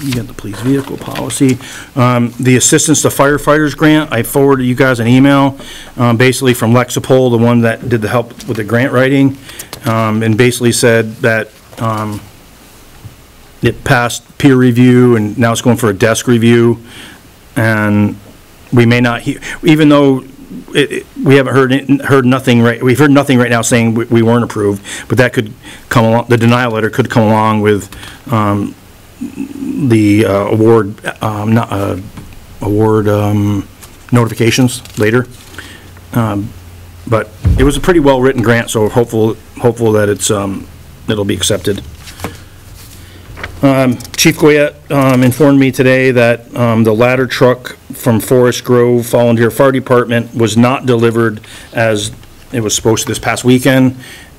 You got the police vehicle policy. Um, The assistance to firefighters grant, I forwarded you guys an email, um, basically from Lexipol, the one that did the help with the grant writing, um, and basically said that um, it passed peer review, and now it's going for a desk review, and we may not, he- even though it- it- we haven't heard, heard nothing right, we've heard nothing right now saying we- we weren't approved, but that could come along, the denial letter could come along with um, the uh, award, um, not, uh, award um, notifications later. Um, But it was a pretty well-written grant, so hopeful, hopeful that it's, um, it'll be accepted. Um, Chief Goyette um, informed me today that um, the ladder truck from Forest Grove Volunteer Fire Department was not delivered as it was supposed to this past weekend,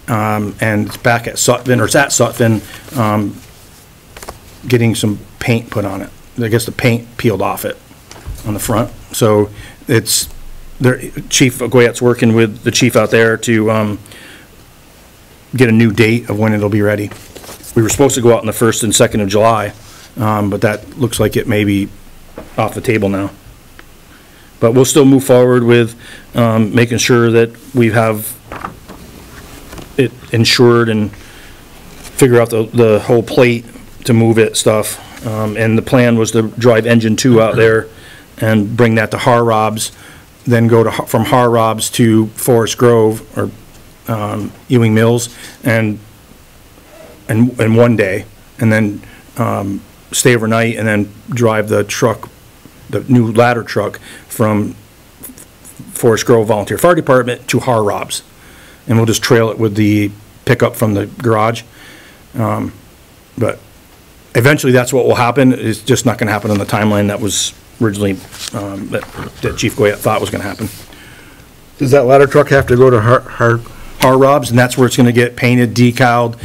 um, and it's back at Sutphen, or it's at Sutphen. Um, getting some paint put on it. I guess the paint peeled off it on the front. So it's, there, Chief Goyette's working with the chief out there to, um, get a new date of when it'll be ready. We were supposed to go out on the first and second of July, um, but that looks like it may be off the table now. But we'll still move forward with, um, making sure that we have it insured and figure out the, the whole plate to move it stuff. Um, and the plan was to drive engine two out there and bring that to Harrob's, then go to, Har- from to Forest Grove or, um, Ewing Mills and, and, in one day, and then, um, stay overnight and then drive the truck, the new ladder truck from Forest Grove Volunteer Fire Department to Harrob's. And we'll just trail it with the pickup from the garage. Um, But eventually, that's what will happen. It's just not gonna happen on the timeline that was originally, um, that, that Chief Goyette thought was gonna happen. Does that ladder truck have to go to Har, Har, Harrob's, and that's where it's gonna get painted, decaled.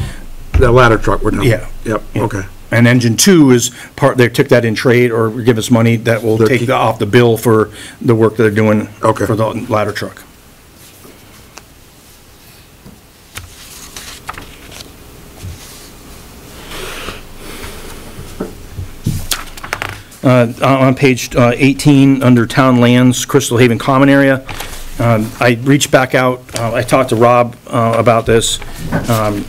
That ladder truck we're talking? Yeah. Yep, Yeah. okay. And engine two is part, they took that in trade or give us money that will They're take keep- off the bill for the work that they're doing Okay. for the ladder truck. Uh, on page uh, 18, under Town Lands, Crystal Haven Common Area, um, I reached back out, uh, I talked to Rob uh, about this. Um,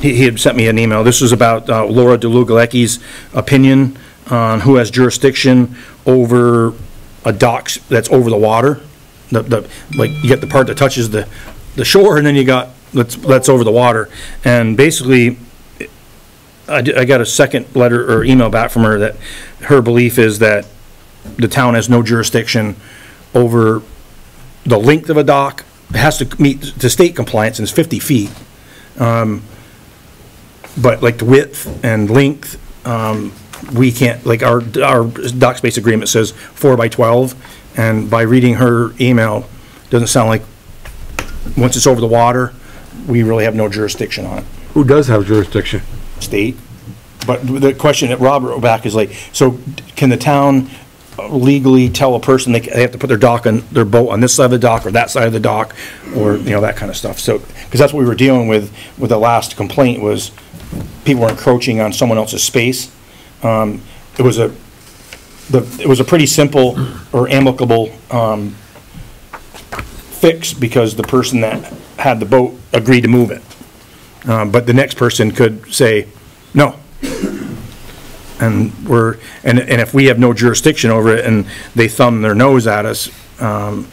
He he had sent me an email. This was about uh, Laura Dlugolecki's opinion on who has jurisdiction over a dock that's over the water. The, the, like, you get the part that touches the, the shore, and then you got, that's, that's over the water. And basically, I, I got a second letter or email back from her that her belief is that the town has no jurisdiction over the length of a dock. It has to meet the state compliance and it's fifty feet. Um, but like the width and length, um, we can't, like our, our dock space agreement says four by twelve. And by reading her email, doesn't sound like, once it's over the water, we really have no jurisdiction on it Who does have jurisdiction? state. But the question that Robert wrote back is like, so can the town legally tell a person they, they have to put their dock on, their boat on this side of the dock or that side of the dock? Or, you know, that kind of stuff. So, because that's what we were dealing with, with the last complaint was people were encroaching on someone else's space. Um, it was a, the, it was a pretty simple or amicable, um, fix because the person that had the boat agreed to move it. Um, but the next person could say, no. And we're, and, and if we have no jurisdiction over it and they thumb their nose at us, um,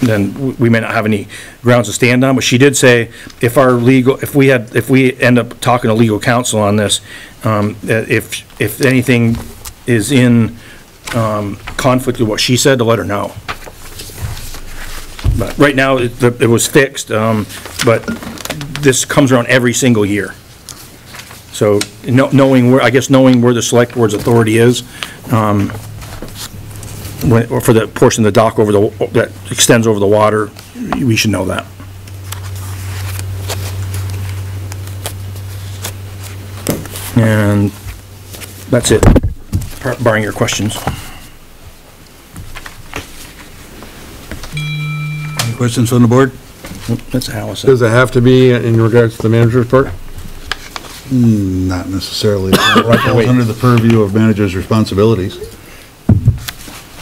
then we may not have any grounds to stand on, but she did say, if our legal, if we had, if we end up talking to legal counsel on this, um, if, if anything is in, um, conflict with what she said, to let her know. But right now, it, it was fixed, um, but this comes around every single year. So, knowing where, I guess knowing where the select board's authority is, um, when, or for the portion of the dock over the, that extends over the water, we should know that. And that's it, barring your questions. Any questions from the board? That's Allison. Does it have to be in regards to the manager's report? Hmm, Not necessarily. It falls under the purview of manager's responsibilities.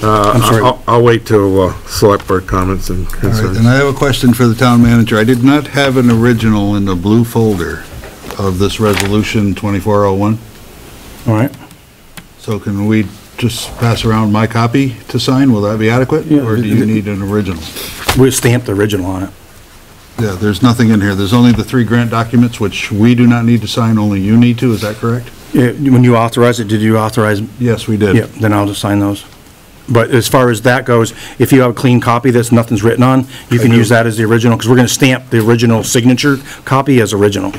Uh, I'm sorry. I'll, I'll wait till, uh, select board comments and All right, concerns. and I have a question for the town manager. I did not have an original in the blue folder of this resolution 2401. All right. So can we just pass around my copy to sign? Will that be adequate? Yeah, Or do you need an original? We stamped the original on it. Yeah, there's nothing in here. There's only the three grant documents, which we do not need to sign, only you need to. Is that correct? Yeah, When you authorized it, did you authorize? Yes, we did. Yeah, then I'll just sign those. But as far as that goes, if you have a clean copy that's nothing's written on, you can use that as the original, because we're gonna stamp the original signature copy as original.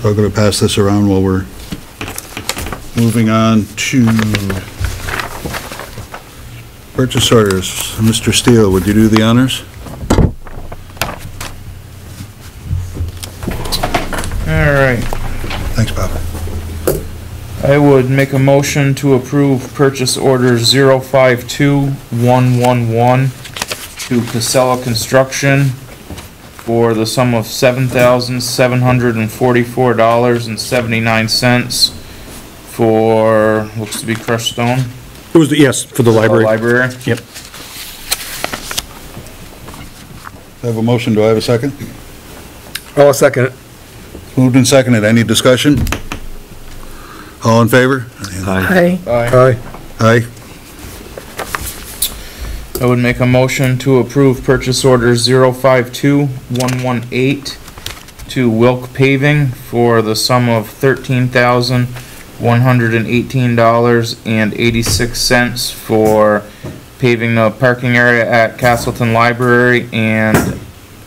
So I'm going to pass this around while we're moving on to Purchase orders. Mr. Steele, would you do the honors? All right. Thanks, Bob. I would make a motion to approve purchase order zero five two one one one to Casella Construction for the sum of seven thousand seven hundred and forty-four dollars and seventy-nine cents for, looks to be crushed stone. It was, the- yes, for the library. Library. Yep. I have a motion, do I have a second? Oh, a second. Moved and seconded, any discussion? All in favor? Aye. Aye. Aye. I would make a motion to approve purchase order zero five two one one eight to Wilk Paving for the sum of thirteen thousand one hundred and eighteen dollars and eighty-six cents for paving the parking area at Castleton Library and,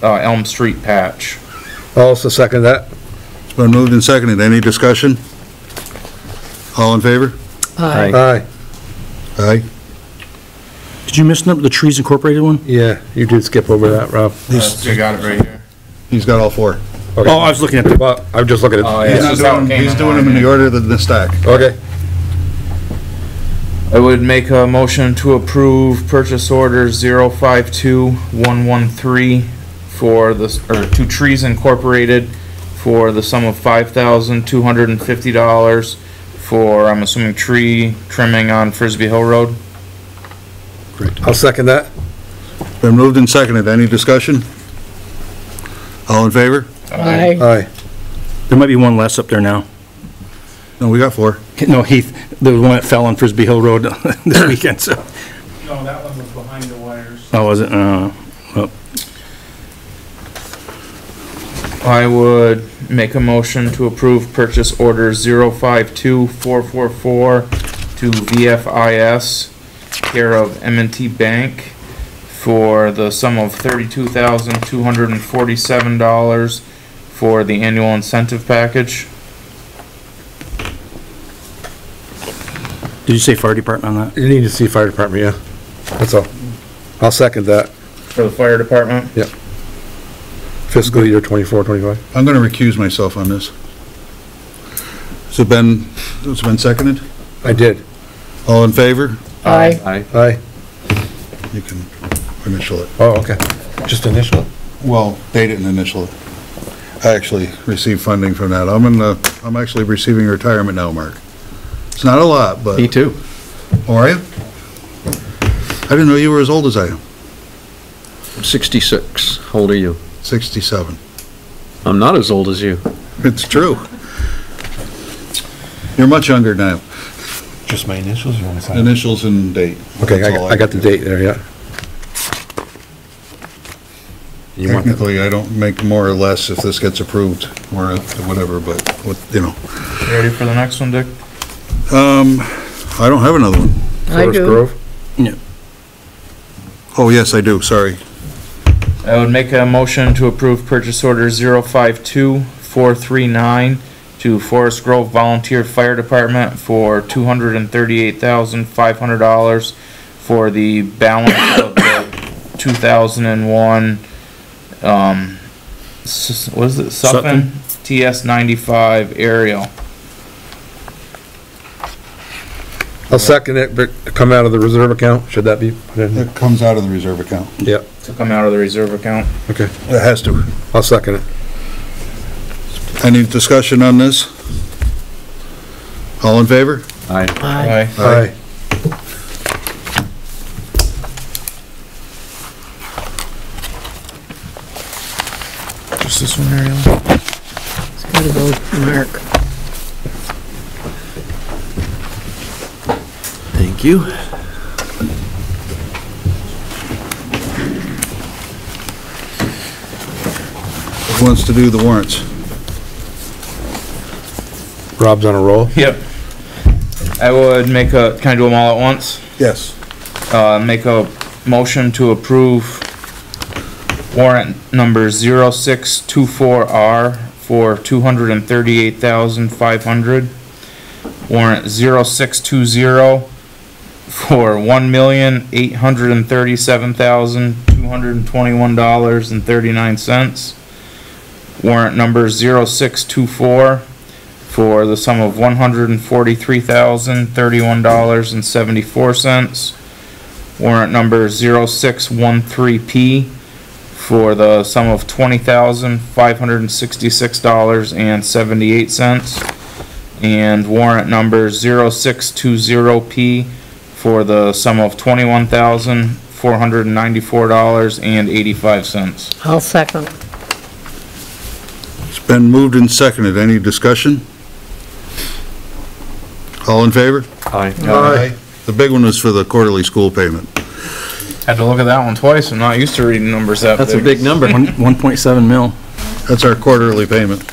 uh, Elm Street patch. I'll Also second that. It's been moved and seconded, any discussion? All in favor? Aye. Aye. Aye. Did you miss number, the Trees Incorporated one? Yeah, you did skip over that, Rob. Uh, I got it right here. He's got all four. Okay. Oh, I was looking at the, Well, I'm just looking Oh, at, yeah. He's not this is how it doing, he's doing them in the order of the stack. okay. I would make a motion to approve purchase order zero five two one one three for the, or to Trees Incorporated for the sum of five thousand two hundred and fifty dollars for, I'm assuming, tree trimming on Frisbee Hill Road. Great. I'll second that. Been moved and seconded, any discussion? All in favor? Aye. Aye. there might be one less up there now. No, we got four. No, Heath, there was one that fell on Frisbee Hill Road this weekend, so, No, that one was behind the wires. oh, was it? Uh, well, I would make a motion to approve purchase order zero five two four four four to VFIS, care of m and T Bank, for the sum of thirty-two thousand two hundred and forty-seven dollars for the annual incentive package. Did you say fire department on that? You need to see fire department, yeah. That's all. I'll second that. For the fire department? Fiscal year twenty-four, twenty-five. I'm gonna recuse myself on this. Has it been, has it been seconded? I did. All in favor? Aye. Aye. Aye. You can initial it. Oh, okay. Just initial it. Well, date it and initial it. I actually received funding from that. I'm in the, I'm actually receiving retirement now, Mark. It's not a lot, but. Me too. Oh, Are you? I didn't know you were as old as I am. Sixty-six. How old are you? 67. I'm not as old as you. It's true. You're much younger now. Just my initials, you want to sign? Initials and date. Okay, That's I all got, I got the date there, yeah. You want the- Technically, I don't make more or less if this gets approved, or whatever, but, what you know. You Ready for the next one, Dick? Um, I don't have another one. I Forest do. Grove? Oh, yes, I do, sorry. I would make a motion to approve purchase order zero five two four three nine to Forest Grove Volunteer Fire Department for two hundred and thirty-eight thousand five hundred dollars for the balance of the two thousand and one, um, s- what is it, Sutphen? TS ninety-five aerial. I'll second it, but come out of the reserve account, should that be? put in? It comes out of the reserve account. Yep, to come out of the reserve account. okay. It has to. I'll second it. Any discussion on this? All in favor? Aye. Aye. Aye. Just this one, Ariel? It's gotta go to Mark. Thank you. wants to do the warrants? Rob's on a roll. Yep. I would make a, can I do them all at once? Yes. Uh, make a motion to approve warrant number 0624R for 238,500. Warrant 0620 for $1,837,221.39. Warrant number zero six two four for the sum of one hundred and forty-three thousand, thirty-one dollars and seventy-four cents. Warrant number zero six one three P for the sum of twenty thousand, five hundred and warrant number zero six two zero P for the sum of twenty-one thousand, four hundred and ninety-four dollars and eighty-five cents. I'll second. It's been moved and seconded. Any discussion? All in favor? Aye. Aye. The big one was for the quarterly school payment. Had to look at that one twice. I'm not used to reading numbers that big. That's a big number. One, one point seven mil. That's our quarterly payment.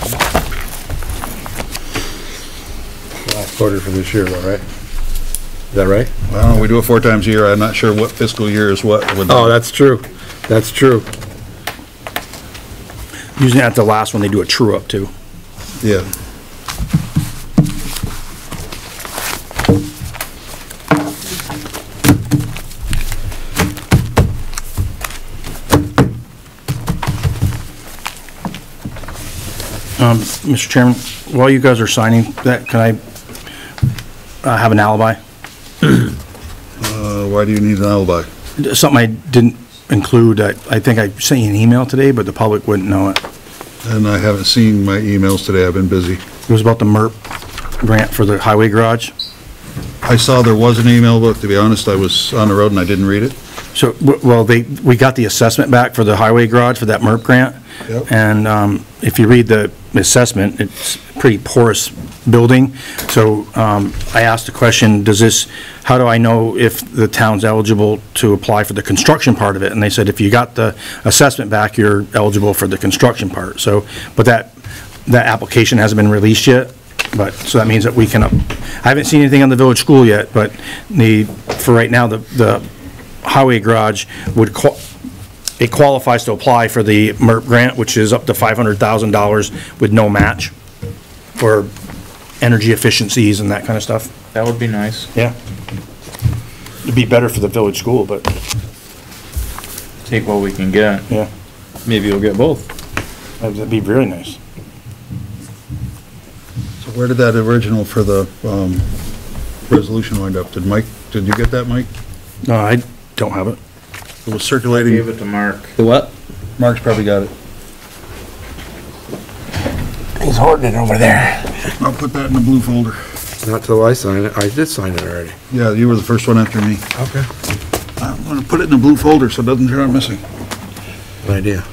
Last quarter for this year, though, right? Is that right? Well, we do it four times a year. I'm not sure what fiscal year is what with Oh, that's true. That's true. Usually at the last one, they do a true up too. Yeah. Um, Mr. Chairman, while you guys are signing that, can I, uh, have an alibi? Uh, why do you need an alibi? Something I didn't include, I, I think I sent you an email today, but the public wouldn't know it. And I haven't seen my emails today. I've been busy. It was about the MERP grant for the highway garage. I saw there was an email, but to be honest, I was on the road and I didn't read it. So, w- well, they, we got the assessment back for the highway garage for that MERP grant. Yep. And, um, if you read the assessment, it's pretty porous building. So, um, I asked the question, does this, how do I know if the town's eligible to apply for the construction part of it? And they said, if you got the assessment back, you're eligible for the construction part. So, but that, that application hasn't been released yet. But, so that means that we can, I haven't seen anything on the village school yet, but the, for right now, the, the highway garage would, it qualifies to apply for the MERP grant, which is up to five hundred thousand dollars with no match for energy efficiencies and that kind of stuff. That would be nice. Yeah. It'd be better for the village school, but, Take what we can get. yeah, Maybe you'll get both. that'd be really nice. So where did that original for the, um, resolution wind up? Did Mike, did you get that, Mike? No, I don't have it. It was circulating. Give it to Mark. The what? Mark's probably got it. He's hoarding it over there. I'll put that in the blue folder. Not till I sign it. I did sign it already. Yeah, you were the first one after me. Okay. I'm gonna put it in the blue folder so it doesn't turn out missing. Good idea.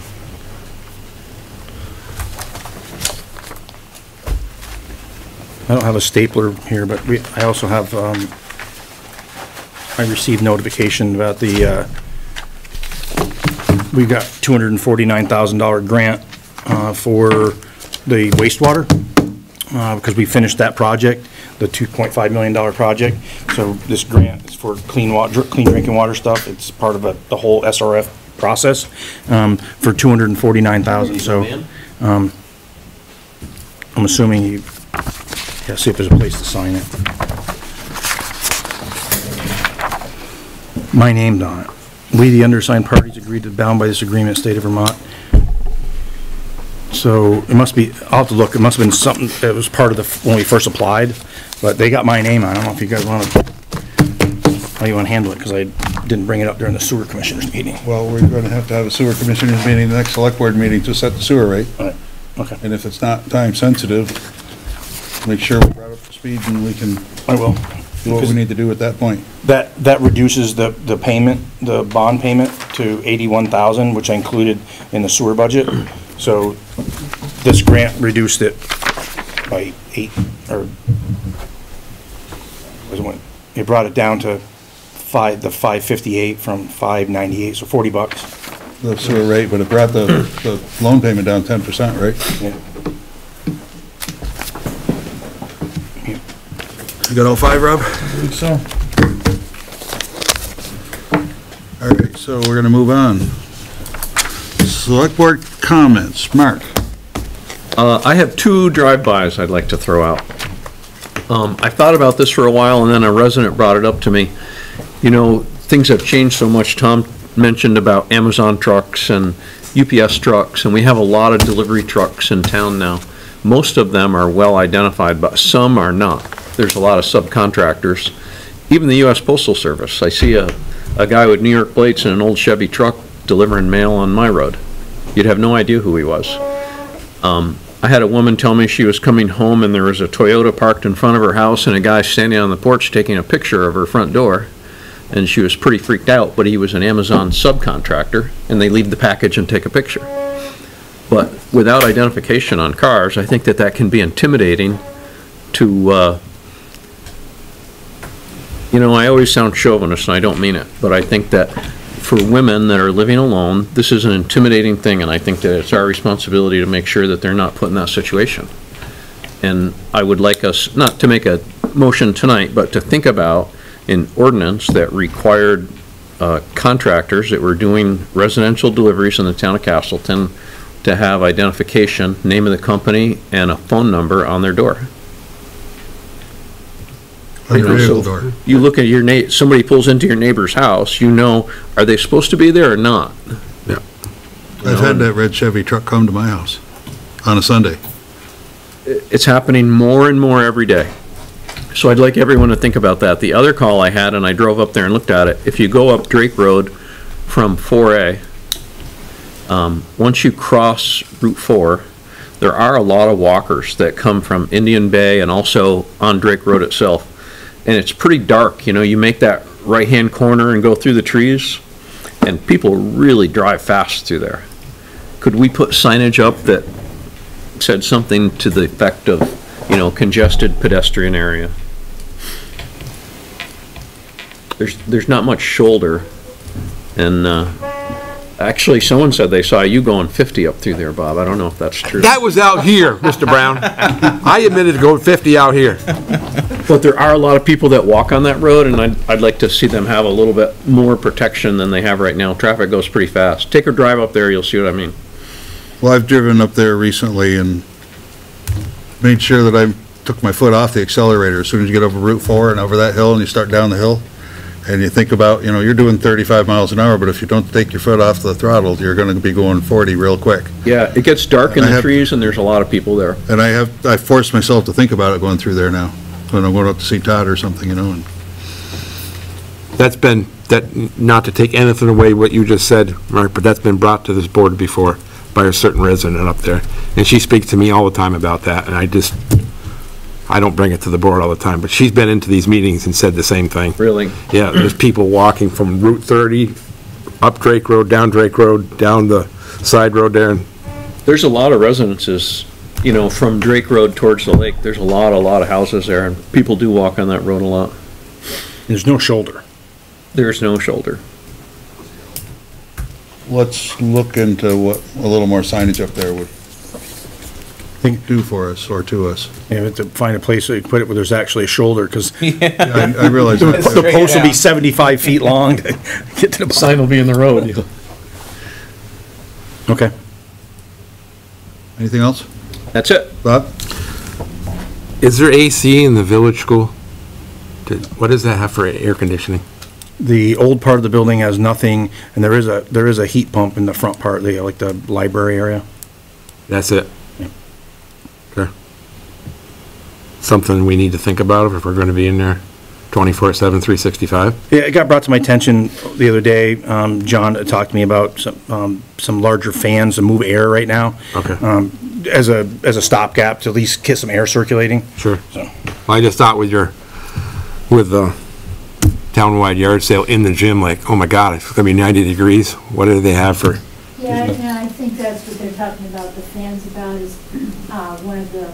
I don't have a stapler here, but we, I also have, um, I received notification about the, uh, we got two hundred and forty-nine thousand dollar grant, uh, for the wastewater, uh, because we finished that project, the two point five million dollar project. So this grant is for clean water, clean drinking water stuff. It's part of a, the whole SRF process, um, for two hundred and forty-nine thousand, so, um, I'm assuming you, yeah, see if there's a place to sign it. My name's on it. We, the undersigned parties, agreed to bound by this agreement, state of Vermont. So it must be, I'll have to look, it must have been something that was part of the, when we first applied, but they got my name on it. I don't know if you guys want to, how you want to handle it, because I didn't bring it up during the sewer commissioners meeting. Well, we're gonna have to have a sewer commissioners meeting, the next select board meeting to set the sewer rate. All right, okay. And if it's not time sensitive, make sure we're brought up to speed and we can I will. do what we need to do at that point. That, that reduces the, the payment, the bond payment to eighty-one thousand, which I included in the sewer budget. So this grant reduced it by eight, or was it one, it brought it down to five, the five fifty-eight from five ninety-eight, so forty bucks. The sewer rate, but it brought the, the loan payment down ten percent, right? Yeah. You got all five, Rob? I think so. All right, so we're gonna move on. Select board comments, Mark? Uh, I have two drive-bys I'd like to throw out. Um, I thought about this for a while, and then a resident brought it up to me. You know, things have changed so much. Tom mentioned about Amazon trucks and UPS trucks, and we have a lot of delivery trucks in town now. Most of them are well identified, but some are not. There's a lot of subcontractors. Even the US Postal Service, I see a, a guy with New York plates and an old Chevy truck delivering mail on my road. You'd have no idea who he was. Um, I had a woman tell me she was coming home and there was a Toyota parked in front of her house and a guy standing on the porch taking a picture of her front door. And she was pretty freaked out, but he was an Amazon subcontractor and they leave the package and take a picture. But without identification on cars, I think that that can be intimidating to, uh, you know, I always sound chauvinist and I don't mean it, but I think that for women that are living alone, this is an intimidating thing, and I think that it's our responsibility to make sure that they're not put in that situation. And I would like us, not to make a motion tonight, but to think about an ordinance that required uh, contractors that were doing residential deliveries in the town of Castleton to have identification, name of the company, and a phone number on their door. You know, Agreeable door. You look at your na, somebody pulls into your neighbor's house, you know, are they supposed to be there or not? Yeah. I've had that red Chevy truck come to my house on a Sunday. It's happening more and more every day. So I'd like everyone to think about that. The other call I had, and I drove up there and looked at it, if you go up Drake Road from 4A, um, once you cross Route 4, there are a lot of walkers that come from Indian Bay and also on Drake Road itself. And it's pretty dark, you know, you make that right-hand corner and go through the trees, and people really drive fast through there. Could we put signage up that said something to the effect of, you know, congested pedestrian area? There's, there's not much shoulder, and, uh, actually, someone said they saw you going fifty up through there, Bob. I don't know if that's true. That was out here, Mr. Brown. I admitted to going 50 out here. But there are a lot of people that walk on that road, and I'd, I'd like to see them have a little bit more protection than they have right now. Traffic goes pretty fast. Take a drive up there, you'll see what I mean. Well, I've driven up there recently and made sure that I took my foot off the accelerator as soon as you get over Route 4 and over that hill and you start down the hill. And you think about, you know, you're doing 35 miles an hour, but if you don't take your foot off the throttle, you're gonna be going 40 real quick. Yeah, it gets dark in I the have- trees, and there's a lot of people there. And I have, I forced myself to think about it going through there now, when I'm going up to see Todd or something, you know, and That's been, that, not to take anything away what you just said, Mark, but that's been brought to this board before by a certain resident up there. And she speaks to me all the time about that, and I just, I don't bring it to the board all the time, but she's been into these meetings and said the same thing. Really? Yeah, there's people walking from Route 30, up Drake Road, down Drake Road, down the side road there, and There's a lot of residences, you know, from Drake Road towards the lake. There's a lot, a lot of houses there, and people do walk on that road a lot. There's no shoulder. There's no shoulder. let's look into what a little more signage up there would do for us or to us. You know, to find a place that you put it where there's actually a shoulder, because I I realize the that. the post will be 75 feet long to get to the. Sign will be in the road. Okay. Anything else? That's it. Bob? is there AC in the village school? Did- What does that have for air conditioning? The old part of the building has nothing, and there is a, there is a heat pump in the front part, the, like the library area. That's it? Okay. Something we need to think about if we're gonna be in there 24/7, 365? Yeah, it got brought to my attention the other day, um, John talked to me about some, um, some larger fans to move air right now. Okay. Um, as a, as a stopgap to at least get some air circulating. Sure. So. I just thought with your, with the townwide yard sale in the gym, like, oh my God, it's gonna be 90 degrees. What do they have for, Yeah, and I think that's what they're talking about, the fans about is, uh, one of the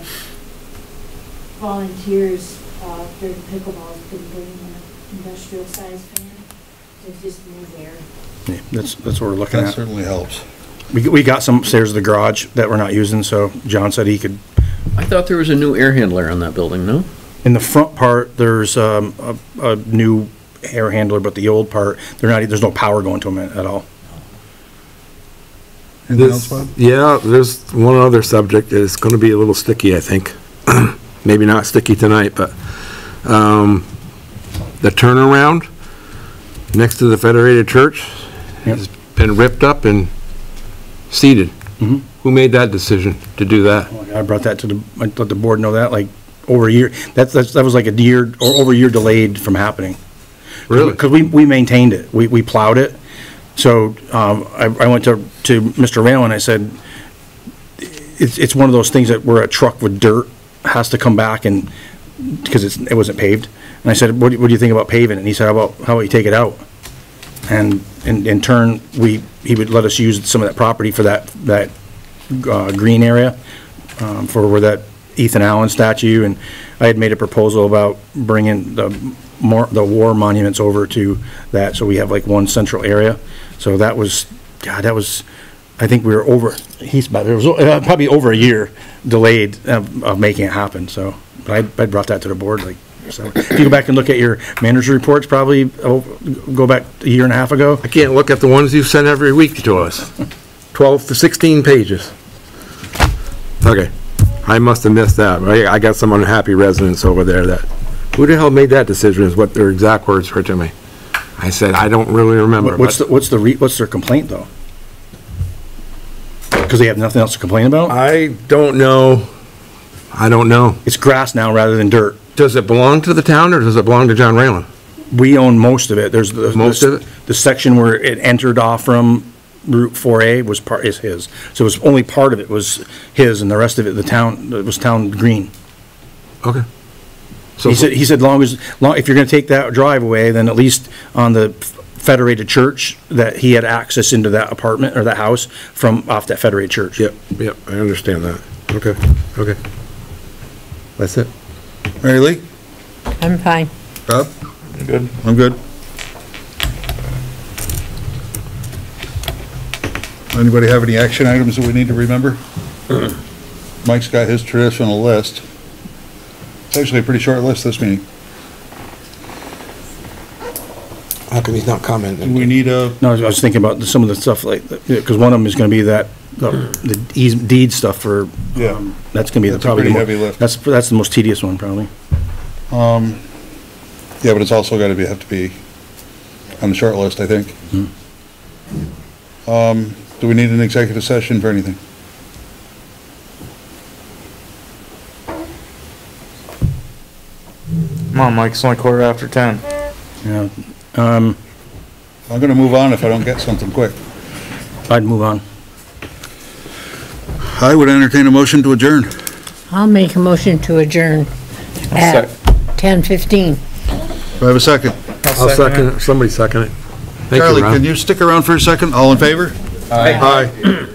volunteers, uh, during pickleball has been bringing an industrial size fan. There's just move air. Yeah, That's, that's what we're looking That at. certainly helps. We, we got some upstairs of the garage that we're not using, so John said he could, I thought there was a new air handler on that building, no? in the front part, there's, um, a, a new air handler, but the old part, they're not, there's no power going to them at all. Anything else, This- Bob? Yeah, there's one other subject, it's gonna be a little sticky, I think. Maybe not sticky tonight, but, um, the turnaround, next to the Federated Church. It's been ripped up and seeded. Who made that decision to do that? I brought that to the, I let the board know that, like, over a year, that's, that's, that was like a year, or over a year delayed from happening. Really? Because we, we maintained it, we, we plowed it, so, um, I, I went to, to Mr. Rayl and I said, it's, it's one of those things that where a truck with dirt has to come back and, because it's, it wasn't paved. And I said, what do, you- what do you think about paving? And he said, how about, how about you take it out? And in, in turn, we, he would let us use some of that property for that, that, uh, green area, um, for where that Ethan Allen statue, and I had made a proposal about bringing the more, the war monuments over to that, so we have like one central area. So that was, God, that was, I think we were over, he's, about it was uh, probably over a year delayed of, of making it happen, so, but I, I brought that to the board, like, so. If you go back and look at your manager reports, probably, oh, go back a year and a half ago, I can't look at the ones you send every week to us. 12 to 16 pages. Okay, I must have missed that. I I got some unhappy residents over there that, who the hell made that decision is what their exact words were to me. I said, I don't really remember. what's but the, what's the, re- what's their complaint, though? Because they have nothing else to complain about? I don't know. I don't know. It's grass now rather than dirt. Does it belong to the town or does it belong to John Rayland? We own most of it. There's the. Most of it? The section where it entered off from Route 4A was part, is his. So it was only part of it was his and the rest of it, the town, it was town green. Okay. So He said, he said, long as, long, if you're gonna take that drive away, then at least on the Federated Church, that he had access into that apartment or that house from off that Federated Church. Yep, yep, I understand that. Okay, okay. That's it. Mary Lee? I'm fine. Bob? Good. I'm good. Anybody have any action items that we need to remember? Mike's got his traditional list. It's actually a pretty short list this meeting. How come he's not Do commenting? we need a, No, I was- I was thinking about some of the stuff like, because one of them is gonna be that, the the eas- deed stuff for, Yeah. um, that's gonna be the That's a probably. pretty the mo- heavy lift. That's, that's the most tedious one, probably. um, yeah, but it's also gotta be, have to be on the short list, I think. Um, do we need an executive session for anything? Come on, Mike, it's only quarter after ten. Yeah, um, I'm gonna move on if I don't get something quick. I'd move on. I would entertain a motion to adjourn. I'll make a motion to adjourn at ten fifteen. Do I have a second? I'll second it, somebody second it. Thank you, Charlie, Ron. can you stick around for a second? All in favor? Aye. Aye.